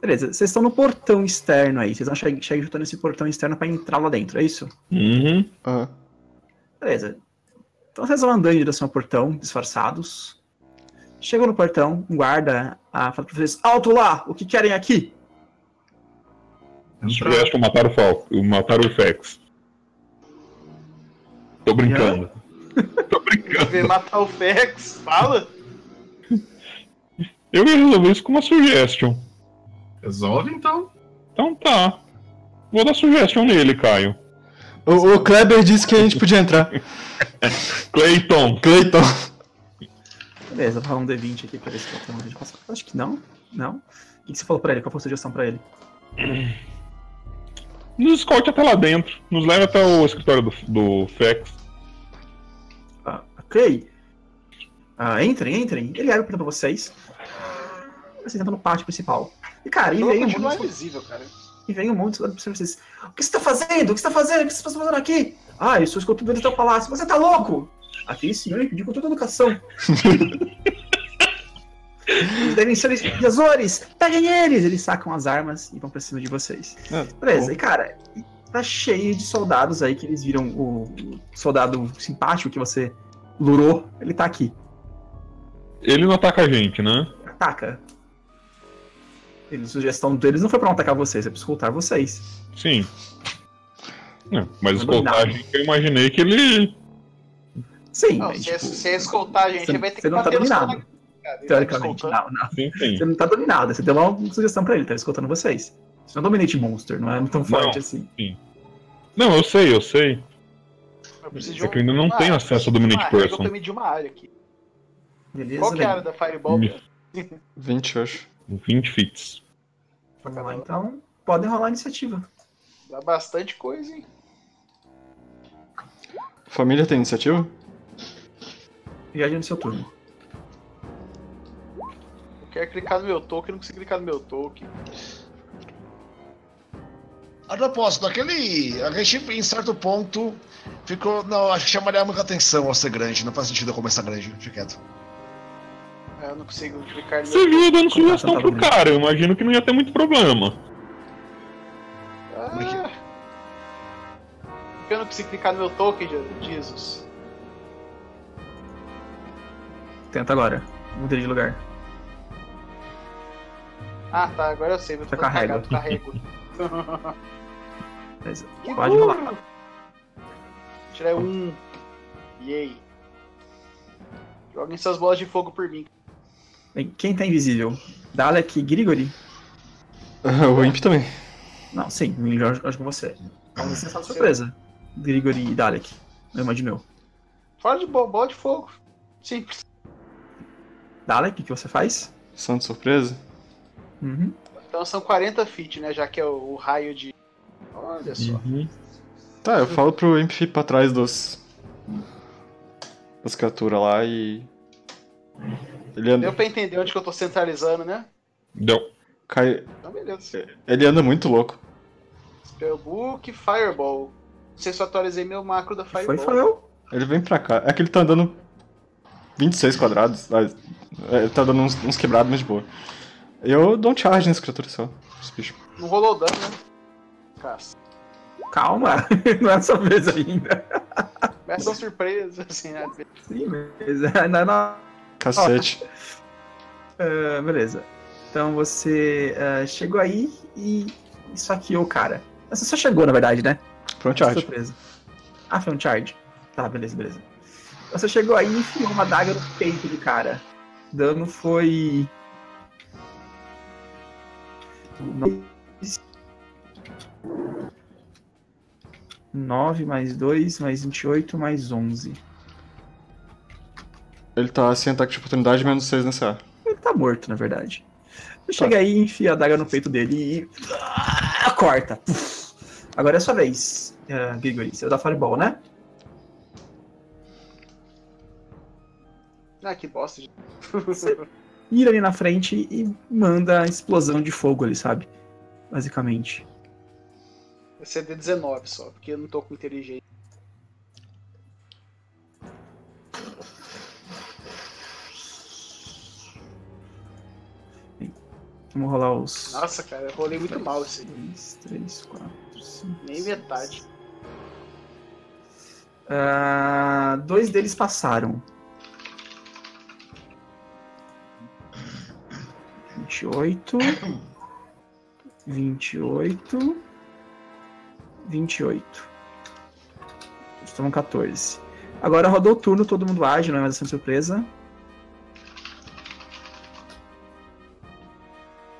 Beleza, vocês estão no portão externo aí. Vocês vão chegar chegar chutando esse portão externo pra entrar lá dentro, é isso? Uhum. Aham. Beleza. Então vocês vão andando em direção ao portão, disfarçados. Chegam no portão, um guarda ah, fala pra vocês: Alto lá! O que querem aqui? Tivesse pra matar o Falco, matar o Fex. Tô brincando. (laughs) Tô brincando. Vem matar o Fex, fala. Eu ia resolver isso com uma suggestion. Resolve então. Então tá. Vou dar suggestion nele, Caio. O, o Kleber disse que a gente podia entrar. (laughs) Clayton. Clayton. Beleza, vou rolar um D20 aqui pra ver se tem uma de passar. Acho que não. Não. O que que você falou pra ele? Qual foi a sugestão pra ele? (clears throat) Nos escolte até lá dentro. Nos leve até o escritório do, do Fex. Ah, ok. Ah, entrem, entrem. Ele abre pra vocês. Vocês entram no pátio principal. E, cara, e Eu vem, um monte, invisível, cara. e vem um monte de vocês. O que você tá fazendo? O que você tá fazendo? O que você tá fazendo aqui? Ah, eu sou escultor do teu palácio. Você tá louco? Aquele senhor pediu com toda a educação. (laughs) Eles devem ser invasores! Peguem eles! Eles sacam as armas e vão pra cima de vocês. Ah, Beleza, e cara, tá cheio de soldados aí que eles viram o soldado simpático que você lurou. Ele tá aqui. Ele não ataca a gente, né? Ataca. Ele, a sugestão deles não foi pra não atacar vocês, é pra escutar vocês. Sim. É, mas escoltar a gente, eu imaginei que ele. Sim, Não, mas, se, é- tipo, se é escoltar a gente, você- vai ter que não tá bater nos dominado. Tá teoricamente, não, não. Sim, sim. Você não tá dominado, você deu uma sugestão pra ele, tá escutando vocês. Você não é Dominate Monster, não é tão forte assim. Não, eu sei, eu sei. Eu de É que eu ainda não uma tenho área, acesso ao uma Dominate regra, Person. Eu também de uma área aqui. Beleza, Qual que é a área da Fireball? Me- (laughs) 20, eu acho. 20 fits. Vamos lá, então. Podem rolar a iniciativa. Dá bastante coisa, hein? Família tem iniciativa? Viagem no seu turno. Eu quero clicar no meu token, não consigo clicar no meu token. A propósito, aquele. A gente, em certo ponto, ficou. Não, acho que chamaria muita atenção ao ser grande. Não faz sentido eu começar grande, fica quieto. É, eu não consigo clicar no Você meu. viu dando sugestão pro bom. cara, eu imagino que não ia ter muito problema. Ah, por que eu não consigo clicar no meu token, Jesus? Tenta agora. Mudei de lugar. Ah, tá, agora eu sei. Vou Tá ficar carrega. cagado, carrego. (laughs) Que Pode burro. rolar. Tirar um. Yay. Joguem suas bolas de fogo por mim. Quem tá invisível? Dalek e Grigori? (laughs) o Imp também. Não, sim, eu jogo jogo com você. Então você está de surpresa. Grigori e Dalek. Eu imagino. Fora de bo- bola de fogo. Simples. Dalek, o que você faz? De surpresa? Uhum. Então são 40 feet, né? Já que é o, o raio de. Olha só. Uhum. Tá, eu falo pro Imp ir pra trás dos. das criaturas lá e. Ele anda. Deu pra entender onde que eu tô centralizando, né? Deu. Cai... Então beleza. Ele anda muito louco. Spellbook, Fireball. Não sei se eu atualizei meu macro da Fireball. Foi, foi eu. Ele vem pra cá. É que ele tá andando 26 quadrados. mas- é, Ele tá dando uns, uns quebrados, mas de boa. Eu dou um charge nessa criatura só. Esse bicho. Não rolou dano, né? Caça. Calma, (laughs) não é a sua vez ainda. Essa é uma surpresa, assim, né? Sim, beleza. Não, não. Cacete. (laughs) Ah, beleza. Então você ah, chegou aí e esfaqueou o cara. Você só chegou, na verdade, né? Foi um charge. Surpresa. Ah, foi um charge. Tá, beleza, beleza. Você chegou aí e enfiou uma daga no peito do cara. O dano foi. 9 mais 2 mais 28 mais 11. Ele tá sem ataque de oportunidade, menos 6 nessa ar. Ele tá morto, na verdade. Você chega aí, enfia a daga no peito dele e. Ah, corta. Puf. Agora é a sua vez, uh, Grigori. Você vai dar Fireball, né? Ah, que bosta. gente. Mira ali na frente e manda a explosão de fogo ali, sabe? Basicamente. Vai ser de 19 só, porque eu não tô com inteligência. Vamos rolar os. Nossa, cara, eu rolei muito mal isso aí. 2, 3, 4, 5. Nem metade. Ah, dois deles passaram. 28. 28. 28. Eles tomam 14. Agora rodou o turno, todo mundo age, não é mais ação surpresa.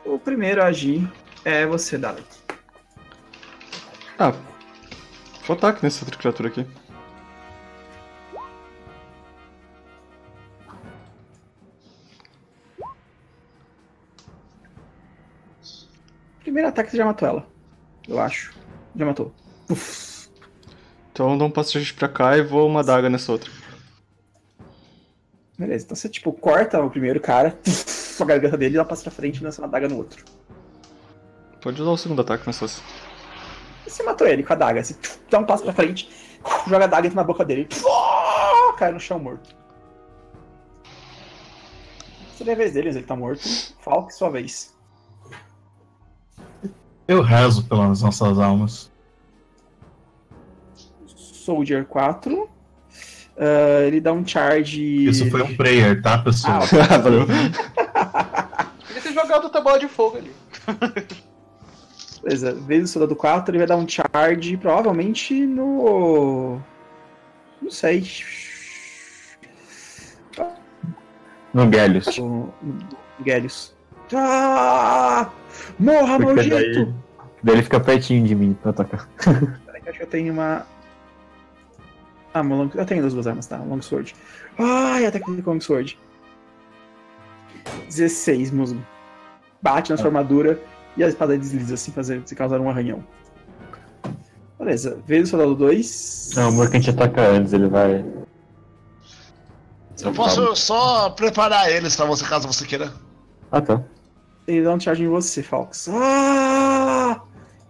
O primeiro a agir é você, Dalek. Ah. Vou ataque nessa outra criatura aqui. Primeiro ataque você já matou ela. Eu acho. Já matou. Uf. Então dou um passo de pra cá e vou uma daga nessa outra. Beleza, então você tipo corta o primeiro cara, (laughs) a garganta dele, ela passa pra frente e lança uma daga no outro. Pode usar o segundo ataque nessa. Você matou ele com a daga, você dá um passo pra frente, (laughs) joga a daga na boca dele, (laughs) cai no chão morto. É a vez deles, ele tá morto. Falk, sua vez. Eu rezo pelas nossas almas. Soldier 4. Ah, ele dá um charge. Isso foi um prayer, tá, pessoal? Ah, (laughs) Valeu. (laughs) Podia ter jogado outra bola de fogo ali. Beleza, vezes o soldado 4, ele vai dar um charge provavelmente no. Não sei. No Gallius. No, Gélios. Ah! Morra, Porque maldito! daí, daí ele fica pertinho de mim pra atacar. (laughs) Peraí acho que eu tenho uma. Ah, uma long... eu tenho duas armas, tá? Long Sword. Ai, ataque com Long Sword. 16, musgo. Bate na sua armadura e a espada desliza assim, fazer, se causar um arranhão. Beleza, vezes o soldado 2. Não, o Mercante ataca antes, ele vai. Eu posso só preparar eles pra você, caso você queira. Ah, tá. Ele dá um charge em você, Falx. Ah!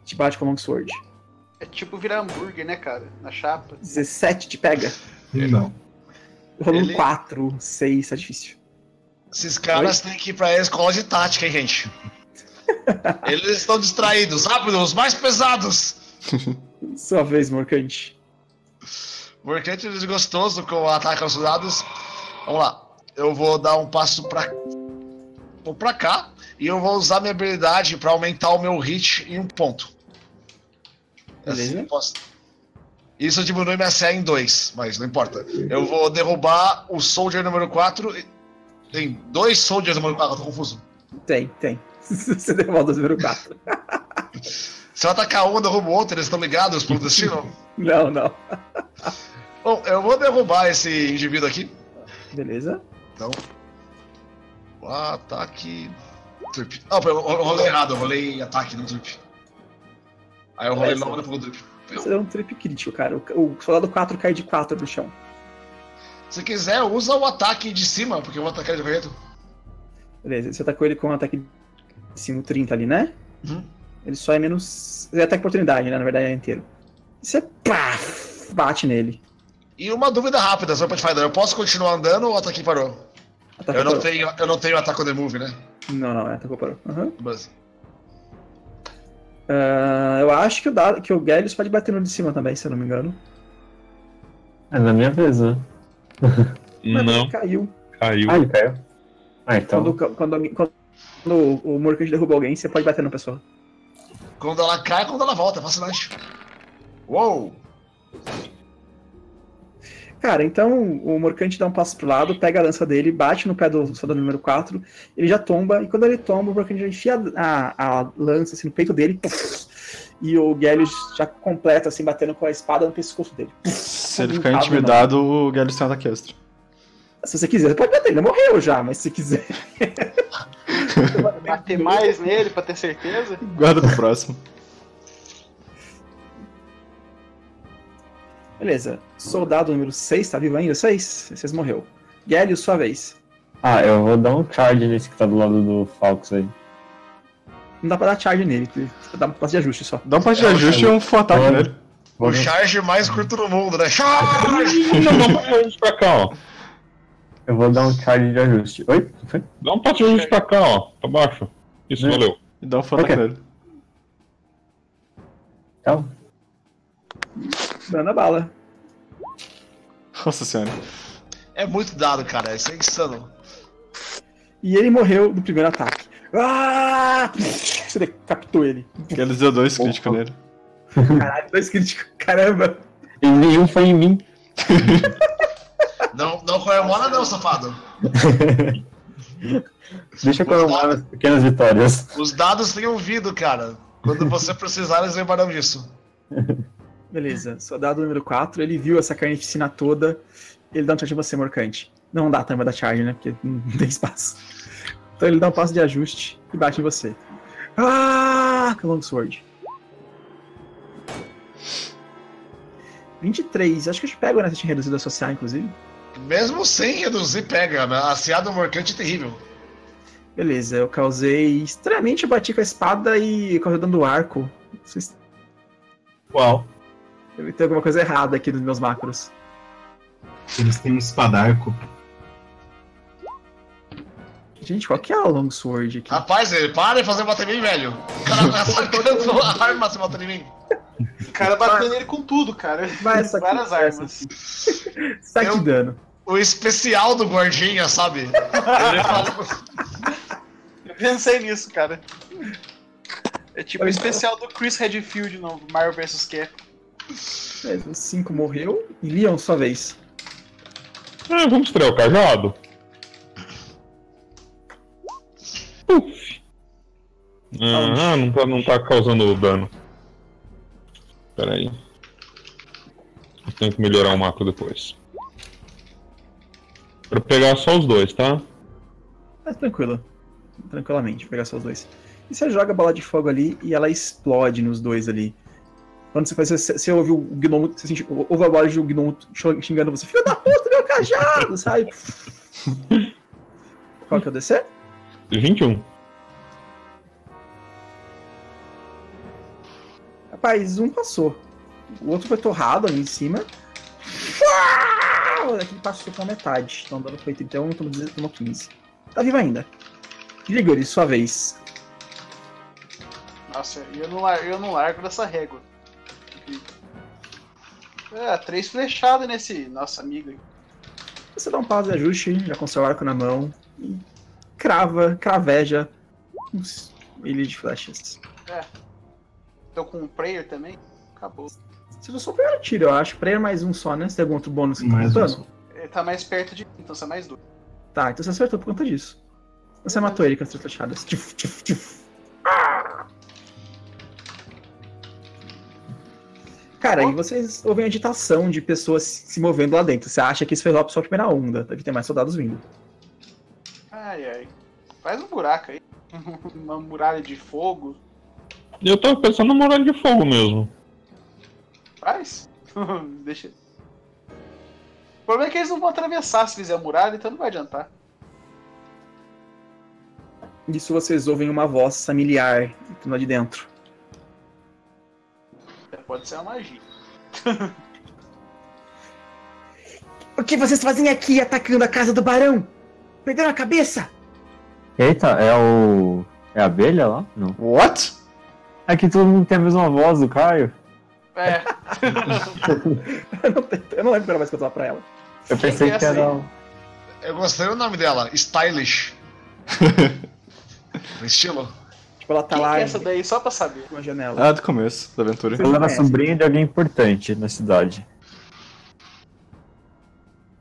Te bate com o Long Sword. É tipo virar hambúrguer, né, cara? Na chapa. 17 te pega. Não. Rolou um Ele- 4, 6, tá difícil. Esses caras têm que ir pra escola de tática, hein, gente? (laughs) Eles estão distraídos. Rápido, os mais pesados. (laughs) Sua vez, Morcante. Morcante é desgostoso com o ataque aos soldados. Vamos lá. Eu vou dar um passo pra, vou pra cá. E eu vou usar minha habilidade pra aumentar o meu hit em um ponto. Beleza. Assim Isso diminui minha CA em dois, mas não importa. Eu vou derrubar o Soldier número 4. Tem dois Soldiers número 4, eu tô confuso. Tem, tem. (laughs) Você derroda o número 4. Se eu atacar um, eu derrubo o outro, eles estão ligados pelo destino? (laughs) Não, não. Bom, eu vou derrubar esse indivíduo aqui. Beleza. Então. Ataque. Trip. Ah, eu rolei errado, eu rolei ataque, não trip. Aí eu rolei Essa. logo depois do trip. Você deu um trip crítico, cara. O, o soldado 4 cai de 4 no chão. Se quiser, usa o ataque de cima, porque eu vou atacar ele de jeito. Beleza, você atacou ele com um ataque de cima 30 ali, né? Uhum. Ele só é menos. É ataque oportunidade, né? Na verdade é inteiro. Você pá, bate nele. E uma dúvida rápida, só pra te falar, eu posso continuar andando ou o ataque parou? Atacou Eu não parou. tenho, eu não tenho ataque on the move, né? Não, não, é, atacou parou. Aham. Mas, Ah, eu acho que o, dado, que o pode bater no de cima também, se eu não me engano. É na minha vez, né? Mas Não, ele caiu. caiu. Ah, ele caiu. Ah, então. Quando, quando, alguém- quando o, Morcante derruba alguém, você pode bater na pessoa. quando ela cai, quando ela volta, é fascinante. Uou! Cara, então o Morcante dá um passo pro lado, pega a lança dele, bate no pé do soldado número 4, ele já tomba, e quando ele tomba, o Morcante já enfia a, a lança assim, no peito dele, e o Gallius já completa, assim, batendo com a espada no pescoço dele. Se ele ficar Não, intimidado, o Gallius tem um ataque extra. Se você quiser, você pode bater, ele morreu já, mas se quiser. Bater mais nele pra ter certeza. Guarda pro próximo. Beleza. Soldado número 6, tá vivo ainda? 6? 6 morreu. Gallius, sua vez. Ah, eu vou dar um charge nesse que tá do lado do Falcos aí. Não dá pra dar charge nele, dá um passo de ajuste só. Dá um passo de ajuste e um full ataque nele. O charge mais curto do mundo, né? Charge! (laughs) Não, dá um passo pra cá, ó. Eu vou dar um charge de ajuste. Oi? Dá um passo de ajuste pra cá, ó. Pra baixo. Isso, Né? valeu. E dá um full ataque Ok. nele. Calma. Dando a bala. Nossa senhora. É muito dado, cara. Isso é insano. E ele morreu no primeiro ataque. Ah! Você decapitou ele. Gallius deu dois críticos nele. Caralho, dois críticos. Caramba. E nenhum foi em mim. Não, não comemora, não, safado. Deixa eu comemorar as pequenas vitórias. Os dados têm ouvido, cara. Quando você precisar, eles lembrarão disso. Beleza. Soldado número 4, ele viu essa carnificina toda. Ele dá um charge em você, Morcante. Não dá também da charge, né? Porque não (laughs) tem espaço. Então ele dá um passo de ajuste e bate em você. Ah! Com Longsword. 23. Acho que eu te pego, né? Você tinha reduzido a social, inclusive. Mesmo sem reduzir, pega. né? A CA do Morcante é terrível. Beleza, eu causei. Estranhamente eu bati com a espada e causei dando arco. Se Uau. Deve ter alguma coisa errada aqui nos meus macros. Eles têm um espadarco. Gente, qual que é a Longsword aqui? Rapaz, ele para de fazer bater em mim, velho. O cara tá (laughs) sacando a arma se bater em mim. O cara bateu nele com tudo, cara. Vai, Várias armas. Saque eu- de dano. O especial do Gordinha, sabe? Ele fala. Eu pensei nisso, cara. É tipo o especial do Chris Redfield no Marvel vs. Capcom. O 5 morreu. E Leon, sua vez. Ah, vamos estrear o cajado? Puf. Ah, não tá, não tá causando dano. Pera aí. Eu tenho que melhorar o macro depois. Pra pegar só os dois, tá? Mas tranquilo. Tranquilamente, pegar só os dois. E você joga a bola de fogo ali e ela explode nos dois ali. Quando você faz, você, você ouve o gnomo, você sente, ouve a voz do gnomo xingando você, filho da puta, meu cajado, sabe? Qual que é o DC? 21. Rapaz, um passou. O outro foi torrado ali em cima. Uau! Aquele passou pela metade. Então o dano foi 31, tomou 15. Tá vivo ainda. Grigori, sua vez. Nossa, eu não, eu não largo dessa régua. É, três flechadas nesse nosso amigo aí. Você dá um pause de ajuste, já com seu arco na mão, e crava, craveja uns ele de flechas. Tô com um prayer também. Acabou. Se for só o primeiro tiro, eu acho. Prayer mais um só, né? Você tem algum outro bônus que tá Mais um contando? só. Ele tá mais perto de mim, então você é mais dois. Tá, então você acertou por conta disso. Você matou ele com as três flechadas. Tchuf, tchuf, tchuf. Cara, e vocês ouvem agitação de pessoas se movendo lá dentro. Você acha que isso foi só a primeira onda. Deve ter mais soldados vindo. Ai, ai. Faz um buraco aí. (laughs) Uma muralha de fogo. Eu tava pensando na muralha de fogo mesmo. Faz. (laughs) Deixa. O problema é que eles não vão atravessar se fizer a muralha, então não vai adiantar. Nisso vocês ouvem uma voz familiar lá de dentro. Pode ser uma magia. (laughs) O que vocês fazem aqui atacando a casa do barão? Perderam a cabeça? Eita, é o. É a abelha lá? Não. What? É que todo mundo tem a mesma voz do Caio. É, (laughs) eu, não tenho- eu não lembro a mais que eu tava pra ela. Eu Quem pensei que é que era. aí? Eu gostei do nome dela, Stylish. (laughs) No estilo? Tipo, ela tá quem que lá é essa daí? Só pra saber. na janela. Ah, do começo da aventura. Ela era sobrinha de alguém importante na cidade.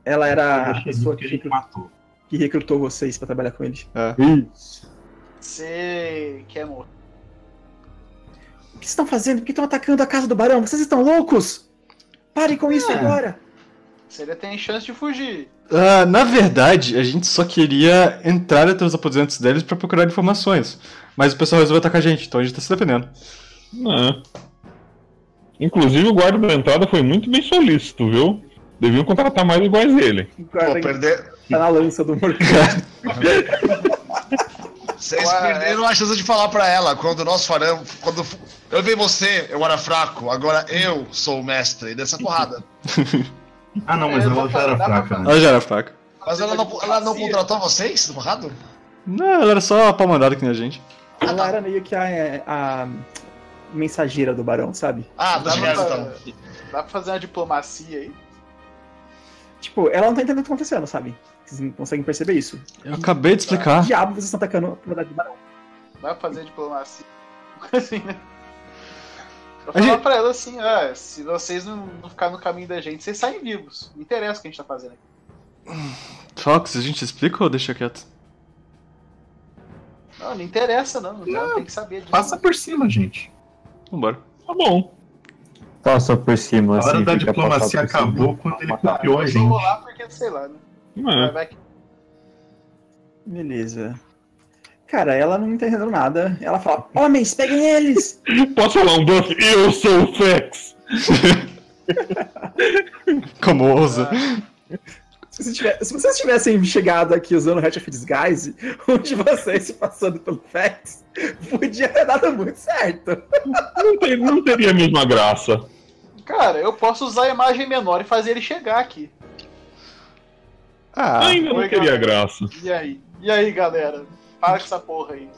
Ela era a pessoa que que, matou. que recrutou vocês pra trabalhar com ele. É. Isso. Você quer morrer. O que vocês estão fazendo? Por que estão atacando a casa do barão? Vocês estão loucos? Parem com isso É. agora! Você ainda tem chance de fugir. Ah, na verdade, a gente só queria entrar entre os aposentos deles pra procurar informações. Mas o pessoal resolveu atacar a gente, então a gente tá se defendendo. É. Inclusive o guarda da entrada foi muito bem solícito, viu? Deviam contratar mais iguais ele. O Pô, perder... tá na lança do morcão. (laughs) Vocês perderam a chance de falar pra ela quando nós faremos. Quando eu vi você, eu era fraco, agora eu sou o mestre dessa porrada. Ah, não, mas É, ela já era fraca, né? Ela já era fraca. Mas ela não, ela não contratou vocês no porrado? Não, ela era só a pau mandada que nem a gente. Ela era meio que a, a mensageira do barão, sabe? Ah, Dá das pra, então. dá pra fazer uma diplomacia aí? Tipo, ela não tá entendendo o que tá acontecendo, sabe? Vocês não conseguem perceber isso. Eu acabei de explicar. Diabo, vocês estão atacando a propriedade do barão. Dá pra fazer diplomacia? assim, (laughs) né? Eu falar gente- pra ela assim, ah, se vocês não, não ficarem no caminho da gente, vocês saem vivos. Não interessa o que a gente tá fazendo aqui. Fox, a gente explica ou deixa quieto? Não, não interessa não. Já tem que saber disso. Passa por cima, gente. Vambora. Tá bom. Passa por cima, A assim. hora da fica diplomacia acabou quando ele copiou a Eu gente. vou lá porque, sei lá, né? Vai, É. vai que- Beleza. Cara, ela não entendendo nada. Ela fala: Homens, peguem eles! (laughs) Posso falar um buff? Eu sou o Fex! Como ousa. Se vocês, tiver- se vocês tivessem chegado aqui usando o Hatch of Disguise, (laughs) um de vocês se passando pelo Fex, podia ter dado muito certo. Não, ter- não teria a mesma graça. Cara, eu posso usar a imagem menor e fazer ele chegar aqui. Ah, Ainda não teria galera. graça. E aí? E aí, galera? Para com essa porra aí.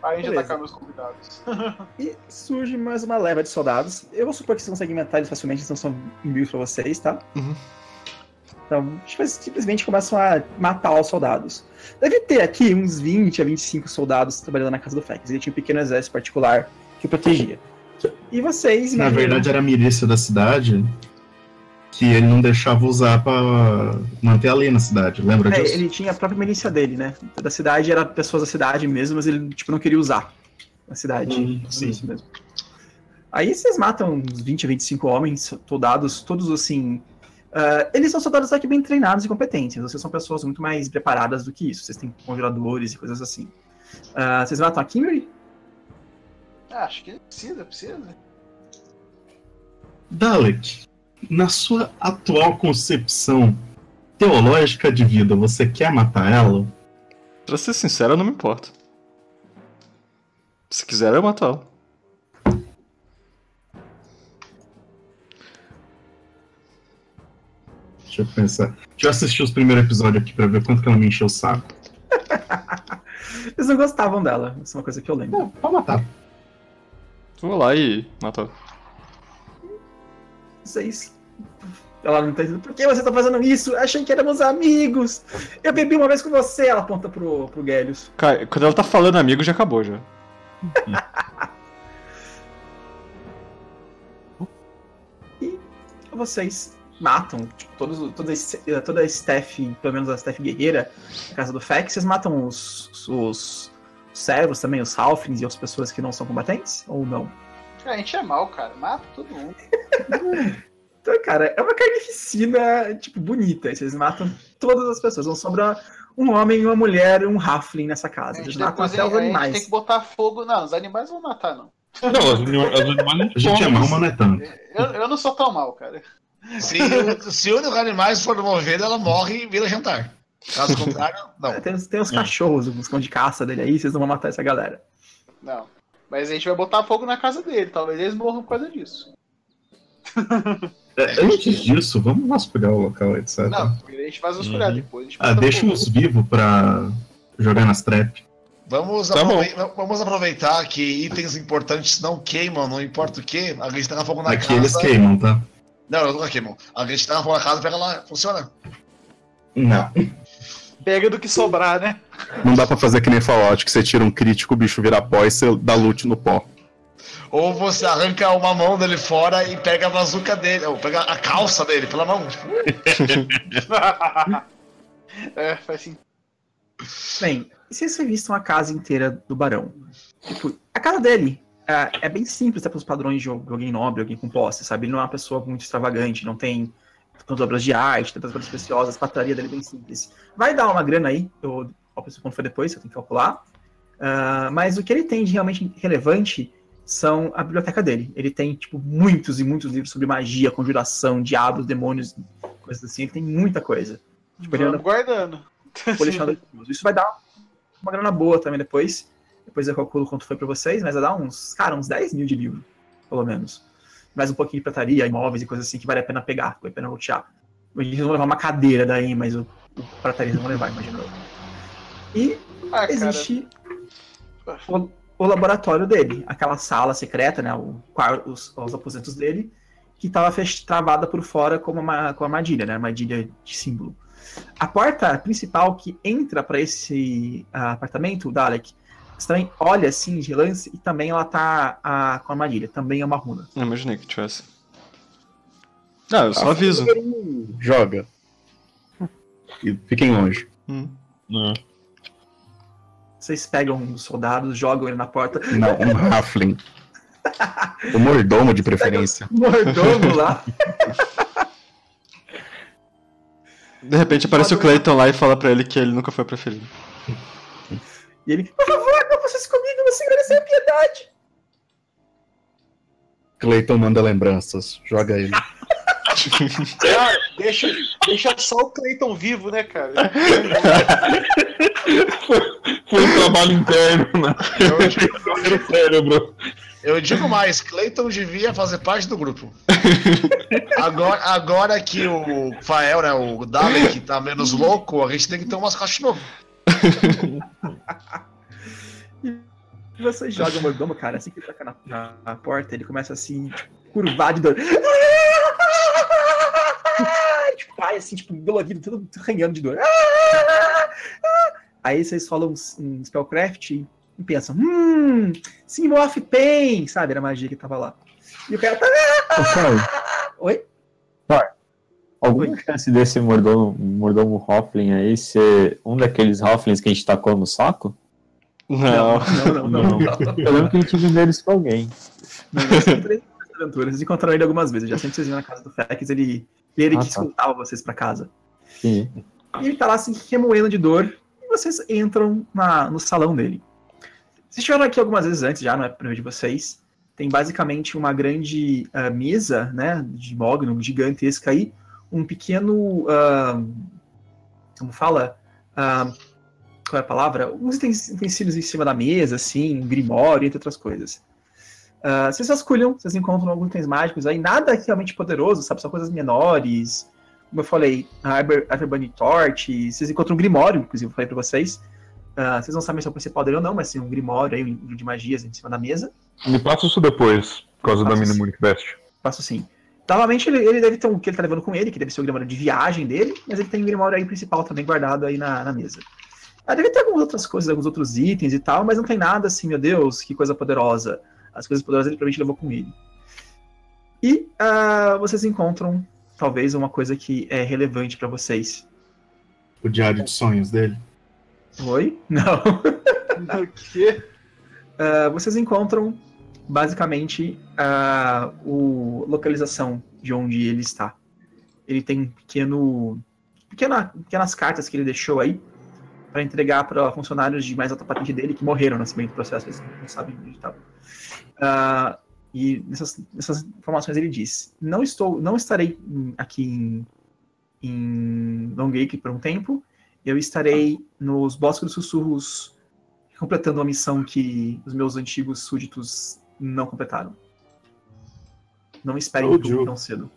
Parem de atacar meus convidados. (laughs) E surge mais uma leva de soldados. Eu vou supor que vocês conseguem matar eles facilmente, então são mil pra vocês, tá? Uhum. Então, tipo, simplesmente começam a matar os soldados. Deve ter aqui uns 20 a 25 soldados trabalhando na casa do Fex. Ele tinha um pequeno exército particular que o protegia. E vocês, Na imaginam- verdade, era a milícia da cidade que ele não deixava usar pra manter a lei na cidade. Lembra É, disso? ele tinha a própria milícia dele, né? Da cidade era pessoas da cidade mesmo, mas ele tipo, não queria usar a cidade. Hum, sim. Isso mesmo. Aí vocês matam uns 20 a 25 homens, soldados, todos assim. Ah, eles são soldados aqui bem treinados e competentes. Vocês são pessoas muito mais preparadas do que isso. Vocês têm congeladores e coisas assim. Ah, vocês matam a Kimberly? Ah, acho que precisa, precisa. Dalek, na sua atual concepção teológica de vida, você quer matar ela? pra ser sincero, eu não me importo. Se quiser, eu mato ela. Deixa eu pensar. Deixa eu assistir os primeiros episódios aqui pra ver quanto que ela me encheu o saco. (laughs) Eles não gostavam dela, isso é uma coisa que eu lembro. Não, pode matar. Vou lá e matou. Vocês. Ela não tá dizendo, por que você tá fazendo isso? Achei que éramos amigos. Eu bebi uma vez com você, ela aponta pro, pro Gélios. Cara, quando ela tá falando amigo, já acabou já. (laughs) Vocês matam tipo, todos, toda, toda a staff, pelo menos a staff guerreira, na casa do Fex. Vocês matam os, os servos também, os halflings e outras pessoas que não são combatentes? Ou não? A gente é mal, cara. Mata todo mundo. (laughs) Então, cara, é uma carnificina, tipo, bonita. Vocês matam todas as pessoas. Não sobra um homem, uma mulher e um halfling nessa A casa. Eles matam até a, os a gente animais. tem que botar fogo. Não, os animais vão matar, não. Não, as as animais A gente é mal, mas não é tanto. Eu, eu não sou tão mal, cara. Se, o- se dos animais for movido, ela morre e vira jantar. Caso (laughs) contrário, não. Tem, os- tem os Hum. cachorros, os cão de caça dele aí, vocês não vão matar essa galera. Não. Mas a gente vai botar fogo na casa dele. Talvez eles morram por causa disso. É, Antes disso, vamos vasculhar o local, etc. Não, porque a gente faz os curar Uhum. depois. A gente Ah, deixa os vivos pra jogar nas trap. Vamos, Tá aprove- vamos aproveitar que itens importantes não queimam, não importa o que. A gente taca fogo na Aqui casa. eles queimam, tá? Não, eu nunca queimam. A gente taca fogo na casa, pega lá, funciona. Não. Pega do que sobrar, né? Não dá pra fazer que nem Fallout, que você tira um crítico, o bicho vira pó e você dá loot no pó. Ou você arranca uma mão dele fora e pega a bazuca dele, ou pega a calça dele pela mão. (laughs) é, faz assim. Bem, e se vocês revistam a casa inteira do Barão? Tipo, a casa dele é, é bem simples, até pelos padrões de alguém nobre, alguém com posse, sabe? Ele não é uma pessoa muito extravagante, não tem tantas obras de arte, tantas coisas preciosas, a pataria dele é bem simples. Vai dar uma grana aí, eu eu penso quando foi depois, eu tenho que calcular. Ah, mas o que ele tem de realmente relevante são a biblioteca dele. Ele tem, tipo, muitos e muitos livros sobre magia, conjuração, diabos, demônios, coisas assim. Ele tem muita coisa. Tipo, ele anda guardando. (laughs) Isso vai dar uma grana boa também depois. Depois eu calculo quanto foi pra vocês, mas vai dar uns, cara, uns 10 mil de livro, pelo menos. Mais um pouquinho de prataria, imóveis e coisas assim que vale a pena pegar, vale a pena rotear. Eles vão levar uma cadeira daí, mas o, o prataria eles vão levar, imagina eu. E Ah, existe o, o laboratório dele, aquela sala secreta, né, o, os, os aposentos dele, que estava travada por fora como uma com armadilha, né, armadilha de símbolo. A porta principal que entra para esse ah, apartamento, Dalek, você também olha assim de lance e também ela tá ah, com armadilha, também é uma runa. Eu imaginei que tivesse. Ah, eu só aviso. Joga. E fiquem longe. Hum. É. Vocês pegam um dos soldados, jogam ele na porta, Não, um (laughs) Halfling. O mordomo de preferência. mordomo lá. De repente aparece o Clayton lá e fala pra ele que ele nunca foi preferido. E ele, por favor, vocês comigo, meu senhor, essa é a piedade. Cleiton manda lembranças. Joga ele. (laughs) Cara, deixa, deixa só o Clayton vivo, né, cara? Foi um trabalho interno, né? Eu digo, cérebro. eu digo mais, Clayton devia fazer parte do grupo. Agora, agora que o Fael, né, o Dalek, tá menos louco, a gente tem que ter um mascote novo. (laughs) E você joga o mordomo, cara, assim que ele toca na, na- na porta, ele começa assim, tipo, curvar de dor. (laughs) Tipo, cai assim, tipo, dolorido, todo arranhando de dor. Aí vocês falam um, um spellcraft e pensam, hum, symbol of pain, sabe? Era a magia que tava lá. E o cara tá. Ô, Oi? alguma Oi. chance desse mordomo, mordomo Hoffling aí ser um daqueles Hofflings que a gente tacou no saco? Não. não, não, não. não, não. Eu lembro que alguém. Não, eu sempre entrei nessa aventura. Vocês encontraram ele algumas vezes. Já sempre vocês iam na casa do Fex, ele, ele Ah, que tá. escutava vocês pra casa. Sim. E ele tá lá assim, remoendo de dor. E vocês entram na, no salão dele. Vocês estiveram aqui algumas vezes antes já, não é primeiro de vocês. Tem basicamente uma grande ah, mesa, né, de mogno, gigantesca aí. Um pequeno. ah, como fala? Ah, qual é a palavra? Uns utens- utensílios em cima da mesa, assim, um grimório, entre outras coisas. Ah, vocês vasculham, vocês encontram alguns itens mágicos aí, nada realmente poderoso, sabe? Só coisas menores. Como eu falei, a Arber- Arber Bunny Torch, vocês encontram um grimório, inclusive eu falei pra vocês. Ah, vocês não sabem se é o principal dele ou não, mas tem um grimório aí, um livro de magias em cima da mesa. Me passa isso depois, por causa da. Munic Vest. Faço sim. Provavelmente ele, ele deve ter um que ele tá levando com ele, que deve ser o grimório de viagem dele, mas ele tem um grimório aí principal também guardado aí na, na mesa. Ah, deve ter algumas outras coisas, alguns outros itens e tal, mas não tem nada assim, meu Deus, que coisa poderosa. As coisas poderosas ele provavelmente levou com ele. E ah, vocês encontram, talvez, uma coisa que é relevante pra vocês. O diário de sonhos dele. Oi? (laughs) Não. O quê? Ah, vocês encontram basicamente a o localização de onde ele está. Ele tem um pequeno, pequena, pequenas cartas que ele deixou aí para entregar para funcionários de mais alta patente dele que morreram nesse meio do processo, eles não sabem onde estava. Ah, e nessas, nessas informações ele diz: não estou, não estarei aqui em, em Longacre por um tempo. Eu estarei nos Bosques dos Sussurros completando uma missão que os meus antigos súditos não completaram. Não esperem Oh, Ju. tão cedo.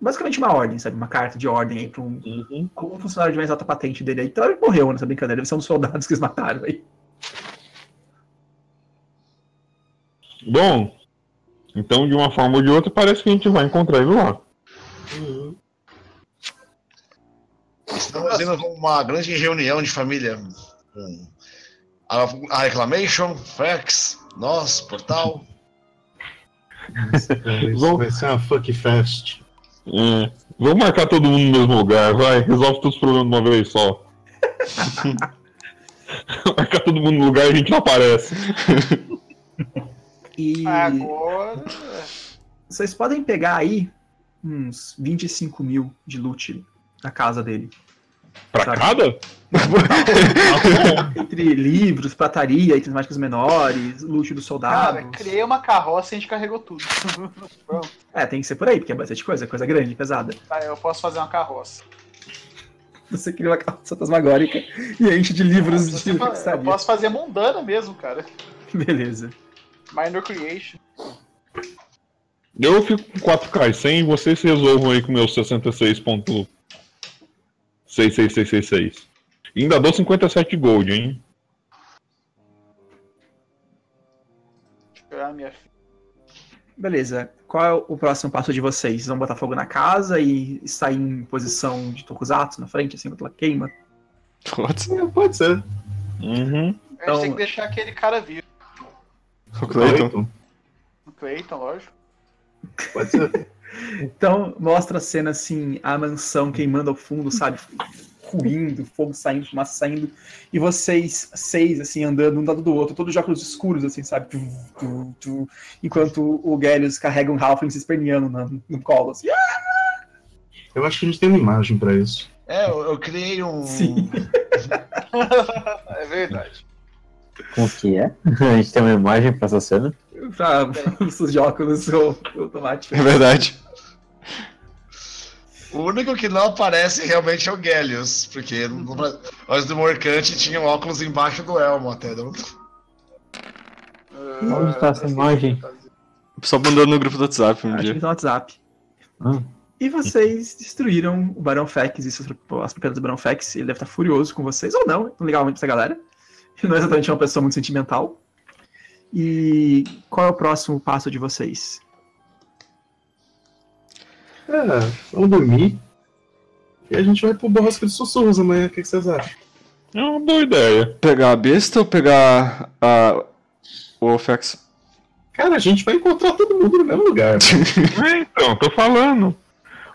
Basicamente uma ordem, sabe? Uma carta de ordem aí para um, algum funcionário de mais alta patente dele aí. Então ele morreu nessa brincadeira, deve ser um dos soldados que eles mataram aí. Bom, então de uma forma ou de outra parece que a gente vai encontrar ele lá. Estamos indo pra uma grande reunião de família. com A, a Reclamation, Fax, nós, Portal. Isso vai ser uma fuck fest. É, vamos marcar todo mundo no mesmo lugar, vai. Resolve todos os problemas de uma vez só. (laughs) marcar todo mundo no lugar e a gente não aparece. E Agora. vocês podem pegar aí uns 25 mil de loot na casa dele. Pra Sabe? cada? (laughs) Entre livros, prataria, itens mágicos menores, loot dos soldados. Cara, criei uma carroça e a gente carregou tudo. (laughs) É, tem que ser por aí, porque é bastante coisa, coisa grande, pesada. Tá, eu posso fazer uma carroça. Você cria uma carroça fantasmagórica e enche de livros de Você fa- eu posso fazer mundana mesmo, cara. Beleza. Minor Creation. Eu fico com 4K e 100 e vocês se resolvam aí com meus 66.66666. E ainda dou 57 gold, hein? Minha filha. Beleza. Qual é o próximo passo de vocês? Vocês vão botar fogo na casa e sair em posição de tokusatsu na frente, assim, enquanto ela queima? Putz, (laughs) É, pode ser. Uhum. A gente Então- tem que deixar aquele cara vivo. o Clayton. O Clayton, lógico. Pode ser. Então, mostra a cena assim, a mansão queimando ao fundo, sabe? Ruindo, fogo saindo, fumaça saindo. E vocês, seis, assim, andando um do lado do outro, todos óculos escuros, assim, sabe? Tu, tu, tu, enquanto o Gallius carrega um Halfling se esperneando no, no colo, assim. Eu acho que a gente tem uma imagem pra isso. É, eu, eu criei um. Sim. (laughs) É verdade. Com o que é? (laughs) A gente tem uma imagem pra essa cena? Pra (laughs) os de óculos ou automático. É verdade. O único que não aparece realmente é o Gellius, porque no, antes do Morcante tinha um óculos embaixo do elmo até. Não... Onde tá essa imagem? O pessoal mandou no grupo do WhatsApp um Acho que dia. no WhatsApp. Ah. E vocês destruíram o Barão Fex e suas, as propriedades do Barão Fex. Ele deve estar furioso com vocês, ou não, não ligava muito pra essa galera. Ele não é exatamente uma pessoa muito sentimental. E qual é o próximo passo de vocês? É, vamos dormir. E a gente vai pro Borrasca de Sussurros amanhã. O que, que vocês acham? É uma boa ideia. Pegar a besta ou pegar a... o Ofex? Cara, a gente vai encontrar todo mundo no mesmo lugar. (laughs) É, então, tô falando.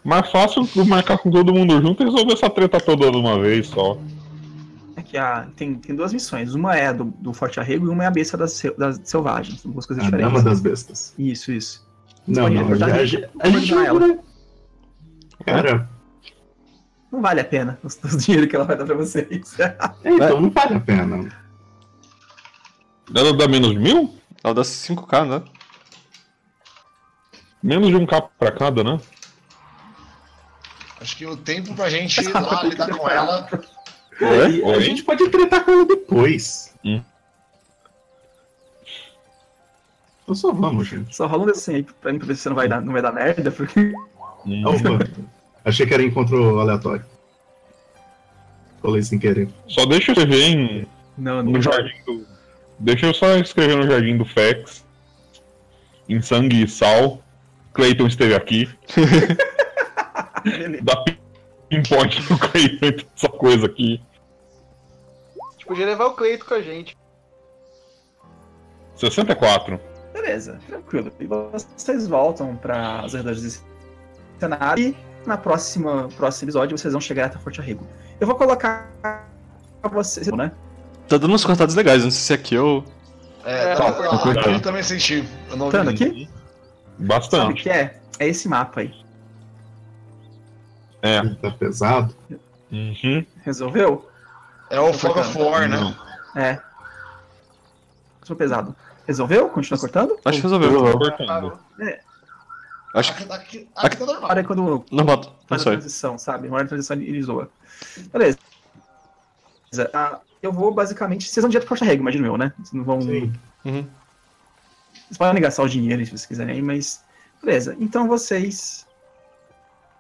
Mais fácil marcar com todo mundo junto e resolver essa treta toda de uma vez só. Que a, tem, tem duas missões. Uma é do, do Forte Arrego e uma é a besta das, das selvagens. São duas coisas a diferentes. dama das bestas. Isso, isso. Não, não. A, gente- a gente vai. ela. Cara, Não vale a pena os, os dinheiro que ela vai dar pra vocês. é, então não vale a pena. Ela dá menos de mil? Ela dá 5k, né? Menos de um K pra cada, né? Acho que o tempo pra gente ir (laughs) lá lidar com ela. É, e a Oi? gente pode tretar com ela depois. Hum. Então só vamos, gente. Só rola um desses aí pra mim pra ver se não vai dar, não vai dar merda, porque. Hum. Opa, achei que era encontro aleatório. Falei sem querer. Só deixa eu escrever em, Não, no não. jardim do. Deixa eu só escrever no jardim do Fex. Em sangue e sal. Clayton esteve aqui. (laughs) Dá pinpoint no Clayton e essa coisa aqui. A gente podia levar o Cleito com a gente. 64. Beleza, tranquilo. E vocês voltam para as redores desse cenário e na próxima próximo episódio vocês vão chegar até Forte Arrego. Eu vou colocar pra vocês, né? Tá dando uns cortados legais, não sei se aqui ou. É, É, tá, tá eu também senti. Eu não Tá ouvi. aqui? Sabe o Bastante. que é? É esse mapa aí. É. Tá pesado. Uhum. Resolveu? É o Fog of War, né? Não. É. Sou pesado. Resolveu? Continua cortando? Acho que resolveu. Tô cortando. Acho que. Aqui, aqui, aqui tá normal. Para quando Normal, não faz a sei. transição, sabe? Na hora da transição ele zoa. Beleza. Ah, eu vou basicamente. Vocês vão direto pro Forte Arrego, imagino eu, né? Vocês não vão. Sim. Uhum. Vocês podem gastar o dinheiro se vocês quiserem aí, mas. Beleza. Então vocês.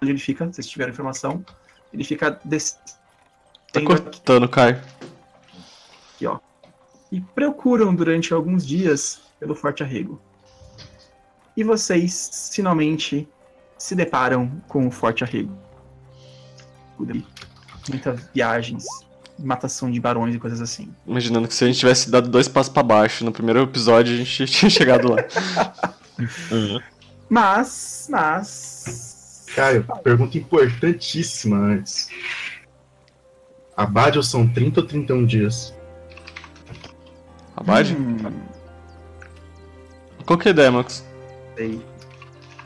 Onde ele fica? Vocês tiveram informação. Ele fica descendo Tá aqui, cortando, Caio. ó. E procuram durante alguns dias pelo Forte Arrego. E vocês finalmente se deparam com o Forte Arrego. Muitas viagens, matação de barões e coisas assim. Imaginando que se a gente tivesse dado dois passos pra baixo no primeiro episódio, a gente (laughs) tinha chegado lá. Uhum. Mas, mas. Caio, pergunta importantíssima antes. Abade são 30 ou 31 dias? Abade? Hum, Qual que é a ideia, Max? sei.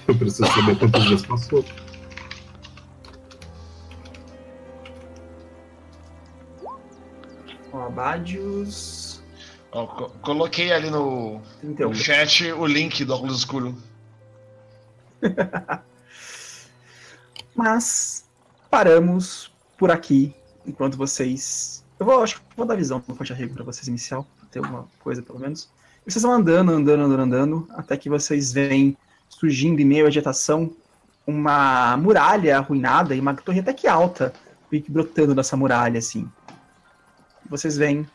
Eu preciso saber quantos dias passou. Abadios. Ó, co- coloquei ali no, 31. no chat o link do óculos escuro. (laughs) Mas paramos por aqui enquanto vocês. Eu vou, acho que vou dar visão do Forte Arrego pra vocês inicial, pra ter uma coisa pelo menos. E vocês vão andando, andando, andando, andando, até que vocês veem surgindo em meio à vegetação uma muralha arruinada e uma torre até que alta, brotando dessa muralha assim. Vocês veem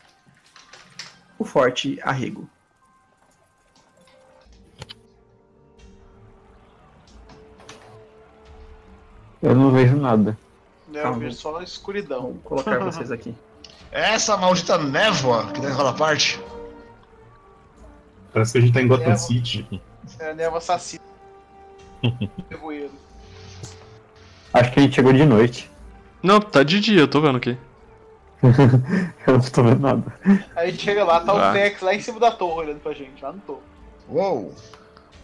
o Forte Arrego. Eu não vejo nada. Calma. eu vejo só a escuridão. Vou colocar (laughs) vocês aqui. É essa maldita névoa que tem naquela parte. Parece que a gente tá em Gotham É, City. É a névoa assassina. (laughs) Acho que a gente chegou de noite. Não, tá de dia, eu tô vendo aqui. (laughs) Eu não tô vendo nada. Aí a gente chega lá, tá Ah. o Tex lá em cima da torre olhando pra gente, lá no topo. Uou!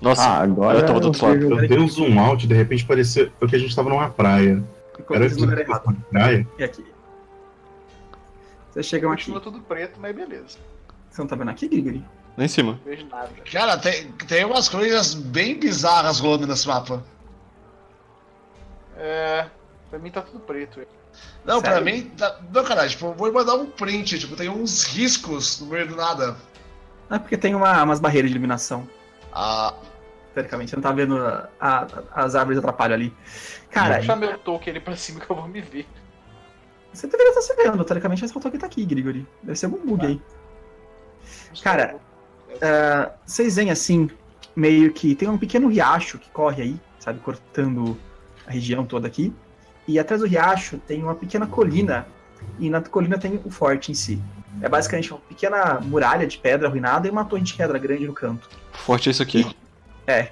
Nossa, Ah, agora eu tava do outro lado. Eu dei um zoom out e de repente pareceu porque a gente tava numa praia. Era esse que número errado. praia. E aqui. Vocês chegam aqui. Continua tudo preto, mas beleza. Você não tá vendo aqui, Grigori? Lá em cima. Não vejo nada. Cara, tem, tem umas coisas bem bizarras rolando nesse mapa. É. Pra mim tá tudo preto. Não, pra Sério? mim, tá, não, cara, tipo, eu vou mandar um print, tipo, tem uns riscos no meio do nada. É porque tem uma, umas barreiras de iluminação. Ah, Teoricamente, você não tá vendo a- a- as árvores atrapalham ali. Cara, Deixa meu toque ali pra cima que eu vou me ver. você deveria estar se vendo. Teoricamente, esse que tá aqui, Grigori. Deve ser algum bug aí. Cara, Ah, vocês veem assim, meio que tem um pequeno riacho que corre aí, sabe, cortando a região toda aqui. E atrás do riacho tem uma pequena colina, e na colina tem o forte em si. É basicamente uma pequena muralha de pedra arruinada e uma torre de pedra grande no canto. Forte é isso aqui. É.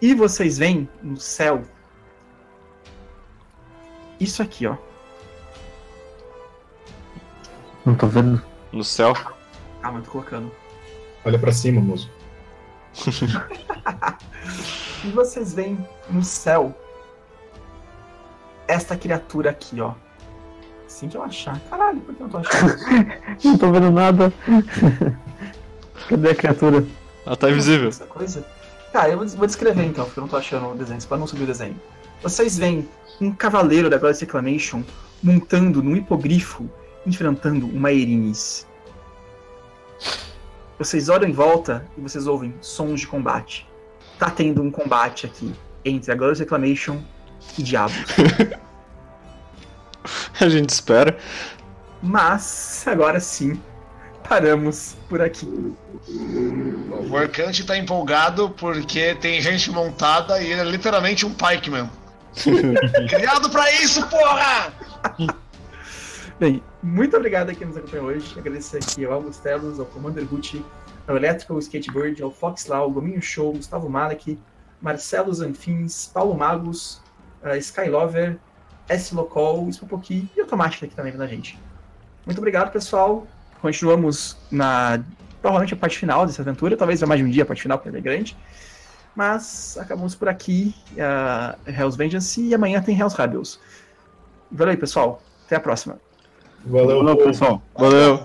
E vocês veem no céu isso aqui, ó. Não tô vendo. No céu. Ah, mas tô colocando. Olha pra cima, moço. (laughs) E vocês veem no céu esta criatura aqui, ó. Assim que eu achar. Caralho, por que eu não tô achando? (laughs) Não tô vendo nada. (laughs) Cadê a criatura? Ela tá invisível. Essa coisa. Tá, eu vou des- vou descrever então, porque eu não tô achando o desenho, pra não subir o desenho. Vocês veem um cavaleiro da Goddess Reclamation montando num hipogrifo, enfrentando uma Erinis. Vocês olham em volta e vocês ouvem sons de combate. Tá tendo um combate aqui entre a Goddess Reclamation e Diablos. (laughs) A gente espera. Mas, agora sim, paramos por aqui. O Vorkant tá empolgado porque tem gente montada e ele é literalmente um pikeman. (laughs) Criado pra isso, porra! Bem, muito obrigado a quem nos acompanhou hoje. Agradecer aqui ao Augustelos, ao Commander Ruth, ao Electrical Skateboard, ao Fox Lau, ao Gominho Show, Gustavo Malek, Marcelo Zanfins, Paulo Magos, uh, Skylover, S. Locol, Spopoki e Automática que também vendo a gente. Muito obrigado, pessoal. Continuamos na provavelmente a parte final dessa aventura, talvez mais de um dia a parte final, porque ela é grande. Mas acabamos por aqui, uh, Hell's Vengeance, e amanhã tem Hell's Rebels. Valeu aí, pessoal. Até a próxima. Valeu, pessoal. Valeu.